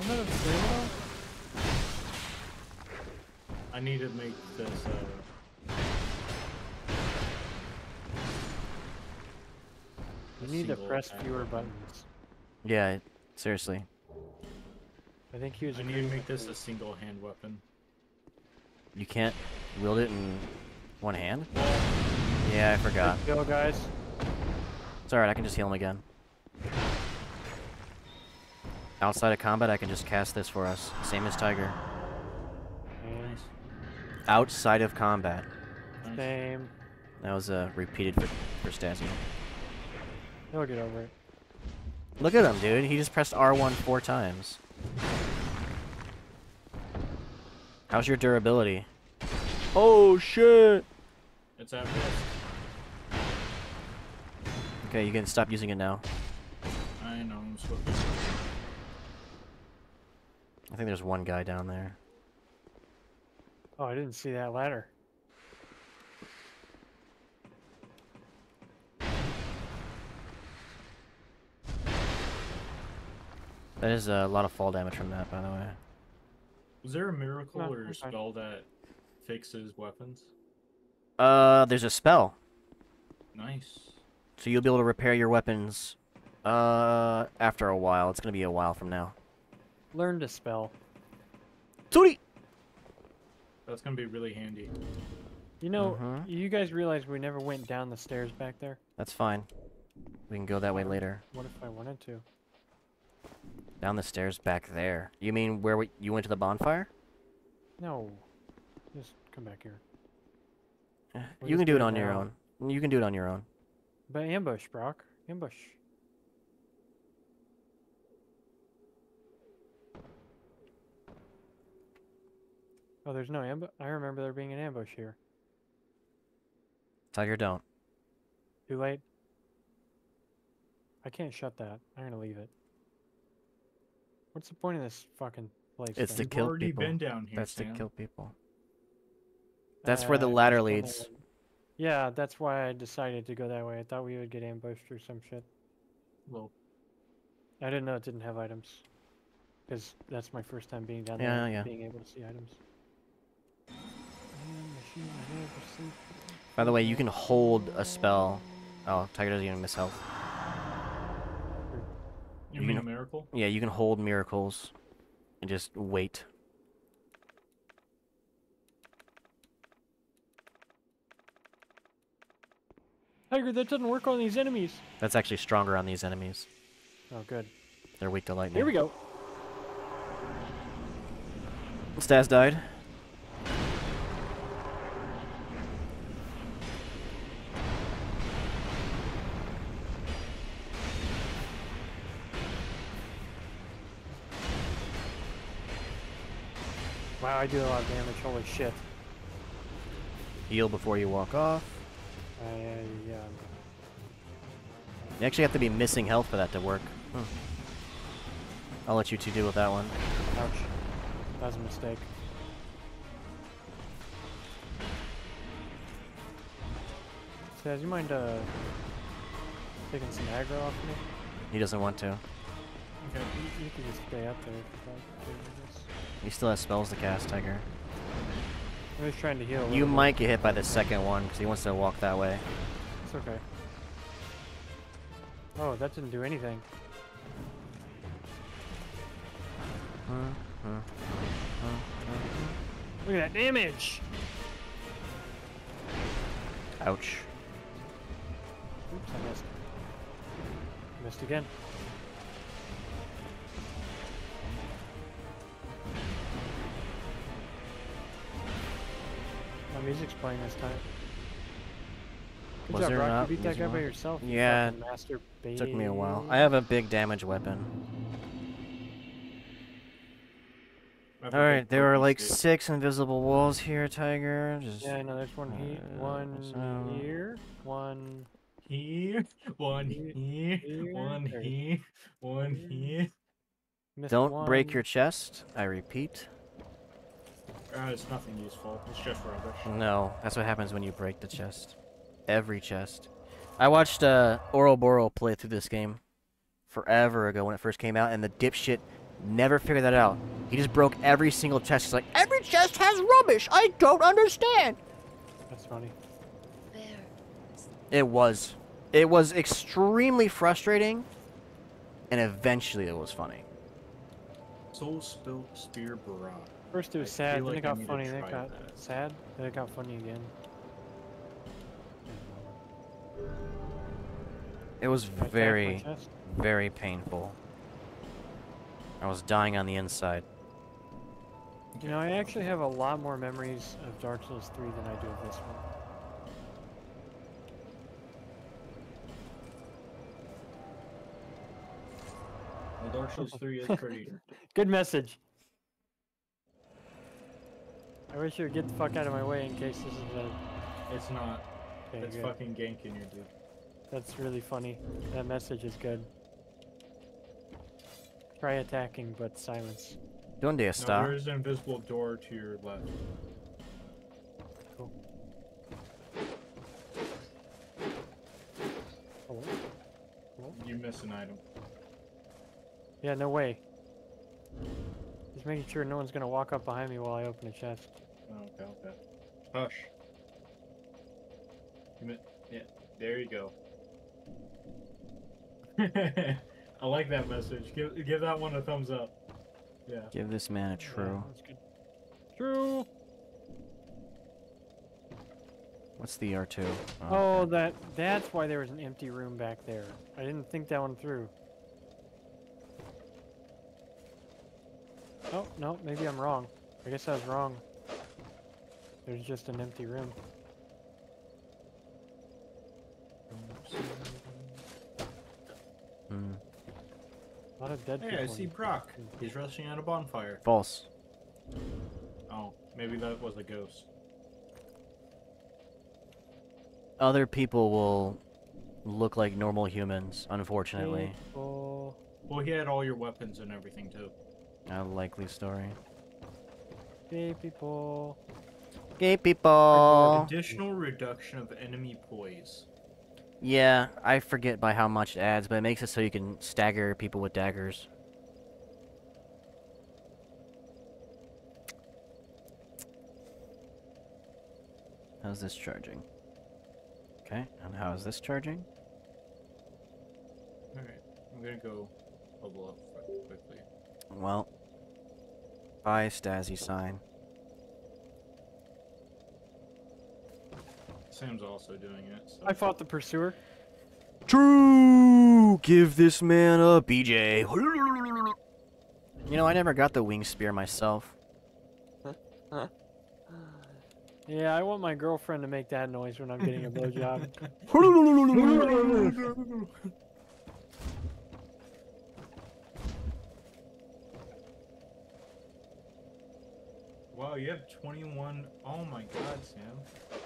I'm not afraid of I need to make this. Uh, You need to press attack fewer buttons. Yeah, seriously. I think he was. I need to make this a single hand weapon. You can't wield it in one hand? Yeah, I forgot. Good kill, guys. It's alright, I can just heal him again. Outside of combat, I can just cast this for us. Same as Tiger. Nice. Outside of combat. nice. same. That was uh, repeated for, for Stazzy. He'll get over it. Look at him, dude. He just pressed R1 four times. How's your durability? Oh, shit! It's at risk. Okay, you can stop using it now. I know. I'm switching. I think there's one guy down there. Oh, I didn't see that ladder. That is a lot of fall damage from that, by the way. Was there a miracle No, or I'm fine. spell that fixes weapons? Uh, there's a spell. Nice. So you'll be able to repair your weapons, uh, after a while. It's gonna be a while from now. Learn to spell. Tootie! That's gonna be really handy. You know, Mhm. you guys realize we never went down the stairs back there? That's fine. We can go that way later. What if I wanted to? Down the stairs back there. You mean where we, you went to the bonfire? No. Just come back here. Eh, We'll You can do it on your now. own. You can do it on your own. But ambush, Brock. Ambush. Oh, there's no ambush. I remember there being an ambush here. Tiger, don't. Too late. I can't shut that. I'm gonna leave it. What's the point of this fucking place? It's then? to kill already people. been down here, That's to kill people. That's where the Uh, ladder leads. Yeah, that's why I decided to go that way. I thought we would get ambushed or some shit. Well, I didn't know it didn't have items. Because that's my first time being down Yeah, there, yeah. being able to see items. And machine never sleep. By the way, you can hold a spell. Oh, Tiger doesn't even miss health. Miracle? Yeah, you can hold miracles and just wait. Tiger, that doesn't work on these enemies. That's actually stronger on these enemies. Oh, good. They're weak to lightning. Here we go. Staz died. I do a lot of damage. Holy shit. Heal before you walk off. Uh, yeah. You actually have to be missing health for that to work. Hmm. I'll let you two deal with that one. Ouch. That was a mistake. Saz, you mind uh, taking some aggro off me? He doesn't want to. Okay. You, you can just stay up there. If you'd like to, I guess. He still has spells to cast, Tiger. I'm just trying to heal. You bit. might get hit by the second one because he wants to walk that way. It's okay. Oh, that didn't do anything. Look at that damage! Ouch. Oops, I missed. Missed again. My music's playing this time. Good Was job, there Brock. not You beat that music guy by yourself. you Yeah, fucking master Took me a while. I have a big damage weapon. I have a Alright, there are like stick. six invisible walls here, Tiger. Just Yeah, I know. There's one here, Uh, one so- here, one. Here, one Here, here, here, one here, one Here. here. Don't break your chest. I repeat. Uh, it's nothing useful. It's just rubbish. No, that's what happens when you break the chest. Every chest. I watched uh, Ouroboros play through this game forever ago when it first came out, and the dipshit never figured that out. He just broke every single chest. He's like, every chest has rubbish. I don't understand. That's funny. There. It was. It was extremely frustrating, and eventually it was funny. Soul Spilt Spear Barrage. First it was I sad, then like it got funny, then it got that. sad, then it got funny again. It was I attacked my very, very painful. I was dying on the inside. You know, I actually have a lot more memories of Dark Souls 3 than I do of this one. Well, Dark Souls 3 is pretty. Good message. I wish you would get the fuck out of my way in case this is a. It's not. Okay, It's good. fucking ganking you, dude. That's really funny. That message is good. Try attacking, but silence. Donde No, está? there is an invisible door to your left. Cool. Hello? Hello? You miss an item. Yeah, no way. Just making sure no one's gonna walk up behind me while I open a chest. Oh, okay, okay. Hush. You mi- yeah, there you go. I like that message. Give give that one a thumbs up. Yeah. Give this man a Yeah, true. that's good. True. What's the R2? Oh, that that's why there was an empty room back there. I didn't think that one through. Oh, no, maybe I'm wrong. I guess I was wrong. There's just an empty room. Hmm. A lot of dead Hey, people. I see in- Brock. He's rushing at a bonfire. False. Oh, maybe that was a ghost. Other people will look like normal humans, unfortunately. People. Well, he had all your weapons and everything too. A likely story. Gay people. Gay people. Additional reduction of enemy poise. Yeah, I forget by how much it adds, but it makes it so you can stagger people with daggers. How's this charging? Okay, and how is this charging? Alright, I'm gonna go level up quickly. Well, bye, Stazzy sign. Sam's also doing it. So. I fought the pursuer. True! Give this man a BJ. You know, I never got the wing spear myself. Yeah, I want my girlfriend to make that noise when I'm getting a blowjob. wow, you have 21. Oh my god, Sam.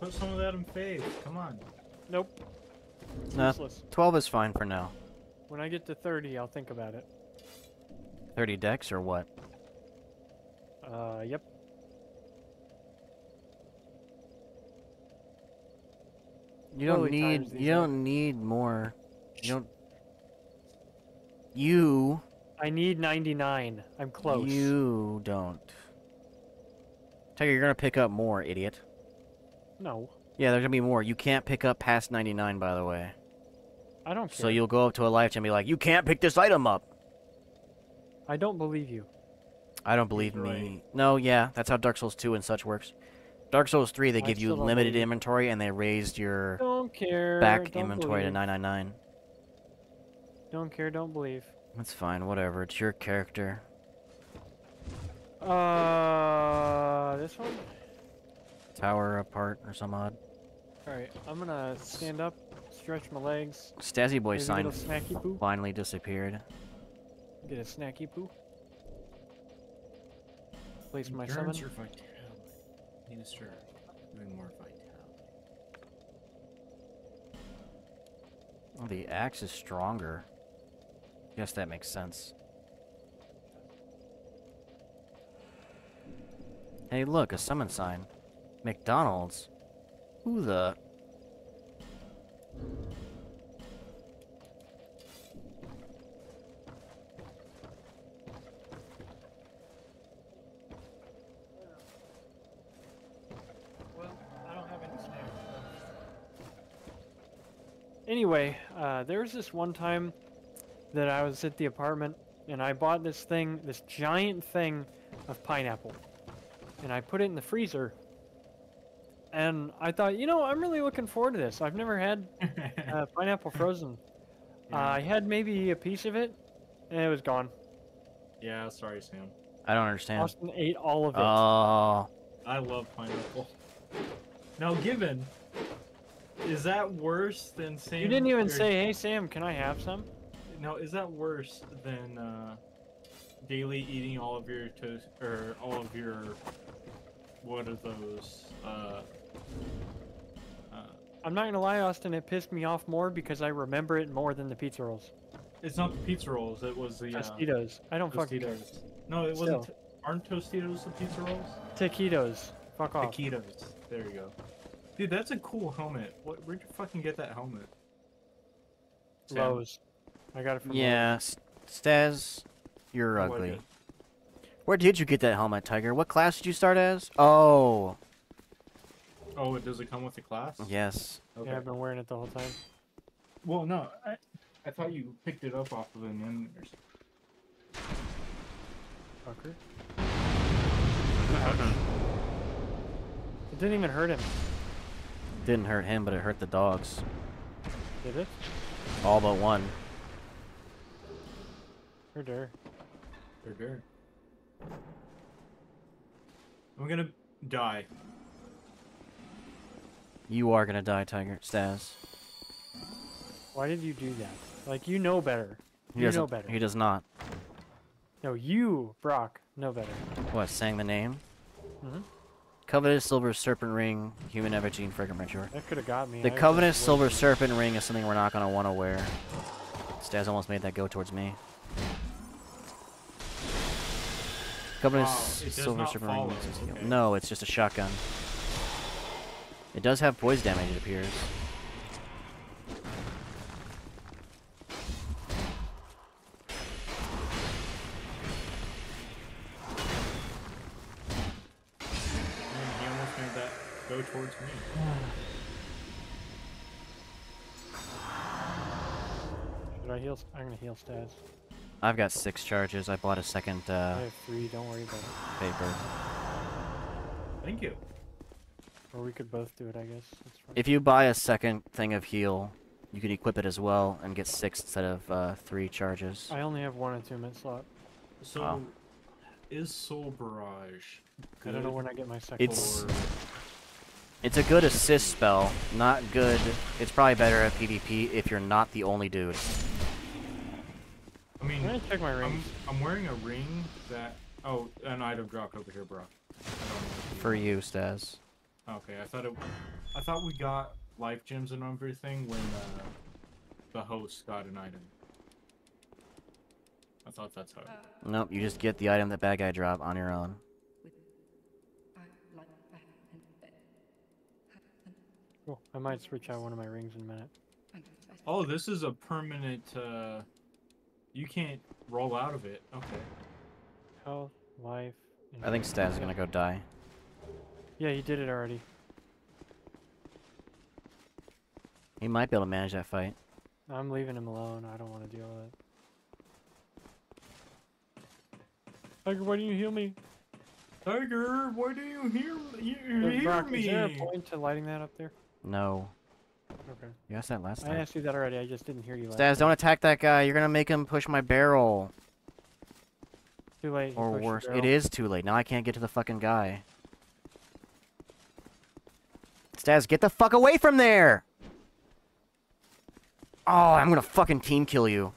Put some of that in faith. Come on. nope. It's Nah. useless. 12 is fine for now. When I get to 30, I'll think about it. 30 dex or what? Uh, yep. You don't Slowly need you out. don't need more. You don't You I need 99. I'm close. You don't. Tiger, you're gonna pick up more, idiot. No, Yeah, there's gonna be more. You can't pick up past 99, by the way. I don't care. So you'll go up to a life and be like, "You can't pick this item up." I don't believe you. I don't believe right. me. No, yeah, that's how Dark Souls 2 and such works. Dark Souls 3, they oh, I give you limited inventory and they raised your Don't care. back don't inventory to believe. 999. Don't care. Don't believe. That's fine, whatever. It's your character. Uh, this one. Tower apart or some odd. All right, I'm gonna stand up, stretch my legs, Stazzy Boy maybe sign snacky poo. finally disappeared. Get a snacky poo. Place my Endurance summon. or vitality? Need to start doing more vitality. Oh, the axe is stronger. Guess that makes sense. Hey, look, a summon sign. McDonald's. Who the? Anyway, uh, there was this one time that I was at the apartment and I bought this thing, this giant thing of pineapple, and I put it in the freezer. And I thought, you know, I'm really looking forward to this. I've never had uh, pineapple frozen. Uh, I had maybe a piece of it, and it was gone. yeah, sorry, Sam. I don't understand. Austin ate all of it. Oh, I love pineapple. Now, given, is that worse than Sam? you didn't even or- say, "Hey Sam, can I have some?" No, is that worse than uh, daily eating all of your toast or all of your what are those? Uh, uh, I'm not gonna lie, Austin. It pissed me off more because I remember it more than the pizza rolls. it's not the pizza rolls. It was the uh, Tostitos. I don't fucking care. No, it wasn't. Aren't Tostitos the pizza rolls? Taquitos. Fuck off. Taquitos. There you go. Dude, that's a cool helmet. What? Where'd you fucking get that helmet? Sam? Lowe's. I got it from uh, yeah. S- Staz, you're Oh, ugly. Where did you get that helmet, Tiger? What class did you start as? Oh, Oh, it does it come with the class? yes. Okay. Yeah, I've been wearing it the whole time. Well, no, I, I thought you picked it up off of an end or something. Fucker. It didn't even hurt him, Didn't hurt him, but it hurt the dogs. did it? All but one. Hurt her. They're good. I'm gonna die. You are gonna die, Tiger. Staz. Why did you do that? Like, you know better. He you know better. He does not. No, you, Brock, know better. What? Saying the name? Mhm. Covetous Silver Serpent Ring, Human Effigy, Fragrant Mature. That could have got me. The I was Covetous Silver. Serpent Ring is something we're not gonna want to wear. Staz almost made that go towards me. Covetous Wow, Silver not Serpent follow, Ring. uses heal. okay. No, it's just a shotgun. It does have poise damage, it appears. And he almost made that go towards me. Should I heal? s- I'm gonna heal stats. I've got six charges. I bought a second I uh, have three. Don't worry about it. paper. Thank you. Or we could both do it. I guess. That's. If you buy a second thing of heal, you can equip it as well and get six instead of uh, three charges. I only have one attunement slot. So, Wow. is Soul Barrage I don't know when I get my second. It's- one. for- It's a good assist spell, not good. It's probably better at PvP if you're not the only dude. I mean, I'm gonna check my I'm. I'm wearing a ring that. Oh, an item dropped over here, bro. I don't know. For you, Staz. Okay, I thought it. I thought we got life gems and everything when uh, the host got an item. I thought that's how. It, Nope, you just get the item that bad guy drop on your own. Cool. I might switch out one of my rings in a minute. oh, this is a permanent. Uh, you can't roll out of it. Okay. Health, life. I think Stan's gonna go die. Yeah, he did it already. He might be able to manage that fight. I'm leaving him alone. I don't want to deal with it. Tiger, why don't you heal me? Tiger, why do you hear you hear Brock, me? is there a point to lighting that up there? No. Okay. You asked that last time. I asked you that already. I just didn't hear you. last Staz, don't attack that guy. You're gonna make him push my barrel. Too late. Or worse. it is too late. Now I can't get to the fucking guy. Staz, get the fuck away from there! Oh, I'm gonna fucking team kill you.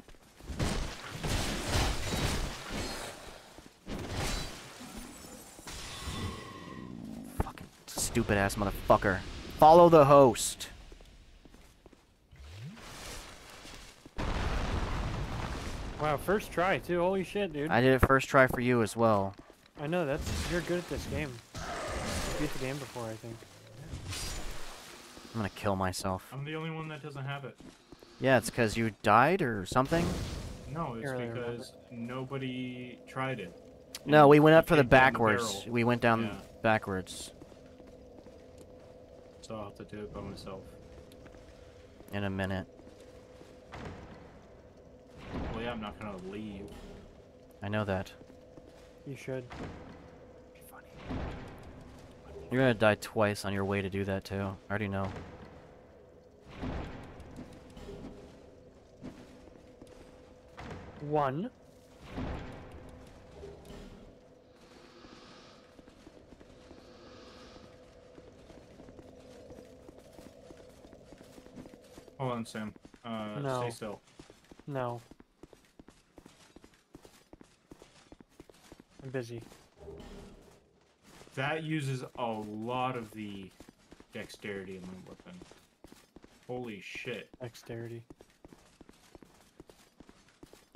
Fucking stupid ass motherfucker. Follow the host. Wow, first try too. Holy shit, dude. I did it first try for you as well. I know that's you're good at this game. You beat the game before, I think. I'm gonna kill myself. I'm the only one that doesn't have it. Yeah, it's because you died or something? No, it's Barely because nobody tried it. No, we went up for the can't get in the backwards. we went down Yeah. backwards So I'll have to do it by myself. in a minute. Well, yeah, I'm not gonna leave. I know that. You should. You're gonna die twice on your way to do that too. I already know. One. Hold on, Sam. Uh, No. stay still. No. I'm busy. That uses a lot of the dexterity in my weapon. Holy shit. Dexterity.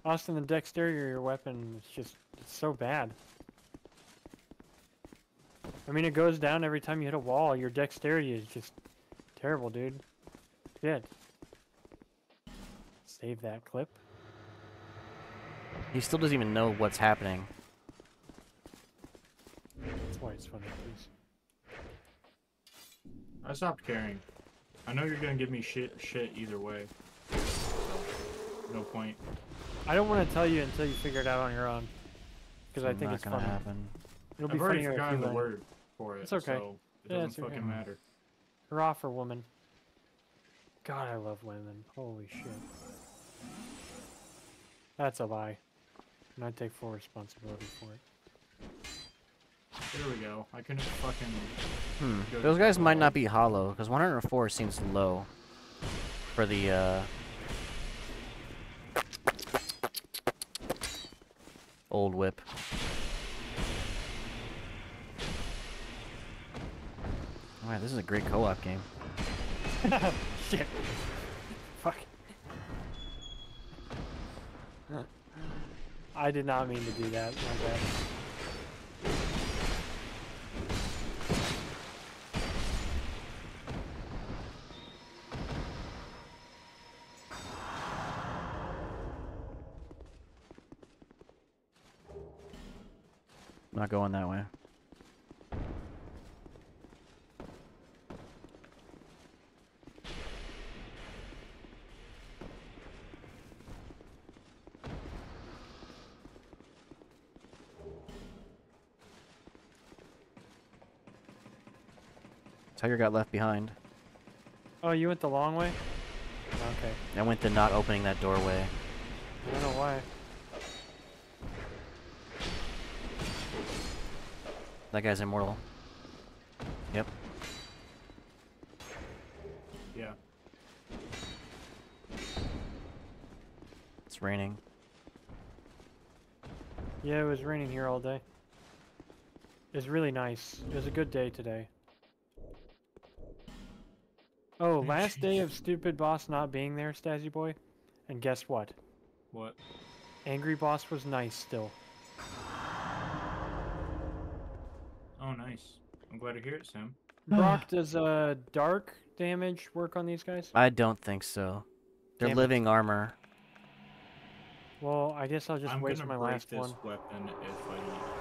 Austin, the dexterity of your weapon is just it's so bad. I mean, it goes down every time you hit a wall. Your dexterity is just terrible, dude. Shit. Save that clip. He still doesn't even know what's happening. That's why it's funny, please. I stopped caring. I know you're gonna give me shit shit either way. No point. I don't want to tell you until you figure it out on your own. Because I It's think not it's gonna funny. happen. It'll be I've already funnier if forgotten you the learn. word for it. It's okay. So it Yeah, doesn't it's okay. fucking matter. Hurrah for woman. God, I love women. Holy shit. That's a lie. And I take full responsibility for it. There we go. I couldn't fucking. Hmm. Go Those guys might not be hollow, because 104 seems low for the, uh... Old whip. Alright, this is a great co-op game. Shit. Fuck. I did not mean to do that. My bad. Not going that way. Tiger got left behind. Oh, you went the long way? Okay. I went to not opening that doorway. I don't know why. That guy's immortal. Yep. Yeah. It's raining. Yeah, it was raining here all day. It was really nice. It was a good day today. Oh, last day of stupid boss not being there, Stazzy boy. And guess what? What? Angry boss was nice still. Oh, nice. I'm glad to hear it, Sam. Brock, does uh dark damage work on these guys? I don't think so. They're Damn it. living armor. Well, I guess I'll just I'm waste gonna my break last this one. weapon if I don't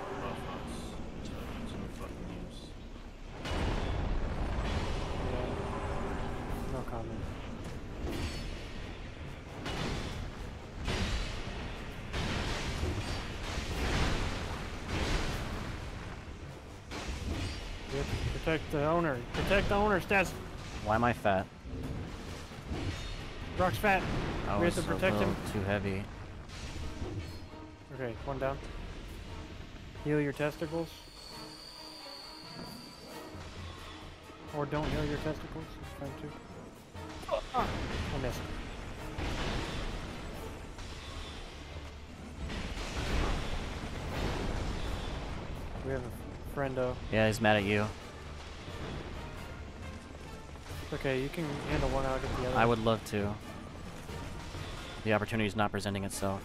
protect the owner. Protect the owner, Staz. Why am I fat? Rock's fat. We have to protect him. too heavy. Okay, one down. Heal your testicles. Or don't heal your testicles. It's fine too. Oh, ah, I missed. We have a friendo. Yeah, he's mad at you. Okay, you can handle one out of the other. I would love to. The opportunity is not presenting itself.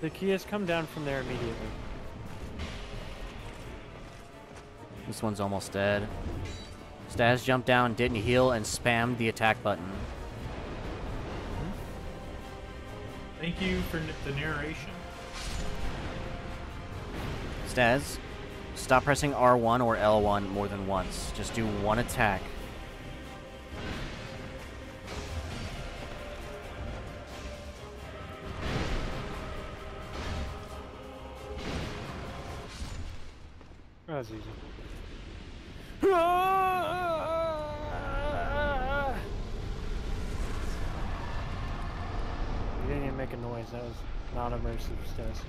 The key has come down from there immediately. This one's almost dead. Staz jumped down, didn't heal, and spammed the attack button. Thank you for the narration. Staz, stop pressing R1 or L1 more than once. Just do one attack. That's easy. You didn't even make a noise. That was not immersive, Staz.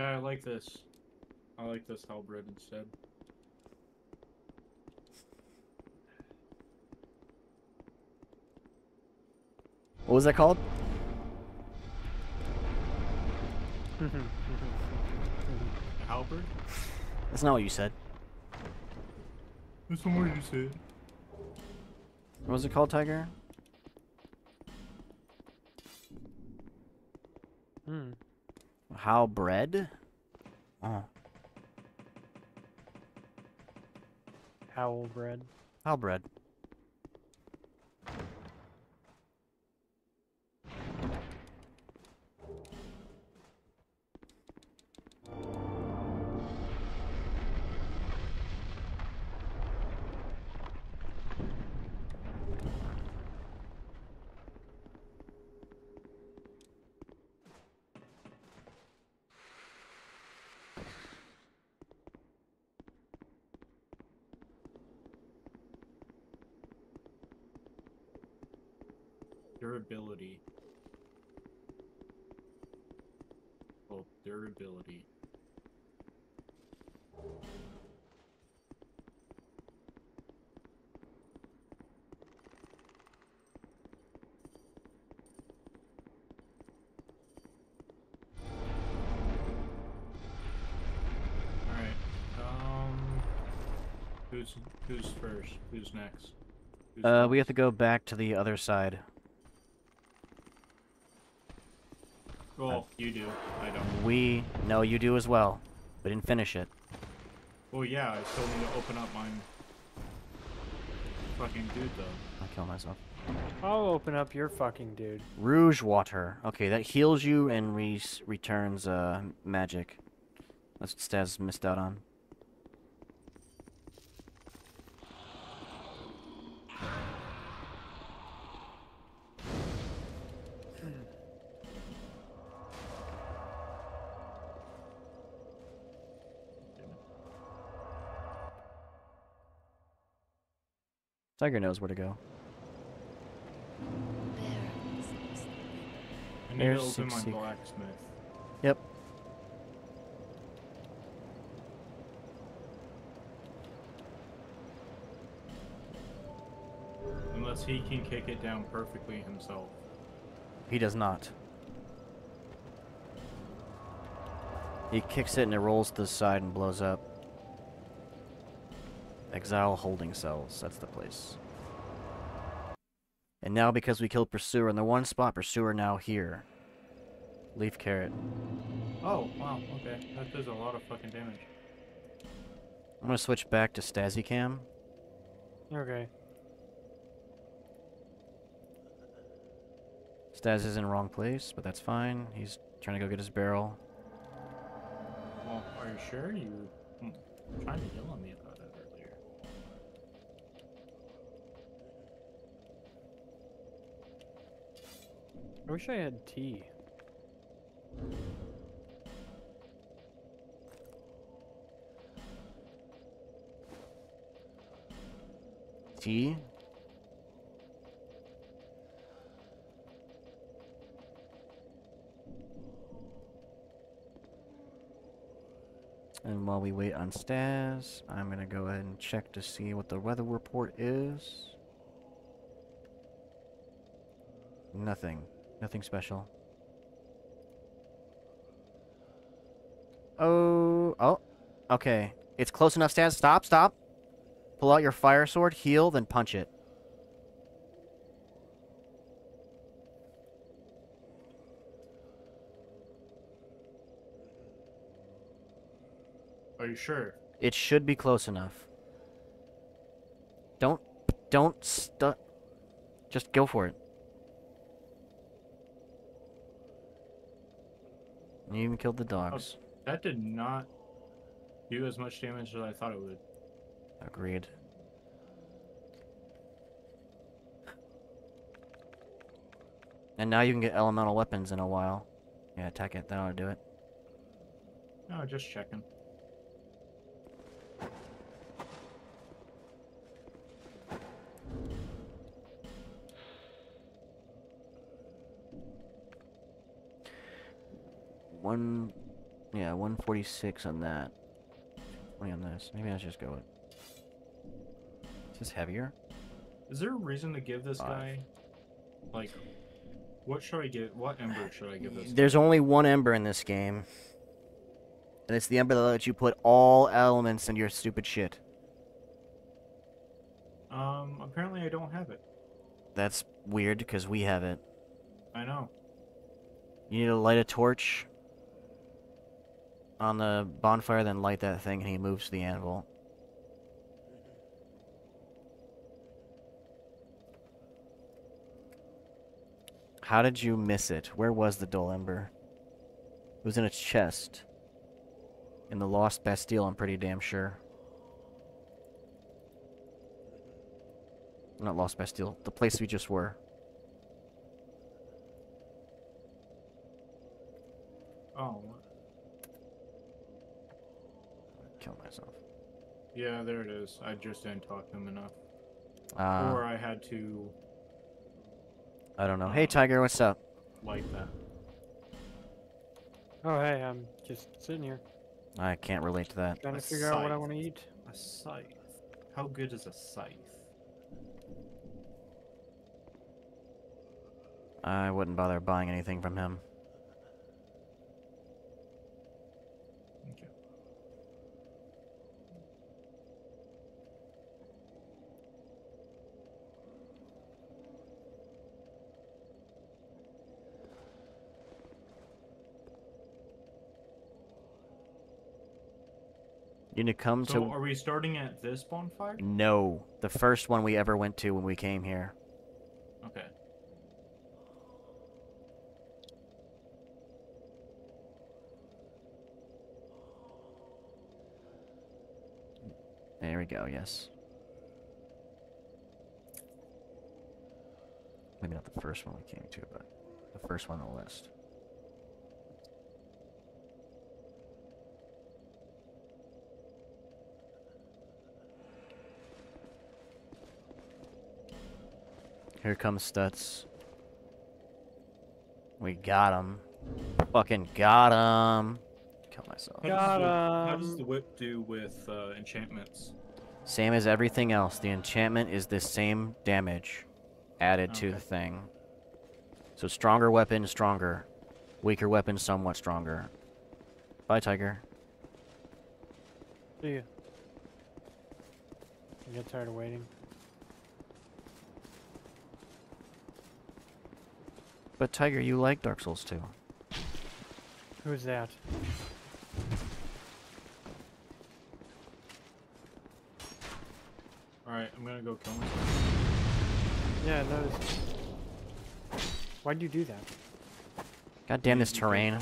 Yeah, I like this. I like this halberd instead. What was that called? Halberd? That's not what you said. That's not what you said. What was it called, Tiger? Hmm. How bread? Uh-huh. Oh, Howl bread. how bread. Durability. Oh, durability. Alright. Um who's who's first? Who's next? Who's Uh, we have to go back to the other side. Well, you do. I don't. We know you do as well. We didn't finish it. Well, yeah, I still need to open up my fucking dude though. I'll kill myself. I'll open up your fucking dude. Rouge water. Okay, that heals you and re returns uh magic. That's what Staz missed out on. Tiger knows where to go. I need to There's open my blacksmith. Yep. Unless he can kick it down perfectly himself. He does not. He kicks it and it rolls to the side and blows up. Exile holding cells. That's the place. And now because we killed Pursuer in the one spot, Pursuer now here. Leaf carrot. Oh, wow, okay. That does a lot of fucking damage. I'm gonna switch back to Stazzy Cam. Okay. Staz is in the wrong place, but that's fine. He's trying to go get his barrel. Well, are you sure you were trying to yell at me about it earlier? I wish I had tea. Tea? And while we wait on Staz, I'm gonna go ahead and check to see what the weather report is. Nothing. Nothing special. Oh, oh, okay. It's close enough, Staz. Stop, stop. Pull out your fire sword, heal, then punch it. Are you sure? It should be close enough. Don't, don't stu- Just go for it. You even killed the dogs. Oh, that did not do as much damage as I thought it would. Agreed. And now you can get elemental weapons in a while. Yeah, attack it. That ought to do it. No, just checking. One, yeah, 146 on that. 20 on this. Maybe I should just go with. Is this heavier? Is there a reason to give this Five. guy, like, what should I give? What ember should I give this? There's only one ember in this game. And it's the ember that lets you put all elements into your stupid shit. Um, apparently I don't have it. That's weird because we have it. I know. You need to light a torch on the bonfire, then light that thing, and he moves to the anvil. How did you miss it? Where was the dull ember? It was in a chest. In the Lost Bastille, I'm pretty damn sure. Not Lost Bastille, the place we just were. Oh, Kill myself. Yeah, there it is. I just didn't talk to him enough, Uh, or I had to I don't know. Hey, Tiger, what's up? light that. Oh, hey, I'm just sitting here I can't relate to that. trying A to figure out what I want to eat. A scythe. How good is a scythe? I wouldn't bother buying anything from him. Okay. To come So to. are we starting at this bonfire? No, the first one we ever went to when we came here. Okay. There we go. Yes. Maybe not the first one we came to, but the first one on the list. Here comes Staz. We got him. Fucking got him. Kill myself. How Got does, the, how does the whip do with uh, enchantments? Same as everything else. The enchantment is the same damage added to the thing. So stronger weapon, stronger. Weaker weapon, somewhat stronger. Bye, Tiger. See ya. I get tired of waiting. But Tiger, you like Dark Souls 2. Who's that? Alright, I'm gonna go kill myself. Yeah, I noticed. Why'd you do that? God damn this terrain.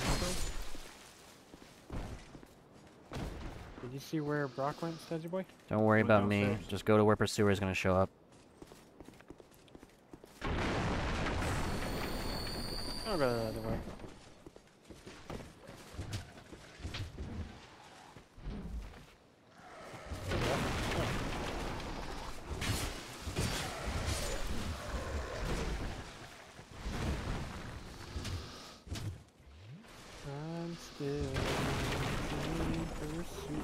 Did you see where Brock went, Stazzy Boy? Don't worry about me. Just go to where Pursuer is going to show up. I'll go the other way. I'm still in pursuer.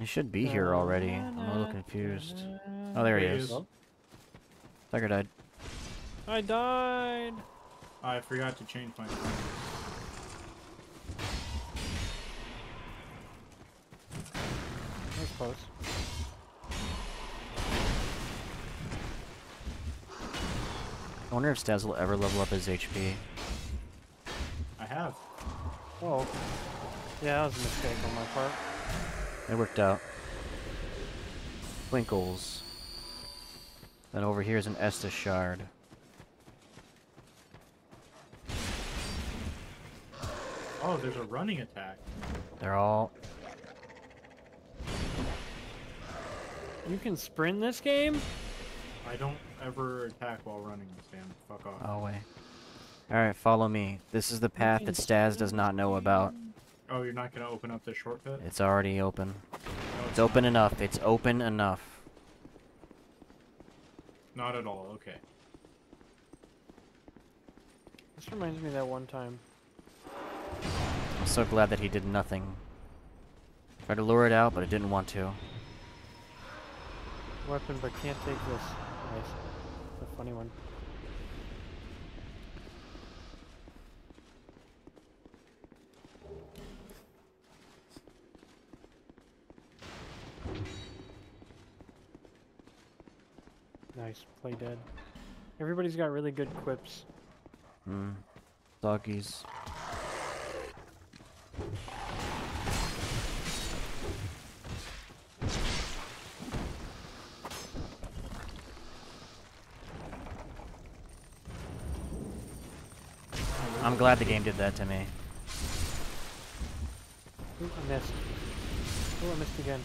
He should be here already. I'm a little confused. Oh, there he is. is. Tiger died. I died. I forgot to change my phone. That was close. I wonder if Staz will ever level up his HP. I have. Whoa. Yeah, that was a mistake on my part. It worked out. Twinkles. Then over here is an Estus shard. Oh, there's a running attack. They're all. You can sprint this game? I don't ever attack while running this game. Fuck off. Oh wait. Alright, follow me. This is the path that Staz does not know about. Oh, you're not gonna open up the shortcut? It's already open. No, It's open enough. It's open enough. Not at all. Okay. This reminds me of that one time. I'm so glad that he did nothing. Tried to lure it out, but it didn't want to. Weapon, but can't take this. Nice. It's a funny one. Nice, play dead. Everybody's got really good quips. Hmm. Doggies. I'm glad the game did that to me. Ooh, I missed. Oh, I missed again.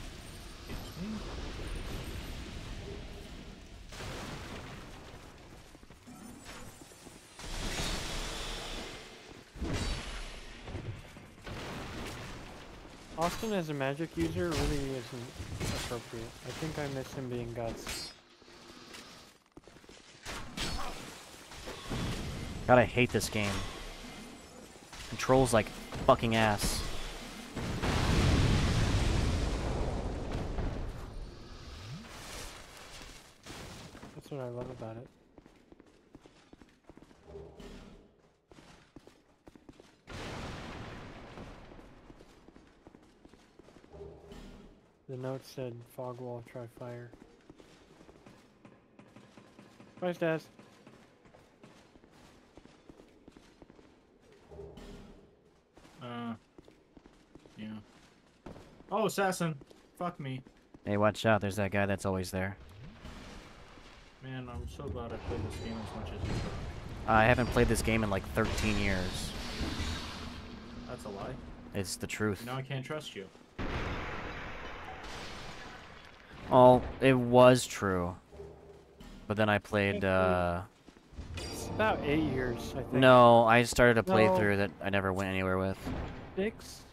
Austin as a magic user really isn't appropriate. I think I miss him being guts. God, I hate this game. Controls like fucking ass. That's what I love about it. The note said fog wall, try fire. Bye, Staz. Uh. Yeah. Oh, assassin. Fuck me. Hey, watch out. There's that guy that's always there. Man, I'm so glad I played this game as much as you. I haven't played this game in like 13 years. That's a lie. It's the truth. Now I can't trust you. Oh, it was true. But then I played, uh... It's about eight years, I think. No, I started a No. playthrough that I never went anywhere with. Six?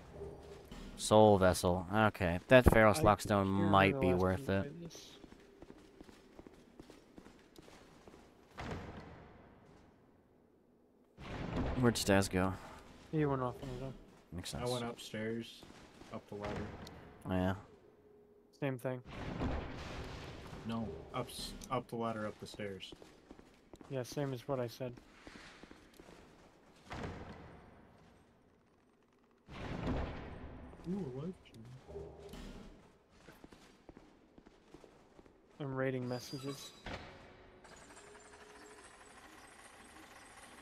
Soul Vessel. Okay, that Pharros' Lockstone might be worth it. played. Where'd Staz go? He went off on his own. Makes sense. I went upstairs, up the ladder. Oh, yeah. Same thing. No, up up the ladder, up the stairs. Yeah, same as what I said. Ooh, a life gem. I'm rating messages.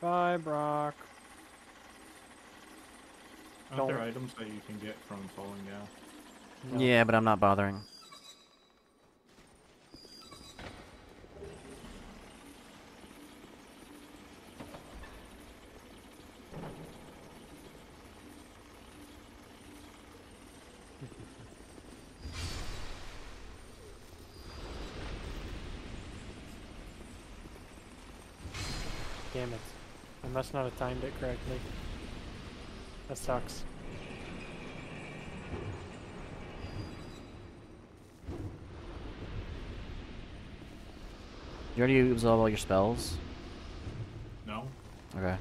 Bye, Brock. Aren't there items that you can get from falling down? No. Yeah, but I'm not bothering. Damn it. I must not have timed it correctly. That sucks. You already absorb all your spells? No. Okay.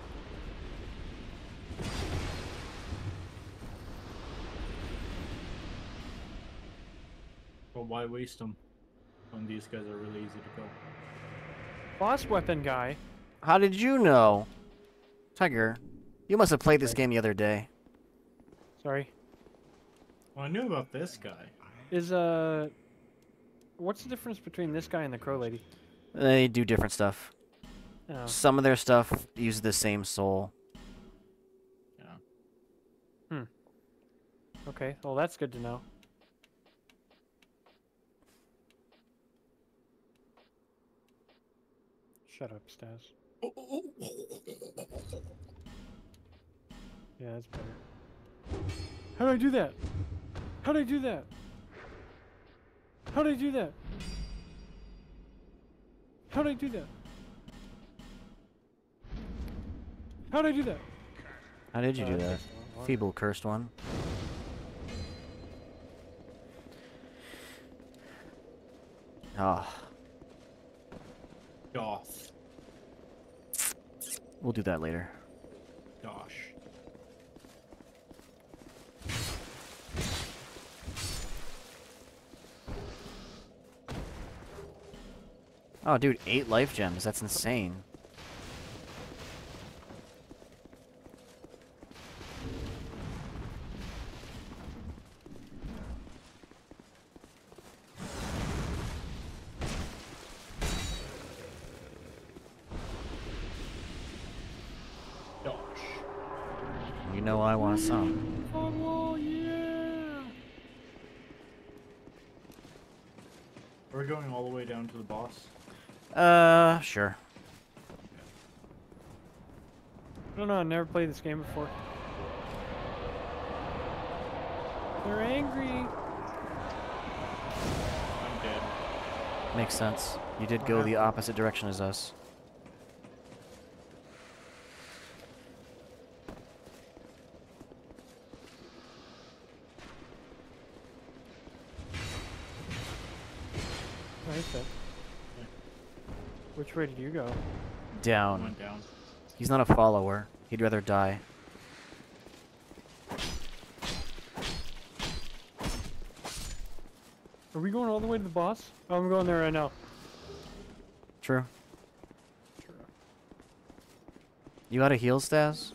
Well, why waste them when these guys are really easy to kill? Boss weapon guy. How did you know? Tiger, you must have played this game the other day. Sorry. Well, I knew about this guy. Is uh what's the difference between this guy and the crow lady? They do different stuff. Oh. Some of their stuff uses the same soul. Yeah. Hmm. Okay, well that's good to know. Shut up, Staz. Yeah, that's better. How do I do that? How do I do that? How do I do that? How do I do that? How do I do that? How did you Uh, do that? takes a long- long- Feeble cursed one. Ah, Doth. We'll do that later. Gosh. Oh, dude, eight life gems. That's insane. Gosh. You know I want some. Oh, yeah! We're going all the way down to the boss. Uh, sure. I don't know, I've never played this game before. They're angry. I'm dead. Makes sense. You did go the opposite direction as us. I. Which way did you go? Down. Went down. He's not a follower. He'd rather die. Are we going all the way to the boss? Oh, I'm going there right now. True. You out of heal, Staz?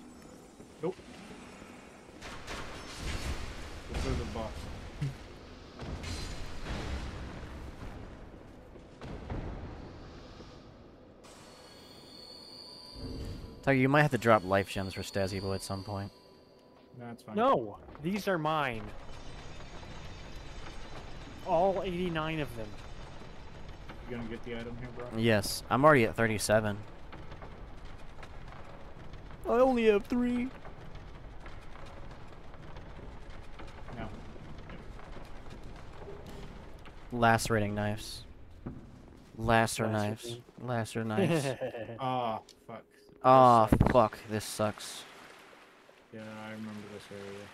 You might have to drop life gems for Stazzy Boy at some point. That's fine. No, these are mine. All 89 of them. You gonna get the item here, bro? Yes, I'm already at 37. I only have three. No. Lacerating knives. Lacer Lacer knives. Lacer knives. Ah, fuck. This Ah, fuck. This sucks. Yeah, I remember this area.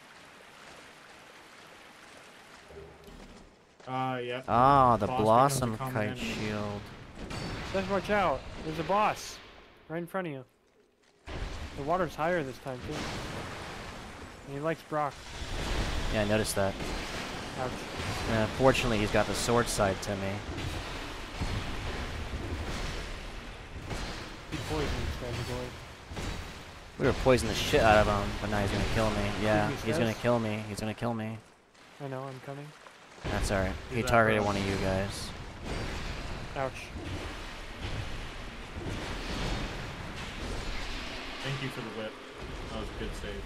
Ah, yep. Ah, the Boss becomes a blossom kite enemy. shield. Just watch out. There's a boss. Right in front of you. The water's higher this time, too. And he likes Brock. Yeah, I noticed that. Ouch. Uh, fortunately, he's got the sword side to me. He poisoned this boy. We were poisoning the shit out of him, but now he's gonna kill me. Yeah, he he's gonna kill me. He's gonna kill me. I know, I'm coming. That's alright. He that targeted right? one of you guys. Ouch. Thank you for the whip. That was a good save.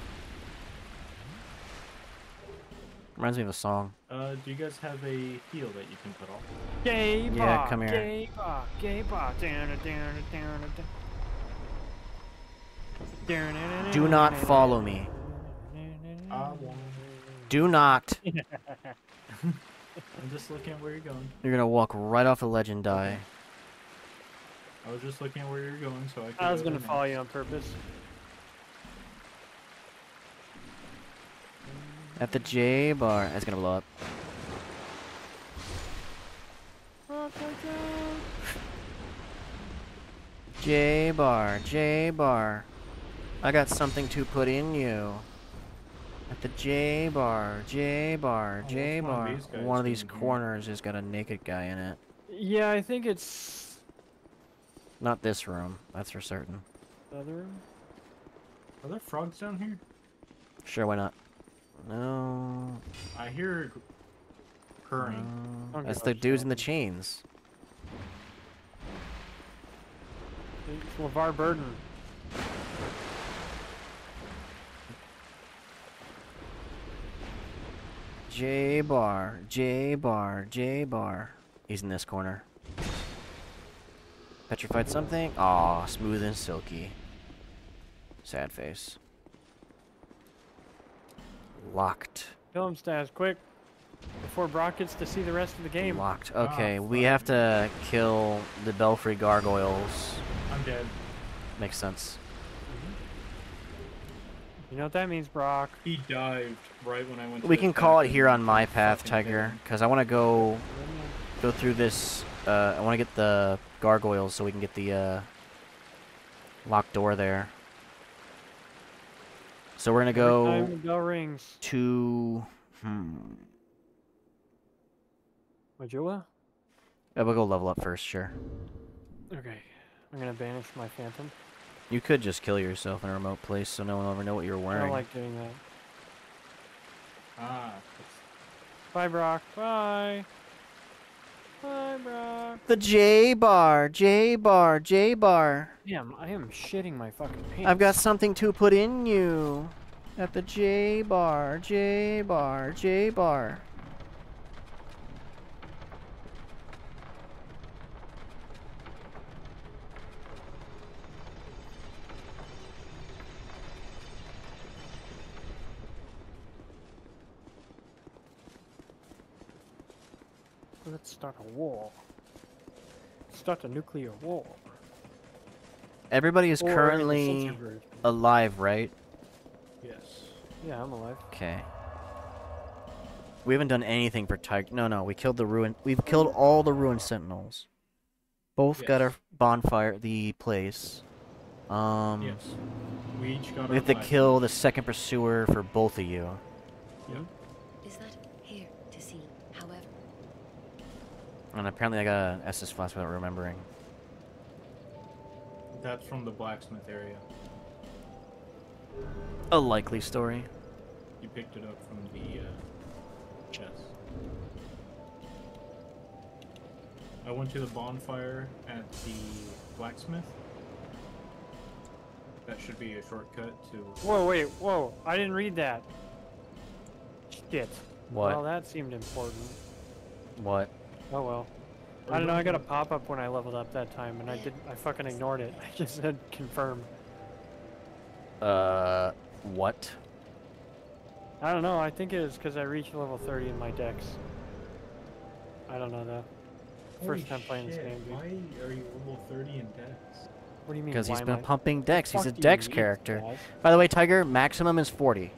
Reminds me of a song. Uh, do you guys have a heal that you can put off? Gay Yeah, come here. Gay bar, gay bar. Down, down, down, down, down. Do not follow me. Do not. I'm just looking at where you're going. You're gonna walk right off the ledge and die. I was just looking at where you're going, so I. I was gonna follow you on purpose. At the J bar, that's gonna blow up. J bar, J bar. I got something to put in you. At the J bar, J bar, Oh, J what's one bar. of these One of these corners has got a naked guy in it. Yeah, I think it's Not this room, that's for certain. the other room. Are there frogs down here? Sure, why not? No. I hear purring. no. That's the dudes in the chains. It's LeVar Burton. J bar, J bar, J bar. He's in this corner. Petrified something? Aw, smooth and silky. Sad face. Locked. Kill him, Staz, quick. Before Brock gets to see the rest of the game. Locked. Ah, Okay, we have to kill the Belfry gargoyles. I'm dead. Makes sense. You know what that means, Brock. He dived right when I went. to We can attack call it here on my path, Tiger, because I want to go go through this. Uh, I want to get the gargoyles so we can get the uh, locked door there. So we're gonna Every go bell rings. to. Hmm. Majula? Yeah, we'll go level up first, sure. Okay. I'm gonna banish my phantom. You could just kill yourself in a remote place so no one will ever know what you're wearing. I don't like doing that. Ah, Bye, Brock. Bye. Bye, Brock. the J bar, J bar, J bar. Damn, I am shitting my fucking pants. I've got something to put in you. At the J bar, J bar, J bar. Start a war. Start a nuclear war. Everybody is Or currently alive, right? yes. Yeah, I'm alive. Okay. We haven't done anything for Tiger. No, no, we killed the ruin. We've killed all the ruined sentinels. Both got our bonfire, the place. Um, Yes. We each got. we have to kill the second pursuer for both of you. Yep. Is that here to see? However, And apparently I got an Estus Flask without remembering. That's from the blacksmith area. A likely story. You picked it up from the uh, chest. I went to the bonfire at the blacksmith. That should be a shortcut to. Whoa, wait, whoa. I didn't read that. Shit. What? Well, that seemed important. What? Oh well. I don't know, I got a pop-up when I leveled up that time, and I did I fucking ignored it. I just said confirm. Uh, what? I don't know, I think it is because I reached level 30 in my dex. I don't know though. Holy First time playing this shit, game, dude. Why are you level 30 in dex? What do you mean? Because he's why am been I- pumping dex. He's a Fuck you dex mean, character. Dad? By the way, Tiger, maximum is 40.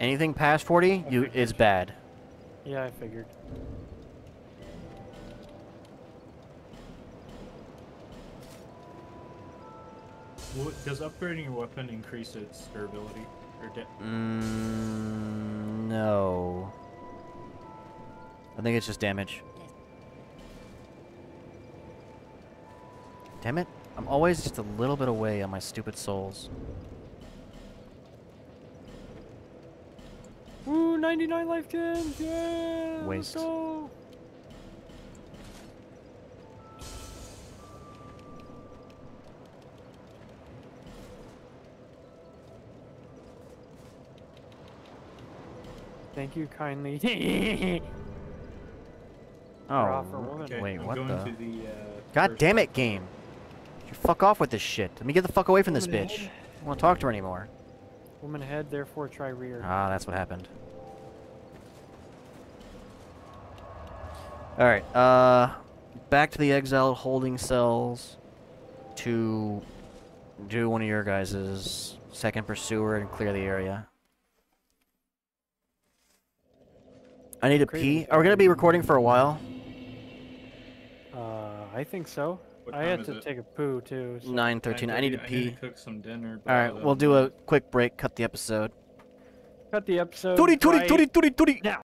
Anything past 40, you is bad. Yeah, I figured. Well, does upgrading your weapon increase its durability? Or de- Mm, no. I think it's just damage. Damn it. I'm always just a little bit away on my stupid souls. Ooh, 99 life gems! Yeah! Waste. Thank you kindly. Oh, off for woman. okay, wait, I'm what the? the. Uh, God damn it, game. You fuck off with this shit. Let me get the fuck away from this Woman bitch. ahead. I don't want to talk to her anymore. Woman head, therefore try rear. Ah, that's what happened. Alright, uh, back to the exiled holding cells to do one of your guys' second pursuer and clear the area. I need to Craving pee. Are we gonna be recording for a while? Uh, I think so. What I had to it? take a poo too. so- 9:13. I need to 9:30, I pee. need to cook some dinner. All right, we'll do a quick break. Cut the episode. Cut the episode. Tootie tootie tootie tootie tootie. Now.